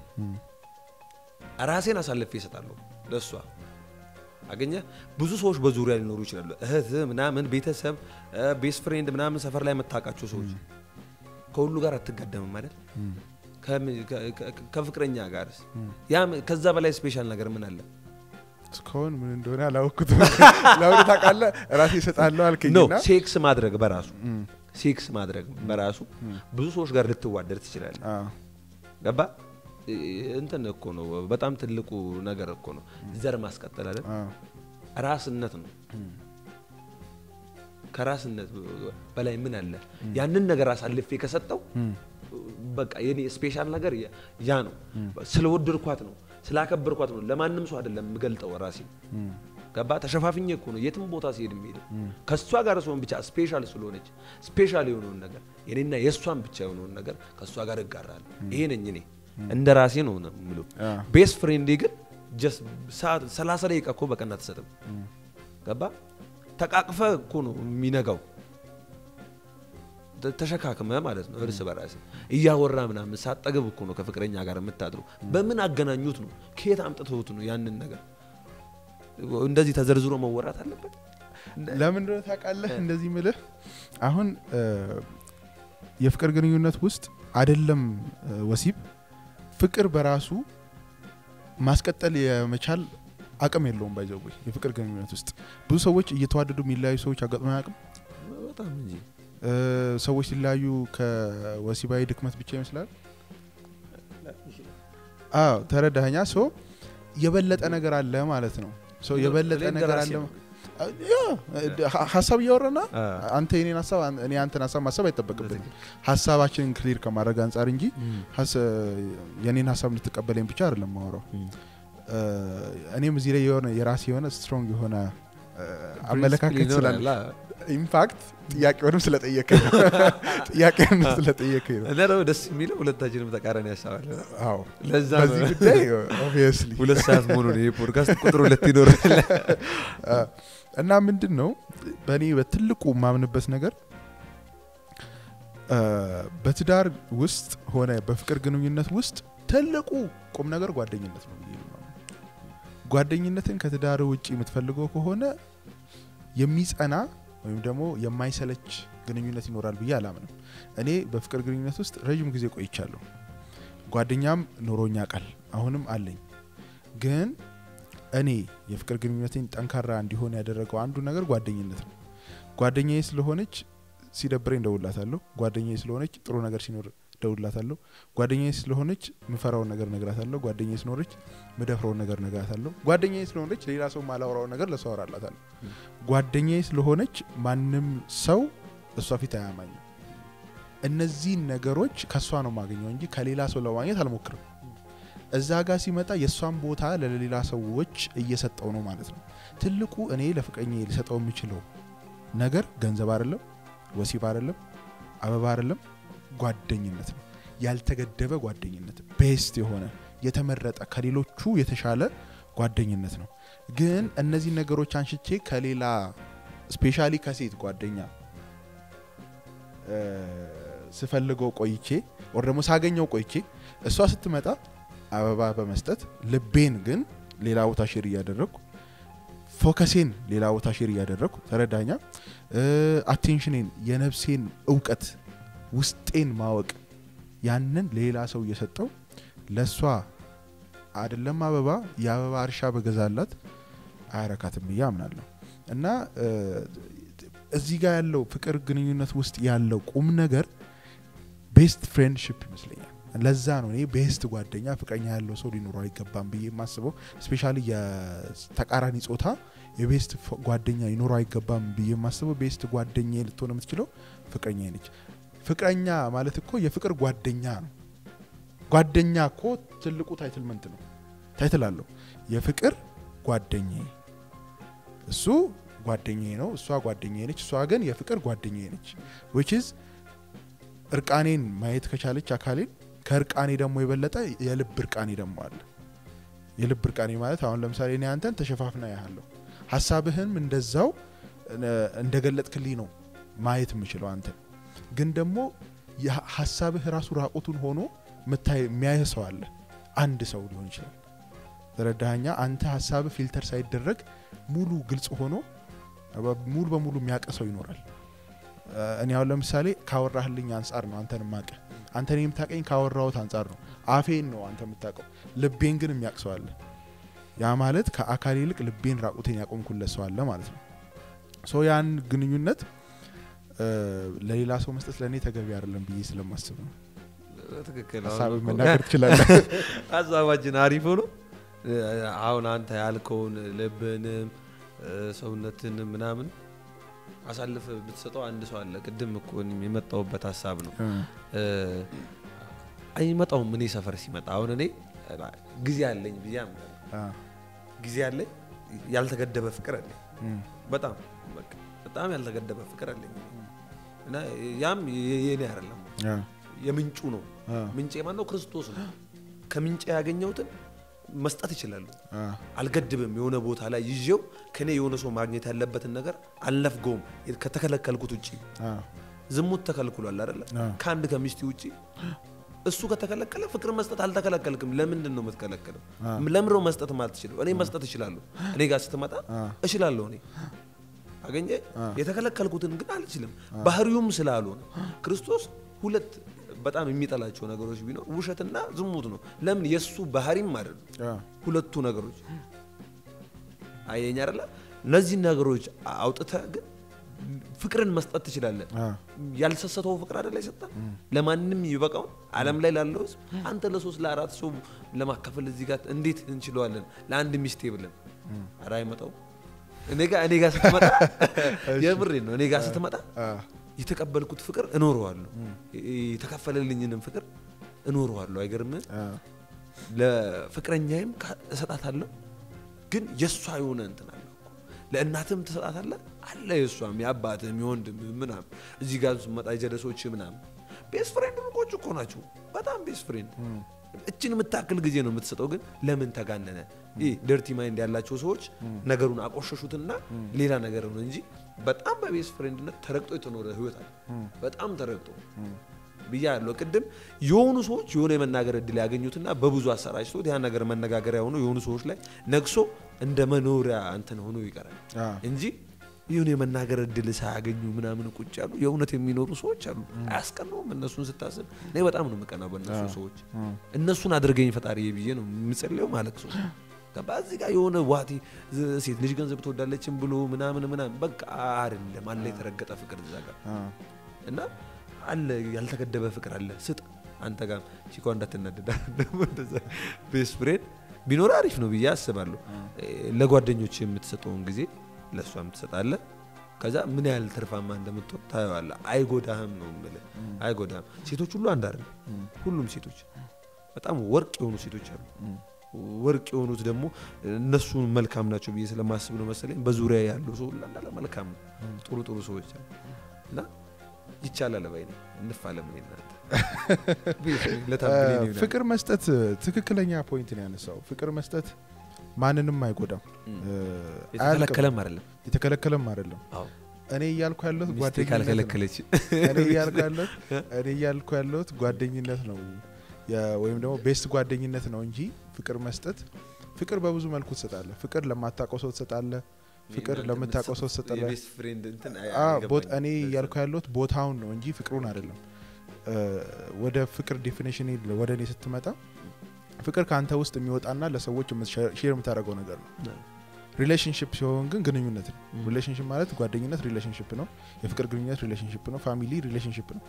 ራሴን አሳልፌ እሰጣለሁ ለእሷ። አገኘ? ብዙ ሰዎች በዙሪያ ሊኖሩ ይችላሉ። እህት ምናምን፣ ቤተሰብ፣ best friend ምናምን ሰፈር ላይ የምታውቃቸው ሰዎች ከሁሉ ጋር አትጋደምም ከ- ከፍቅረኛ ጋርስ? ያ ከዛ በላይ special ነገር ምን አለ? እስካሁን ምን እንደሆነ አላወኩትም። *laughs* ለአሁኑ ታውቃለህ? ራሴ እሰጣለሁ አልከኝና ሴክስ ማድረግ በራሱ ሴክስ ማድረግ በራሱ ብዙ ሰዎች ጋር ልትዋደድ ትችላለህ። ገባ እንትን እኮ ነው በጣም ትልቁ ነገር እኮ ነው። ዘር ማስቀጠል አይደል? ራስነት ነው። ከራስነት በላይ ምን አለ? ያንን ነገር አሳልፌ ከሰጠሁ በቃ የኔ special ነገር ያ- ያ ነው። ስለወደድኳት ነው ስላከበርኳት ነው። ለማንም ሰው አይደለም የምገልጠው ራሴ። ገባ? ተሸፋፍኜ እኮ ነው የትም ቦታ ስሄድ የምሄደው ከእሷ ጋር ስሆን ብቻ special ስለሆነች special የሆነውን ነገር የኔና የእሷን ብቻ የሆነውን ነገር ከእሷ ጋር እጋራለሁ። ይሄ ነኝ እኔ እንደ ራሴ ነው አ። Best friend ኤ ግን ሰላሳ ደቂቃ እኮ በቀን አትሰጥም። ገባ? ተቃቅፈ እኮ ነው የሚነጋው። ተሸካክመ ማለት ነው እርስ በራስ እያወራ ምናምን ሳጠገብ እኮ ነው ከፍቅረኛ ጋር የምታድሩ በምን አገናኙት ነው? ከየት አምጥተውት ነው ያንን ነገር? እንደዚህ ተዘርዝሮ መወራት አለበት? ለምን እንደሆነ ታውቃለህ? እንደዚህ ምልህ አሁን የፍቅር ግንኙነት ውስጥ አይደለም ወሲብ ፍቅር በራሱ ማስቀጠል የመቻል አቅም የለውም። By the way የፍቅር ግንኙነት ውስጥ ብዙ ሰዎች እየተዋደዱ የሚለያዩ ሰዎች አጋጥሞ አያውቅም። በጣም እንጂ ሰዎች ሲለያዩ ከወሲባዊ ድክመት ብቻ ይመስላል። አዎ ተረዳኸኛ። So የበለጠ ነገር አለ ማለት ነው። የበለጠ ነገር አለ ሀሳብ እያወራና አ። አንተ የኔን ሀሳብ እኔ አንተን ሀሳብ ማሰብ አይጠበቅብንም። ሀሳባችንን clear ከማድረግ አንጻር እንጂ የኔን ሀሳብ እንድትቀበለኝ ብቻ አይደለም ማወራው። እ፣ እኔም እዚህ ላይ የሆነ የራሴ የሆነ strong የሆነ አመለካከት ስላለ In fact ጥያቄውንም ስለጠየቀኝ ነው። *laughs* ስለጠየቀኝ ነው። እና ደግሞ ደስ የሚለው ሁለታችንም ተቃራኒ ሀሳብ አዎ ለዛ በዚህ ጉዳይ *laughs* ሁለት ሰዓት መሆኑ ነው ፖድካስት ቁጥር ሁለት ይኖራል *laughs* እና ምንድን ነው በእኔ በትልቁ የማምንበት ነገር በትዳር ውስጥ ሆነ በፍቅር ግንኙነት ውስጥ ትልቁ ቁም ነገር ጓደኝነት ነው ጓደኝነትን ከትዳር ውጭ የምትፈልገው ከሆነ የሚጸና ወይም ደግሞ የማይሰለች ግንኙነት ይኖራል ብዬ አላምንም። እኔ በፍቅር ግንኙነት ውስጥ ረዥም ጊዜ ቆይቻለሁ። ጓደኛም ኖሮኛ ቃል አሁንም አለኝ። ግን እኔ የፍቅር ግንኙነቴን ጠንካራ እንዲሆን ያደረገው አንዱ ነገር ጓደኝነት ነው። ጓደኛዬ ስለሆነች ሲደብረኝ እደውልላታለሁ። ጓደኛዬ ስለሆነች ጥሩ ነገር ሲኖር እደውልላታለሁ። ጓደኛዬ ስለሆነች ምፈራውን ነገር ነግራታለሁ። ጓደኛዬ ስለሆነች ምደፍረውን ነገር ነግራታለሁ። ጓደኛዬ ስለሆነች ሌላ ሰው ማላወራውን ነገር ለሰው አወራላታለሁ። ጓደኛዬ ስለሆነች ማንም ሰው እሷ ፊት አያማኝም። እነዚህን ነገሮች ከእሷ ነው የማገኘው እንጂ ከሌላ ሰው ለማግኘት አልሞክርም። እዛ ጋር ሲመጣ የእሷን ቦታ ለሌላ ሰዎች እየሰጠሁ ነው ማለት ነው። ትልቁ እኔ ለፍቅረኛ ልሰጠው የምችለው ነገር ገንዘብ አይደለም፣ ወሲብ አይደለም፣ አበባ አይደለም፣ ጓደኝነት ነው። ያልተገደበ ጓደኝነት best የሆነ የተመረጠ ከሌሎቹ የተሻለ ጓደኝነት ነው። ግን እነዚህ ነገሮች አንሽቼ ከሌላ specially ከሴት ጓደኛ ስፈልገው ቆይቼ ወር ደግሞ ሳገኘው ቆይቼ እሷ ስትመጣ አበባ በመስጠት ልቤን ግን ሌላ ቦታ share እያደረግኩ focus ኤን ሌላ ቦታ share እያደረግኩ ተረዳኛ attention ኤን የነፍሴን እውቀት ውስጤን ማወቅ ያንን ሌላ ሰው እየሰጠሁ ለእሷ አይደለም አበባ የአበባ እርሻ በገዛላት አያረካትም ብዬ አምናለሁ እና እዚህ ጋር ያለው ፍቅር ግንኙነት ውስጥ ያለው ቁም ነገር best friendship ይመስለኛል። ለዛ ነው እኔ best ጓደኛ ፍቅረኛ ያለው ሰው ሊኖረው አይገባም ብዬ የማስበው። specially የተቃራኒ ጾታ የ best ጓደኛ ሊኖረው አይገባም ብዬ የማስበው best ጓደኛ ልትሆን የምትችለው ፍቅረኛ ነች። ፍቅረኛ ማለት እኮ የፍቅር ጓደኛ ነው። ጓደኛ እኮ ትልቁ titlement ነው። title አለው። የፍቅር ጓደኛዬ እሱ ጓደኛዬ ነው፣ እሷ ጓደኛዬ ነች። እሷ ግን የፍቅር ጓደኛዬ ነች። which እርቃኔን ማየት ከቻለች አካሌን ከእርቃኔ ደግሞ የበለጠ የልብ እርቃኔ ደግሞ አለ። የልብ እርቃኔ ማለት አሁን ለምሳሌ እኔ አንተን ተሸፋፍና ያለሁ ሀሳብህንም እንደዛው እንደገለጥክልኝ ነው ማየት የምችለው አንተን ግን ደግሞ ሀሳብህ ራሱ ራቁቱን ሆኖ የሚያይህ ሰው አለ። አንድ ሰው ሊሆን ይችላል። ተረዳኸኛ? አንተ ሀሳብህ filter ሳይደረግ ሙሉ ግልጽ ሆኖ ሙሉ በሙሉ የሚያውቅ ሰው ይኖራል። እኔ አሁን ለምሳሌ ካወራህልኝ አንጻር ነው አንተን ማቀ አንተ እኔ የምታቀኝ ካወራሁት አንጻር ነው። አፌን ነው አንተ የምታውቀው፣ ልቤን ግን አለ። ያ ማለት ከአካል ይልቅ ልቤን ራቁቴን ያቆምኩለት ሰው አለ ማለት ነው። so ያን ግንኙነት ለሌላ ሰው መስጠት ለእኔ ተገቢ አይደለም ብዬ ስለማስብ ነው። ትክክል መናገር *laughs* ትችላለህ። ሀሳባችን አሪፍ እ፣ አሁን አንተ ያልከውን ልብንም እ፣ ሰውነትንም ምናምን አሳልፍ ብትሰጠው አንድ ሰው አለ። ቅድም እኮ እኔም የመጣሁበት ሀሳብ ነው። አይመጣውም እኔ ሰፈር ሲመጣ አሁን እኔ ጊዜ አለኝ ብዬ ጊዜ አለኝ፣ ያልተገደበ ፍቅር አለኝ። በጣም በቃ በጣም ያልተገደበ ፍቅር አለኝ እና ያም የኔ አይደለም የምንጩ ነው። አ፣ ምንጭ ማን ነው? ክርስቶስ ነው። ከምንጭ ያገኘሁትን መስጠት ይችላሉ። አልገድብም። የሆነ ቦታ ላይ ይዤው ከኔ የሆነ ሰው ማግኘት ያለበትን ነገር አልነፍገውም። ከተከለከልኩት ውጭ ዝሙት ተከልክሏል አይደለ? ከአንድ ከሚስቲ ውጭ እሱ ከተከለከለ ፍቅር መስጠት አልተከለከልክም። ለምንድን ነው የምትከለከለው? ነው መስጠት ማልትችለው? እኔ መስጠት እችላለሁ። እኔ ጋር ስትመጣ እችላለሁ። እኔ አገኘ የተከለከልኩትን ግን አልችልም። ባህሪውም ስላልሆነ ክርስቶስ ሁለት በጣም የሚጠላቸው ነገሮች ቢኖር ውሸትና ዝሙት ነው። ለምን? የእሱ ባህሪም አይደለም። አ፣ ሁለቱ ነገሮች። አየኝ አይደለ? እነዚህ ነገሮች አውጥተህ ግን ፍቅርን መስጠት ትችላለህ። ያልሰሰተው ፍቅር አይደለ ይሰጣ ለማንም ይበቃውን ዓለም ላይ ላለው ህዝብ አንተ ለሶስት ለአራት ሰው ለማካፈል እዚህ ጋር እንዴት እንችለዋለን? ለአንድ ሚስቴ ብለን ኧረ አይመጣው። እኔ ጋር እኔ ጋር ስትመጣ የምሬን ነው። እኔ ጋር ስትመጣ የተቀበልኩት ፍቅር እኖረዋለሁ። የተከፈለልኝንም ፍቅር እኖረዋለሁ። አይገርምህ? አ፣ ለፍቅረኛዬም እሰጣታለሁ። ግን የእሷ የሆነ እንትን አለ ለእናትም ትሰጣታለህ አለ የእሷም የአባትም የወንድም ምናምን እዚህ ጋር ስመጣ የጀለሶች ምናምን best friend ሩቆች እኮ ናቸው። በጣም best friend እችን የምታክል ጊዜ ነው የምትሰጠው። ግን ለምን ተጋነነ? ይህ dirty mind ያላቸው ሰዎች ነገሩን አቆሸሹትና ሌላ ነገር ነው እንጂ በጣም በ best friend ነት ተረግጦ የተኖረ ህይወት አለ። በጣም ተረግጦ ብያ ያለው ቅድም የሆኑ ሰዎች የሆነ የመናገር እድል ያገኙትና በብዙ አሰራጭቶት ያ ነገር መነጋገሪያ ሆኖ የሆኑ ሰዎች ላይ ነግሶ እንደ መኖሪያ እንትን ሆኖ ይቀራል እንጂ ይሁን የመናገር እድል ሳያገኙ ምናምን ቁጭ ያሉ የእውነት የሚኖሩ ሰዎች አሉ። አያስቀናውም። እነሱን ስታስብ እኔ በጣም ነው የምቀናው በእነሱ ሰዎች። እነሱን አድርገኝ ፈጣሪ ብዬ ነው የምጸልየው ማለት ሰው ገባ። እዚህ ጋር የሆነ ዋቴ ዝ- ሴት ልጅ ገንዘብ ትወዳለችን ብሎ ምናምን ምናምን በቃ አይደለም አለ የተረገጠ ፍቅር እዛ ጋር እና አለ ያልተገደበ ፍቅር አለ። ስጥ አንተ ጋር ቺኳ እንዳትናደዳ ቤስት ፍሬንድ ቢኖር አሪፍ ነው ብዬ አስባለሁ። ለጓደኞች የምትሰጠውን ጊዜ ለእሷም ትሰጣለህ። ከዛ ምን ያህል ትርፋማ እንደምትሆን ታየዋለህ። አይጎዳህም ነው የምልህ፣ አይጎዳህም። ሴቶች ሁሉ አንድ አይደለም። ሁሉም ሴቶች በጣም ወርቅ የሆኑ ሴቶች አሉ። ወርቅ የሆኑት ደግሞ እነሱ መልካም ናቸው ብዬ ስለማስብ ነው መሰለኝ። በዙሪያ ያሉ ሰው ላላ መልካም ጥሩ ጥሩ ሰዎች አሉ እና ይቻላል ባይ ነኝ። እንፋለም *laughs* ፍቅር መስጠት ትክክለኛ point ነው ያነሳው። ፍቅር መስጠት ማንንም አይጎዳም፣ የተከለከለም አይደለም። የተከለከለም አይደለም። *laughs* እኔ እያልኩ ያለሁት ጓደኝነት ነው። እኔ እያልኩ ያለሁት ጓደኝነት ነው ወይም ደግሞ best ጓደኝነት ነው እንጂ ፍቅር መስጠት ፍቅር በብዙ መልኩ ትሰጣለህ። ፍቅር ለማታውቀው ሰው ትሰጣለህ። ፍቅር ለምታውቀው ሰው ቦት- እኔ እያልኩ ያለሁት ቦታውን ነው እንጂ ፍቅሩን አይደለም። ወደ ፍቅር definition ወደ እኔ ስትመጣ ፍቅር ከአንተ ውስጥ የሚወጣና ለሰዎች share የምታደርገው ነገር ነው። relationship ሲሆን ግን ግንኙነት ነው። relationship ማለት ጓደኝነት relationship ነው። የፍቅር ግንኙነት relationship ነው። family relationship ነው።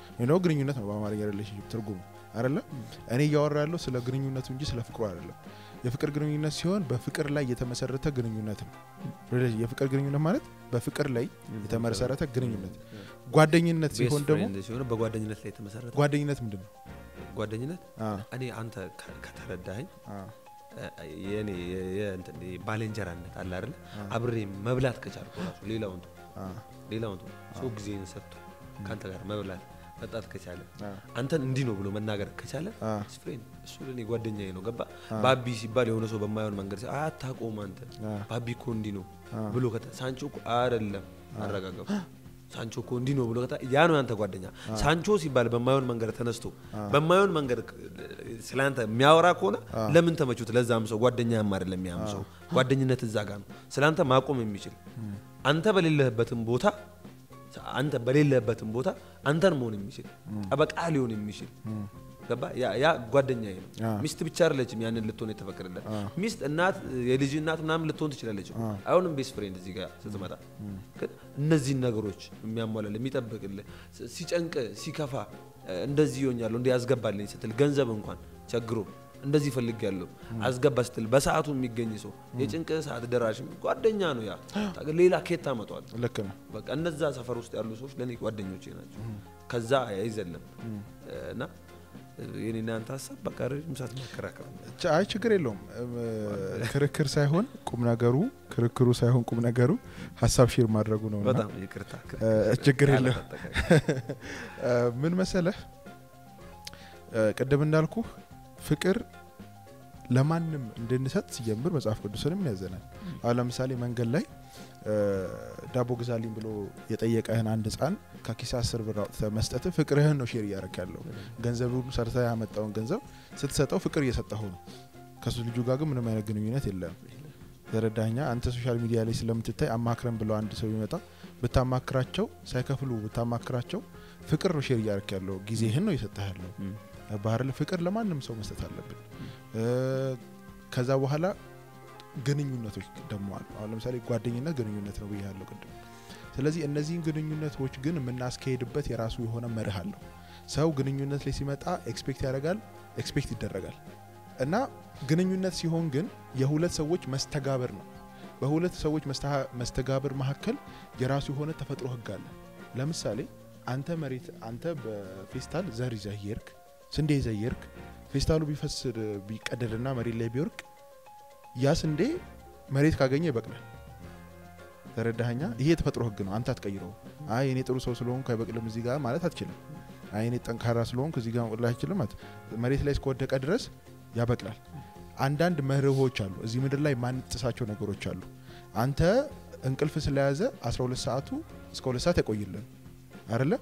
ግንኙነት ነው በአማርኛ relationship ትርጉሙ አይደለ። እኔ እያወራ ያለው ስለ ግንኙነቱ እንጂ ስለ ፍቅሩ አይደለም። የፍቅር ግንኙነት ሲሆን በፍቅር ላይ የተመሰረተ ግንኙነት ነው። የፍቅር ግንኙነት ማለት በፍቅር ላይ የተመሰረተ ግንኙነት። ጓደኝነት ሲሆን ደግሞ በጓደኝነት ላይ የተመሰረተ ጓደኝነት ምንድን ነው? ጓደኝነት እኔ አንተ ከተረዳኸኝ የኔ ባልንጀራነት አለ አይደለ አብሬ መብላት ከቻልኩ ራሱ ሌላውን ሌላውን ሰው ጊዜን ሰጥቶ ከአንተ ጋር መብላት መጣት ከቻለ አንተን እንዲህ ነው ብሎ መናገር ከቻለ አ፣ friend እሱ ለእኔ ጓደኛዬ ነው። ገባ? ባቢ ሲባል የሆነ ሰው በማይሆን መንገድ አታውቀውም አንተ። ባቢ እኮ እንዲህ ነው ብሎ ከታ ሳንቾ እኮ አይደለም አረጋገው ሳንቾ እኮ እንዲህ ነው ብሎ ከታ ያ ነው ያንተ ጓደኛ። ሳንቾ ሲባል በማይሆን መንገድ ተነስቶ በማይሆን መንገድ ስለአንተ የሚያወራ ከሆነ ለምን ተመቹት? ለዛም ሰው ጓደኛም አይደለም ያም ሰው። ጓደኝነት እዛ ጋር ነው። ስለአንተ ማቆም የሚችል አንተ በሌለህበትም ቦታ አንተ በሌለህበትም ቦታ አንተን መሆን የሚችል ጠበቃ ሊሆን የሚችል። ገባ? ያ ጓደኛዬ ነው። ሚስት ብቻ አይደለችም ያንን ልትሆን የተፈቀደለት አ። ሚስት እናት የልጅ እናት ምናምን ልትሆን ትችላለች። አ። አይሆንም best friend እዚህ ጋር ስትመጣ ግን እነዚህን ነገሮች የሚያሟላል የሚጠብቅልህ ሲ- ሲጨንቅ ሲከፋ እንደዚህ ይሆኛለሁ እንዲህ ያስገባልኝ ስትል ገንዘብ እንኳን ቸግሮ እንደዚህ ፈልግ ያለው አስገባ ስትል በሰዓቱ የሚገኝ ሰው የጭንቅ ሰዓት ደራሽ ጓደኛ ነው ያ። ሌላ ኬት ታመጧል ልክ ነው። በቃ እነዛ ሰፈር ውስጥ ያሉ ሰዎች ለእኔ ጓደኞቼ ናቸው። ከዛ አይዘለም። እና የኔ እናንተ ሀሳብ በቃ ረጅም ሰዓት መከራከር አይ ችግር የለውም። ክርክር ሳይሆን ቁም ነገሩ ክርክሩ ሳይሆን ቁም ነገሩ ሀሳብ share ማድረጉ ነው። በጣም ይቅርታ። ችግር *laughs* እ፣ ምን መሰለህ? ቅድም እንዳልኩ ፍቅር ለማንም እንድንሰጥ ሲጀምር መጽሐፍ ቅዱስንም ያዘናል። አሁን ለምሳሌ መንገድ ላይ ዳቦ ግዛልኝ ብሎ የጠየቀህን አንድ ህፃን ከኪስ አስር ብር አውጥተህ መስጠትህ ፍቅርህን ነው share እያደረክ ያለው። ገንዘቡን ሰርተህ ያመጣኸውን ገንዘብ ስትሰጠው ፍቅር እየሰጠኸው ነው። ከሱ ልጁ ጋር ግን ምንም አይነት ግንኙነት የለም። ተረዳኛ አንተ social media ላይ ስለምትታይ አማክረን ብለው አንድ ሰው ቢመጣ ብታማክራቸው ሳይከፍሉ ብታማክራቸው ፍቅር ነው share እያደረክ ያለው። ጊዜህን ነው እየሰጠህ ያለው። እም፣ ባህር ፍቅር ለማንም ሰው መስጠት አለብን። ከዛ በኋላ ግንኙነቶች ደግሞ አሉ። አሁን ለምሳሌ ጓደኝነት ግንኙነት ነው ብያለሁ ቅድም። ስለዚህ እነዚህን ግንኙነቶች ግን የምናስካሄድበት የራሱ የሆነ መርህ አለው። ሰው ግንኙነት ላይ ሲመጣ expect ያደርጋል፣ expect ይደረጋል እና ግንኙነት ሲሆን ግን የሁለት ሰዎች መስተጋብር ነው። በሁለት ሰዎች መስተጋብር መካከል የራሱ የሆነ ተፈጥሮ ህግ አለ። ለምሳሌ አንተ መሬት አንተ በፌስታል ዘር ይዘህ እየሄድክ ስንዴ እየሄድክ ፌስታሉ ቢፈስ ቢቀደድና መሬት ላይ ቢወድቅ ያ ስንዴ መሬት ካገኘ ይበቅላል። ተረዳኸኛ? ይሄ የተፈጥሮ ህግ ነው። አንተ አትቀይረው። አይ እኔ ጥሩ ሰው ስለሆንኩ አይበቅልም እዚህ ጋር ማለት አትችልም። አይ እኔ ጠንካራ ስለሆንኩ እዚህ ጋር መብቅል አይችልም። መሬት ላይ እስከወደቀ ድረስ ያበቅላል። አንዳንድ መርሆች አሉ። እዚህ ምድር ላይ ማንጥሳቸው ነገሮች አሉ። አንተ እንቅልፍ ስለያዘ 12 ሰዓቱ እስከ ሁለት ሰዓት ያቆይልን አይደለ?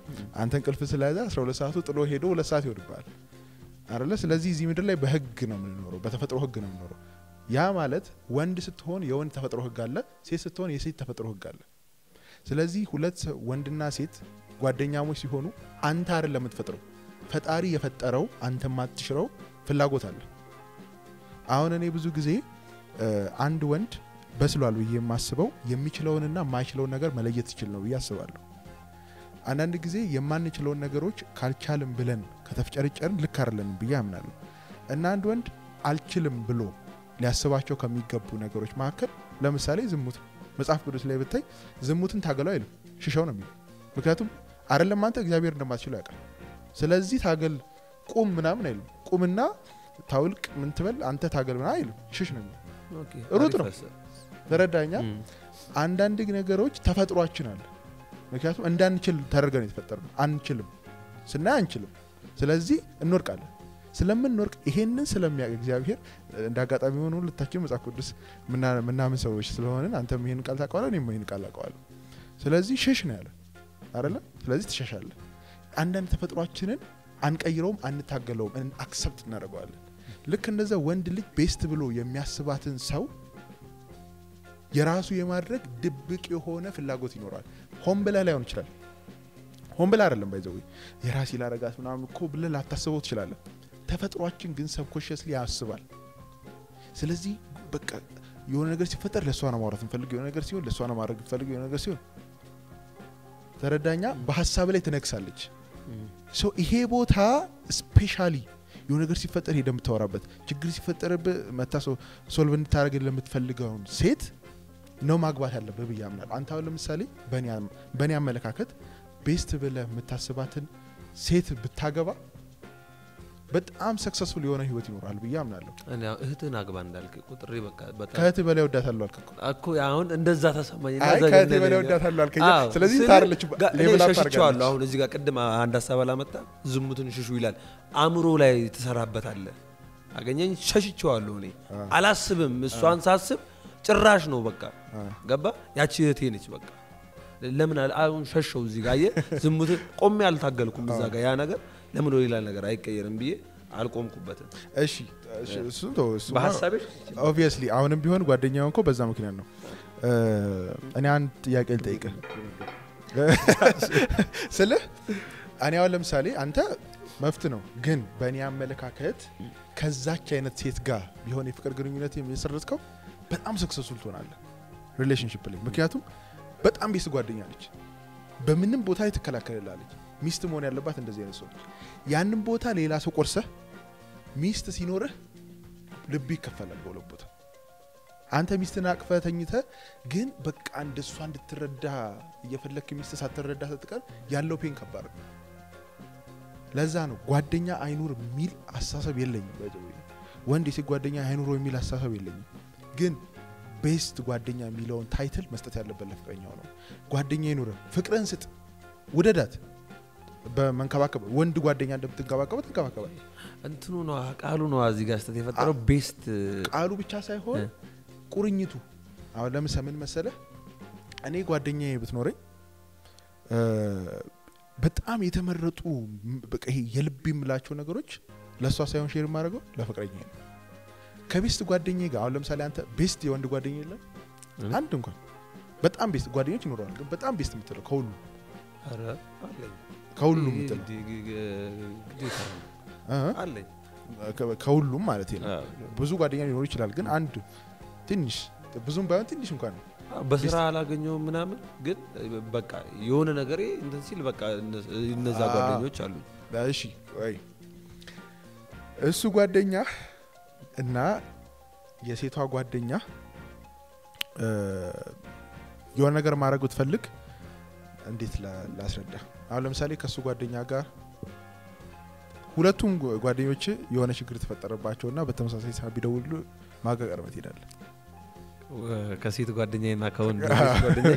አንተ እንቅልፍ ስለያዘ 12 ሰዓቱ ጥሎ ሄዶ ሁለት ሰዓት ይወድባል አይደለ? ስለዚህ እዚህ ምድር ላይ በህግ ነው የምንኖረው፣ በተፈጥሮ ህግ ነው የምንኖረው። ያ ማለት ወንድ ስትሆን የወንድ ተፈጥሮ ህግ አለ፣ ሴት ስትሆን የሴት ተፈጥሮ ህግ አለ። ስለዚህ ሁለት ወንድና ሴት ጓደኛሞች ሲሆኑ አንተ አይደለም የምትፈጥረው፣ ፈጣሪ የፈጠረው አንተ የማትሽረው ፍላጎት አለ። አሁን እኔ ብዙ ጊዜ አንድ ወንድ በስሏል ብዬ የማስበው የሚችለውንና የማይችለውን ነገር መለየት ይችል ነው ብዬ አስባለሁ። አንዳንድ ጊዜ የማንችለውን ነገሮች ካልቻልም ብለን ከተፍጨርጨርን ልክ አይደለንም ብዬ አምናለሁ። እና አንድ ወንድ አልችልም ብሎ ሊያስባቸው ከሚገቡ ነገሮች መካከል ለምሳሌ ዝሙት መጽሐፍ ቅዱስ ላይ ብታይ ዝሙትን ታገለው አይልም፣ ሽሻው ነው የሚለው። ምክንያቱም አይደለም አንተ እግዚአብሔር እንደማትችለው ያውቃል። ስለዚህ ታገል ቁም ምናምን አይልም። ቁምና ታውልቅ ምን ትበል አንተ ታገል ምናምን አይልም፣ ሽሽ ነው የሚለው። ሩጥ ነው። ተረዳኛ። አንዳንድ ነገሮች ተፈጥሯችን አለ። ምክንያቱም እንዳንችል ተደርገን የተፈጠርነው። አንችልም ስናይ አንችልም። ስለዚህ እንወድቃለን። ስለምንወድቅ ይሄንን ስለሚያውቅ እግዚአብሔር እንደ አጋጣሚ ሆኖ ሁለታችን መጽሐፍ ቅዱስ ምና- ምናምን ሰዎች ስለሆንን አንተም ይህን ቃል ታውቀዋለህ፣ እኔም ይህን ቃል አውቀዋለሁ። ስለዚህ ሽሽ ነው ያለ አይደለ? ስለዚህ ትሸሻለህ። አንዳንድ ተፈጥሯችንን አንቀይረውም፣ አንታገለውም፣ accept እናደርገዋለን። ልክ እንደዛ ወንድ ልጅ ቤስት ብሎ የሚያስባትን ሰው የራሱ የማድረግ ድብቅ የሆነ ፍላጎት ይኖራል። ሆን ብለህ ላይሆን ይችላል። ሆን ብለህ አይደለም ባይዘዊ የራሴ ላረጋት ምናምን እኮ ብለህ ላታስበው ትችላለህ። ተፈጥሯችን ግን ሰብኮሸስሊ ያስባል። ስለዚህ በቃ የሆነ ነገር ሲፈጠር ለእሷ ነው ማውራት እንፈልግ፣ የሆነ ነገር ሲሆን ለእሷ ነው ማድረግ እንፈልግ፣ የሆነ ነገር ሲሆን ተረዳኛ፣ በሀሳብ ላይ ትነግሳለች። ይሄ ቦታ specially የሆነ ነገር ሲፈጠር ሄደህ የምታወራበት ችግር ሲፈጠርብህ መጥታ solve እንድታደርግ ለምትፈልገውን ሴት ነው ማግባት ያለብህ ብዬ አምናለሁ። አንተ አሁን ለምሳሌ በእኔ አመለካከት best ብለህ የምታስባትን ሴት ብታገባ በጣም successful የሆነ ህይወት ይኖራል ብዬ አምናለሁ። እህትህን አግባ እንዳልክ ቁጥሬ ከእህት በላይ ወዳታለሁ አልክ እኮ። አሁን እንደዛ ተሰማኝ። ከእህት በላይ ወዳታለሁ አዎ፣ ስለዚህ ስለ- ታርለች ሸሽቼዋለሁ። አሁን እዚህ ጋር ቅድም አንድ ሀሳብ አላመጣ ዝሙትን ሽሹ ይላል። አእምሮ ላይ ትሰራበታለህ። አገኘኝ ሸሽቼዋለሁ። እኔ አላስብም። እሷን ሳስብ ጭራሽ ነው በቃ። ገባ። ያቺ እህቴ ነች በቃ። ለምን አሁን ሸሸው እዚህ ጋር ዝሙትን ቆሜ አልታገልኩም እዛ ጋር። ያ ነገር ለምን ወደ ሌላ ነገር አይቀየርም ብዬ አልቆምኩበትም። እሺ በሀሳቤ obviously አሁንም ቢሆን ጓደኛው እኮ በዛ ምክንያት ነው። እኔ አንድ ጥያቄ ልጠይቅህ። ስልህ እኔ አሁን ለምሳሌ አንተ መብትህ ነው፣ ግን በእኔ አመለካከት ከዛች አይነት ሴት ጋር ቢሆን የፍቅር ግንኙነት የመሰረትከው በጣም successful ትሆናለህ relationship ላይ። ምክንያቱም በጣም best ጓደኛ ነች፣ በምንም ቦታ ትከላከልላለች። ሚስት መሆን ያለባት እንደዚህ አይነት ሰው ያንን ቦታ ሌላ ሰው ቆርሰህ ሚስት ሲኖርህ ልብ ይከፈላል በሁለት ቦታ። አንተ ሚስትን አቅፈህ ተኝተህ ግን በቃ እንደ እሷ እንድትረዳ እየፈለክ ሚስት ሳትረዳ ስትቀር ያለው pain ከባድ ነው። ለዛ ነው ጓደኛ አይኑር የሚል አስተሳሰብ የለኝም። ወንድ የሴት ጓደኛ አይኑሮ የሚል አስተሳሰብ የለኝም። ግን best ጓደኛ የሚለውን title መስጠት ያለበት ለፍቅረኛው ነው። ጓደኛ ይኑርህ፣ ፍቅርን ስጥ፣ ውደዳት፣ በመንከባከብ ወንድ ጓደኛ እንደምትንከባከበው ትንከባከባል። እንትኑ ነው ቃሉ ነው እዚህ ጋር ስህተት የፈጠረው best ቃሉ ብቻ ሳይሆን ቁርኝቱ። አሁን ለምሳሌ ምን መሰለህ፣ እኔ ጓደኛዬ ብትኖረኝ በጣም የተመረጡ የልብ የምላቸው ነገሮች ለእሷ ሳይሆን share የማደርገው ለፍቅረኛ ነው። ከ best ጓደኛዬ ጋር አሁን ለምሳሌ አንተ best የወንድ ጓደኛ የለም? አንድ እንኳን በጣም best ጓደኞች ይኖረዋል፣ ግን በጣም best የምትለው ከሁሉ ከሁሉ የምትለው? ከሁሉም ማለት ነው። ብዙ ጓደኛ ሊኖር ይችላል፣ ግን አንድ ትንሽ ብዙም ባይሆን ትንሽ እንኳን። ነው በስራ አላገኘውም ምናምን ግን በቃ የሆነ ነገር እንትን ሲል በቃ እነ- እነዛ ጓደኞች አሉ እሺ ወይ። እሱ ጓደኛ እና የሴቷ ጓደኛ የሆነ ነገር ማድረግ ብትፈልግ እንዴት ላስረዳ? አሁን ለምሳሌ ከእሱ ጓደኛ ጋር ሁለቱም ጓደኞች የሆነ ችግር የተፈጠረባቸውና በተመሳሳይ ሰዓት ቢደውሉ ማቀቀርበት ይሄዳል። ከሴት ጓደኛና ከወንድ *laughs* ጓደኛ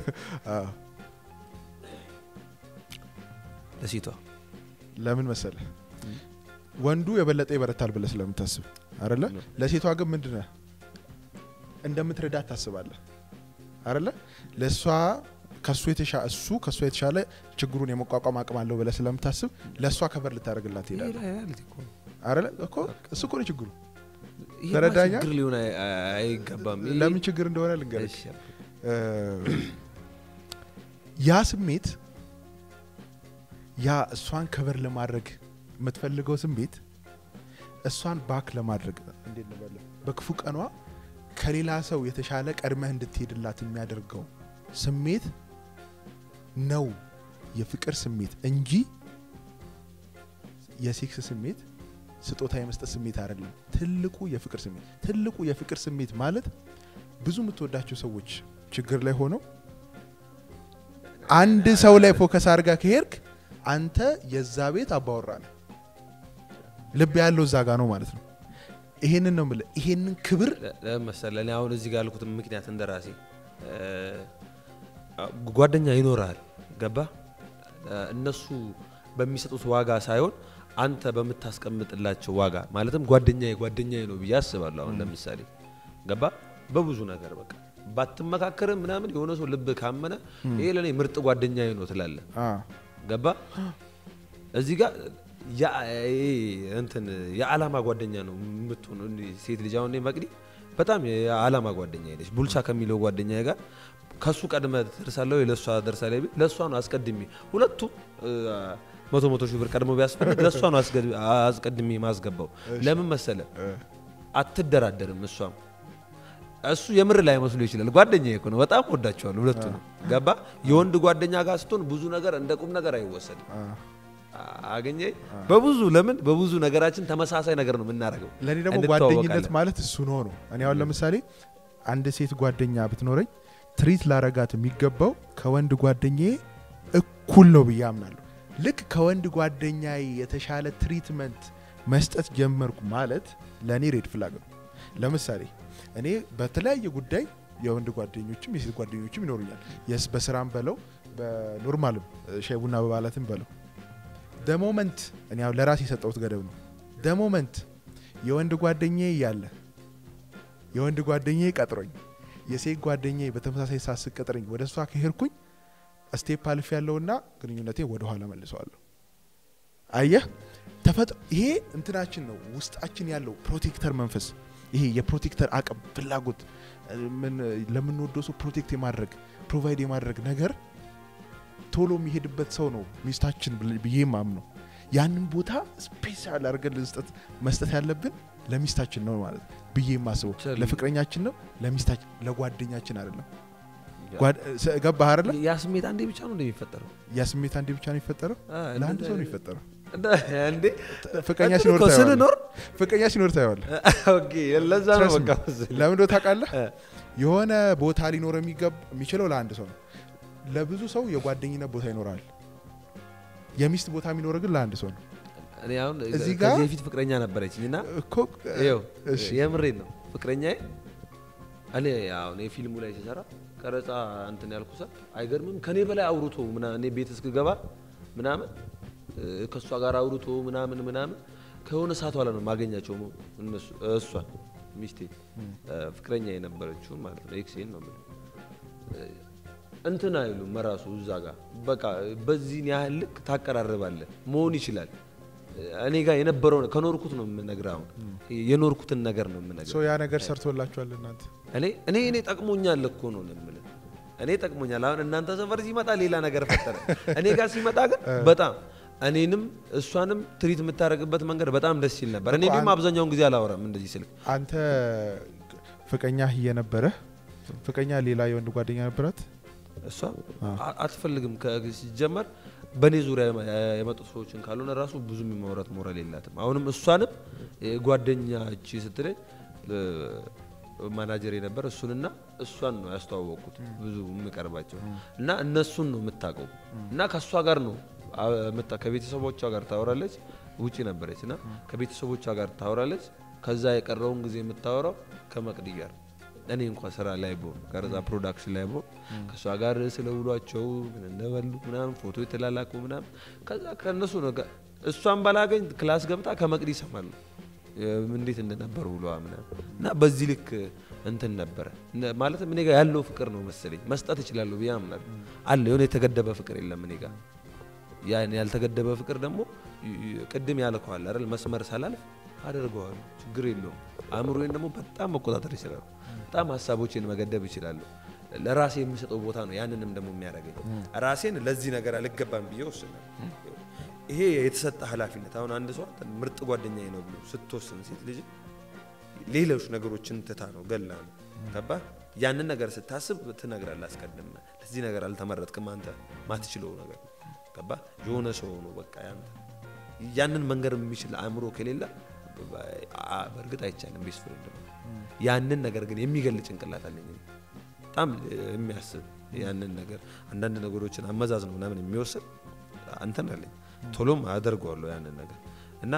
ለሴቷ? ለምን መሰለ ወንዱ የበለጠ ይበረታል ብለህ ስለምታስብ አረለ ለሴቷ ግን ምንድነህ እንደምትረዳት ታስባለህ። አረለ ለእሷ ከሱ የተሻ እሱ ከእሷ የተሻለ ችግሩን የመቋቋም አቅም አለው ብለህ ስለምታስብ ለእሷ ከበር ልታደርግላት እኮ እሱ እኮ ነው ችግሩ። ተረዳኛ? ሊሆን አይገባም። ለምን ችግር እንደሆነ ልንገርህ። ያ ስሜት ያ እሷን ከበር ለማድረግ የምትፈልገው ስሜት እሷን back ለማድረግ በክፉ ቀኗ ከሌላ ሰው የተሻለ ቀድመህ እንድትሄድላት የሚያደርገው ስሜት ነው የፍቅር ስሜት እንጂ የሴክስ ስሜት ስጦታ የመስጠት ስሜት አይደለም። ትልቁ የፍቅር ስሜት ትልቁ የፍቅር ስሜት ማለት ብዙ የምትወዳቸው ሰዎች ችግር ላይ ሆነው አንድ ሰው ላይ focus አድርጋ ከሄድክ አንተ የዛ ቤት አባወራ ነህ። ልብ ያለው እዛ ጋ ነው ማለት ነው። ይሄንን ነው የምልህ። ይሄንን ክብር መሰለህ እኔ አሁን እዚህ ጋር ያልኩት ምክንያት እንደ ራሴ እ፣ ጓደኛ ይኖራል ገባ እነሱ በሚሰጡት ዋጋ ሳይሆን አንተ በምታስቀምጥላቸው ዋጋ ማለትም ጓደኛዬ ጓደኛዬ ነው ብዬ አስባለሁ። አሁን ለምሳሌ ገባ በብዙ ነገር በቃ ባትመካከርም ምናምን የሆነ ሰው ልብ ካመነ ይሄ ለእኔ ምርጥ ጓደኛዬ ነው ትላለህ። አ ገባ እዚህ ጋር እንትን የዓላማ ጓደኛ ነው የምትሆን ሴት ልጅ አሁን መቅዲ በጣም የዓላማ ጓደኛ ነች። ቡልቻ ከሚለው ጓደኛ ጋር ከሱ ቀድመ ደርሳለሁ ለእሷ ደርሳለሁ ቢል ለእሷ ነው አስቀድሜ ሁለቱም እ፣ መቶ መቶ ሺህ ብር ቀድሞ ቢያስፈልግ ለእሷ ነው አስቀድሜ ማስገባው። ለምን መሰለ አትደራደርም እሷም እሱ የምር ላይ መስሎ ይችላል። ጓደኛ እኮ ነው። በጣም ወዳቸዋለሁ ሁለቱ ነው። ገባ የወንድ ጓደኛ ጋር ስትሆን ብዙ ነገር እንደ ቁም ነገር አይወሰድም። አገኘ በብዙ ለምን በብዙ ነገራችን ተመሳሳይ ነገር ነው የምናደርገው። ለእኔ ደግሞ ጓደኝነት ማለት እሱ ነው ነው። እኔ አሁን ለምሳሌ አንድ ሴት ጓደኛ ብትኖረኝ ትሪት ላረጋት የሚገባው ከወንድ ጓደኛዬ እኩል ነው ብዬ አምናለሁ። ልክ ከወንድ ጓደኛዬ የተሻለ ትሪትመንት መስጠት ጀመርኩ ማለት ለእኔ red flag ነው። ለምሳሌ እኔ በተለያየ ጉዳይ የወንድ ጓደኞችም የሴት ጓደኞችም ይኖሩኛል። የስ በስራም በለው በ normal ም ሻይ ቡና በበዓላትም በለው the moment እኔ አሁን ለራሴ የሰጠሁት ገደብ ነው። the moment የወንድ ጓደኛዬ እያለ የወንድ ጓደኛዬ ቀጥሮኝ የሴት ጓደኛዬ በተመሳሳይ ሰዓት ስትቀጥረኝ ወደ እሷ ከሄድኩኝ step አልፍ ያለውና ግንኙነቴ ወደ ኋላ መልሰዋለሁ። አየህ ተፈጥሮ ይሄ እንትናችን ነው ውስጣችን ያለው protector መንፈስ ይሄ የ protector አቅም ፍላጎት ምን ለምንወደው ሰው protect የማድረግ provide የማድረግ ነገር ቶሎ የሚሄድበት ሰው ነው ሚስታችን ብዬ ማምነው። ያንን ቦታ special አድርገን ልስጠት መስጠት ያለብን ለሚስታችን ነው ማለት ብዬ የማስበው ለፍቅረኛችን ነው ለሚስታችን ለጓደኛችን አይደለም። ገባህ አይደለ? ያ ስሜት አንዴ ብቻ ነው እንደሚፈጠረው ያ ስሜት አንዴ ብቻ ነው የሚፈጠረው፣ ለአንድ ሰው ነው የሚፈጠረው። ፍቅረኛ ሲኖር ታየዋለህ። ፍቅረኛ ሲኖር ለምን ታውቃለህ? የሆነ ቦታ ሊኖር የሚችለው ለአንድ ሰው ነው። ለብዙ ሰው የጓደኝነት ቦታ ይኖራል። የሚስት ቦታ የሚኖረው ግን ለአንድ ሰው ነው። እኔ አሁን እዚህ ጋር- ከዚህ በፊት ፍቅረኛ ነበረችኝ እና እኮ የምሬን ነው። ፍቅረኛዬ እኔ አሁን የፊልሙ ላይ ሲሰራ ቀረጻ እንትን ያልኩ ሰ አይገርምም? ከኔ በላይ አውርቶ እኔ ቤት እስክገባ ምናምን ከእሷ ጋር አውርቶ ምናምን ምናምን ከሆነ ሰዓት በኋላ ነው ማገኛቸው እሷን ሚስቴ። ፍቅረኛ የነበረችውን ማለት ነው። ኤክሴን ነው እንትን አይሉም መራሱ እዛ ጋር። በቃ በዚህን ያህል ልክ ታቀራርባለህ መሆን ይችላል። እኔ ጋር የነበረው ከኖርኩት ነው የምነግርህ አሁን። የኖርኩትን ነገር ነው የምነግርህ። ያ ነገር ሰርቶላችኋል እናንተ? እኔ እኔ እኔ ጠቅሞኛል እኮ ነው የምልህ። እኔ ጠቅሞኛል። አሁን እናንተ ሰፈር ሲመጣ ሌላ ነገር ፈጠረ። እኔ ጋር ሲመጣ ግን *laughs* በጣም እኔንም እሷንም ትሪት የምታደርግበት መንገድ በጣም ደስ ይል ነበር። እኔ ደግሞ አብዛኛውን ጊዜ አላወራም እንደዚህ ስልክ። አንተ ፍቅረኛ እየነበረ ፍቅረኛ ሌላ የወንድ ጓደኛ ነበራት እሷ አትፈልግም ሲጀመር በእኔ ዙሪያ የመጡ ሰዎችን ካልሆነ ራሱ ብዙም የማውራት ሞራል የላትም። አሁንም እሷንም ጓደኛች ስትለኝ ማናጀር የነበር እሱንና እሷን ነው ያስተዋወቅኩት ብዙ የምቀርባቸው እና እነሱን ነው የምታውቀው እና ከእሷ ጋር ነው ከቤተሰቦቿ ጋር ታወራለች። ውጪ ነበረች እና ከቤተሰቦቿ ጋር ታወራለች። ከዛ የቀረውን ጊዜ የምታወራው ከመቅዲ ጋር እኔ እንኳን ስራ ላይ ብሆን ቀረጻ production ላይ ብሆን ከእሷ ጋር ስለ ውሏቸው ምን እንደበሉ ምናምን ፎቶ የተላላኩ ምናምን ከዛ ከእነሱ ነው እሷን ባላገኝ ክላስ ገብታ ከመቅዲ ይሰማሉ እንዴት እንደነበሩ ውሏ ምናምን እና በዚህ ልክ እንትን ነበረ። ማለትም እኔ ጋር ያለው ፍቅር ነው መሰለኝ። መስጠት እችላለሁ ብዬ አምናለሁ። አለ የሆነ የተገደበ ፍቅር የለም እኔ ጋር። ያን ያልተገደበ ፍቅር ደግሞ ቅድም ያልከዋል አይደል? መስመር ሳላልፍ አደርገዋለሁ። ችግር የለውም። አእምሮዬን ደግሞ በጣም መቆጣጠር ይችላሉ በጣም ሀሳቦችን መገደብ ይችላሉ ለራሴ የሚሰጠው ቦታ ነው ያንንም ደግሞ የሚያደርገኝ። ራሴን ለዚህ ነገር አልገባም ብዬ ወስናል ይሄ የተሰጠ ኃላፊነት አሁን አንድ ሰው ምርጥ ጓደኛዬ ነው ብሎ ስትወስን ሴት ልጅ ሌሎች ነገሮችን ትታ ነው ገላ ነው ገባ ያንን ነገር ስታስብ ትነግራለህ አስቀድመ ለዚህ ነገር አልተመረጥክም አንተ ማትችለው ነገር ገባ የሆነ ሰው ነው በቃ ያንተ። ያንን መንገድ የሚችል አእምሮ ከሌለ በእርግጥ አይቻልም best friend ነው ያንን ነገር ግን የሚገል ጭንቅላት አለኝ በጣም የሚያስብ ያንን ነገር አንዳንድ ነገሮችን አመዛዝኖ ምናምን የሚወስድ አንተን አለኝ። ቶሎም አደርገዋለሁ ያንን ነገር እና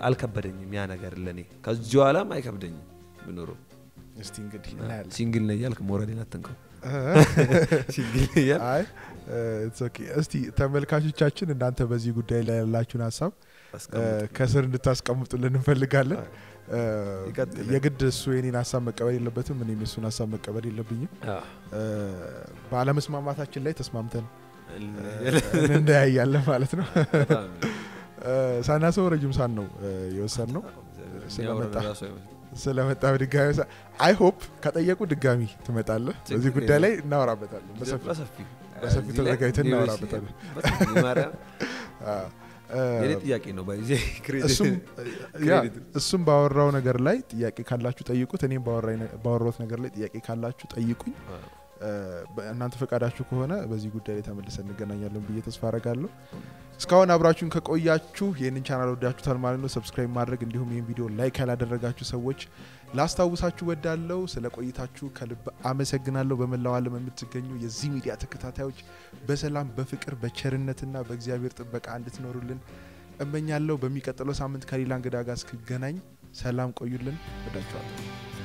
አልከበደኝም ያ ነገር ለእኔ ከዚህ በኋላም አይከብደኝም ብኖረው እስቲ እንግዲህ እናያለን። single ነው እያልክ ሞራሌን አትንከው *laughs* single እያልክ? እስቲ ተመልካቾቻችን እናንተ በዚህ ጉዳይ ላይ ያላችሁን ሀሳብ ከስር እንድታስቀምጡልን እንፈልጋለን። የግድ እሱ የኔን ሀሳብ መቀበል የለበትም፣ እኔም የሱን ሀሳብ መቀበል የለብኝም። ባለመስማማታችን ላይ ተስማምተን እ- እንለያያለን ማለት ነው። *laughs* ሳናስበው ረጅም ሳን ነው የወሰን ነው ስለመጣ በድጋሚ አይ ሆፕ ከጠየቁ ድጋሚ ትመጣለህ። በዚህ ጉዳይ ላይ እናወራበታለን በሰፊ ተዘጋጅተን እናወራበታለን። *laughs* ጥያቄ ነው *laughs* *laughs* እሱም ባወራው ነገር ላይ ጥያቄ ካላችሁ ጠይቁት። እኔም ባወራሁት ነገር ላይ ጥያቄ ካላችሁ ጠይቁኝ። እ፣ በእናንተ ፈቃዳችሁ ከሆነ በዚህ ጉዳይ ላይ ተመልሰን እንገናኛለን ብዬ ተስፋ አረጋለሁ። እስካሁን አብራችሁን ከቆያችሁ ይህንን ቻናል ወዳችሁታል ማለት ነው። subscribe ማድረግ እንዲሁም ይህን ቪዲዮ like ያላደረጋችሁ ሰዎች ላስታውሳችሁ ወዳለው ስለ ቆይታችሁ ከልብ አመሰግናለሁ። በመላው ዓለም የምትገኙ የዚህ ሚዲያ ተከታታዮች በሰላም በፍቅር በቸርነትና በእግዚአብሔር ጥበቃ እንድትኖሩልን እመኛለሁ። በሚቀጥለው ሳምንት ከሌላ እንግዳ ጋር እስክገናኝ ሰላም ቆዩልን። ወዳችኋለሁ።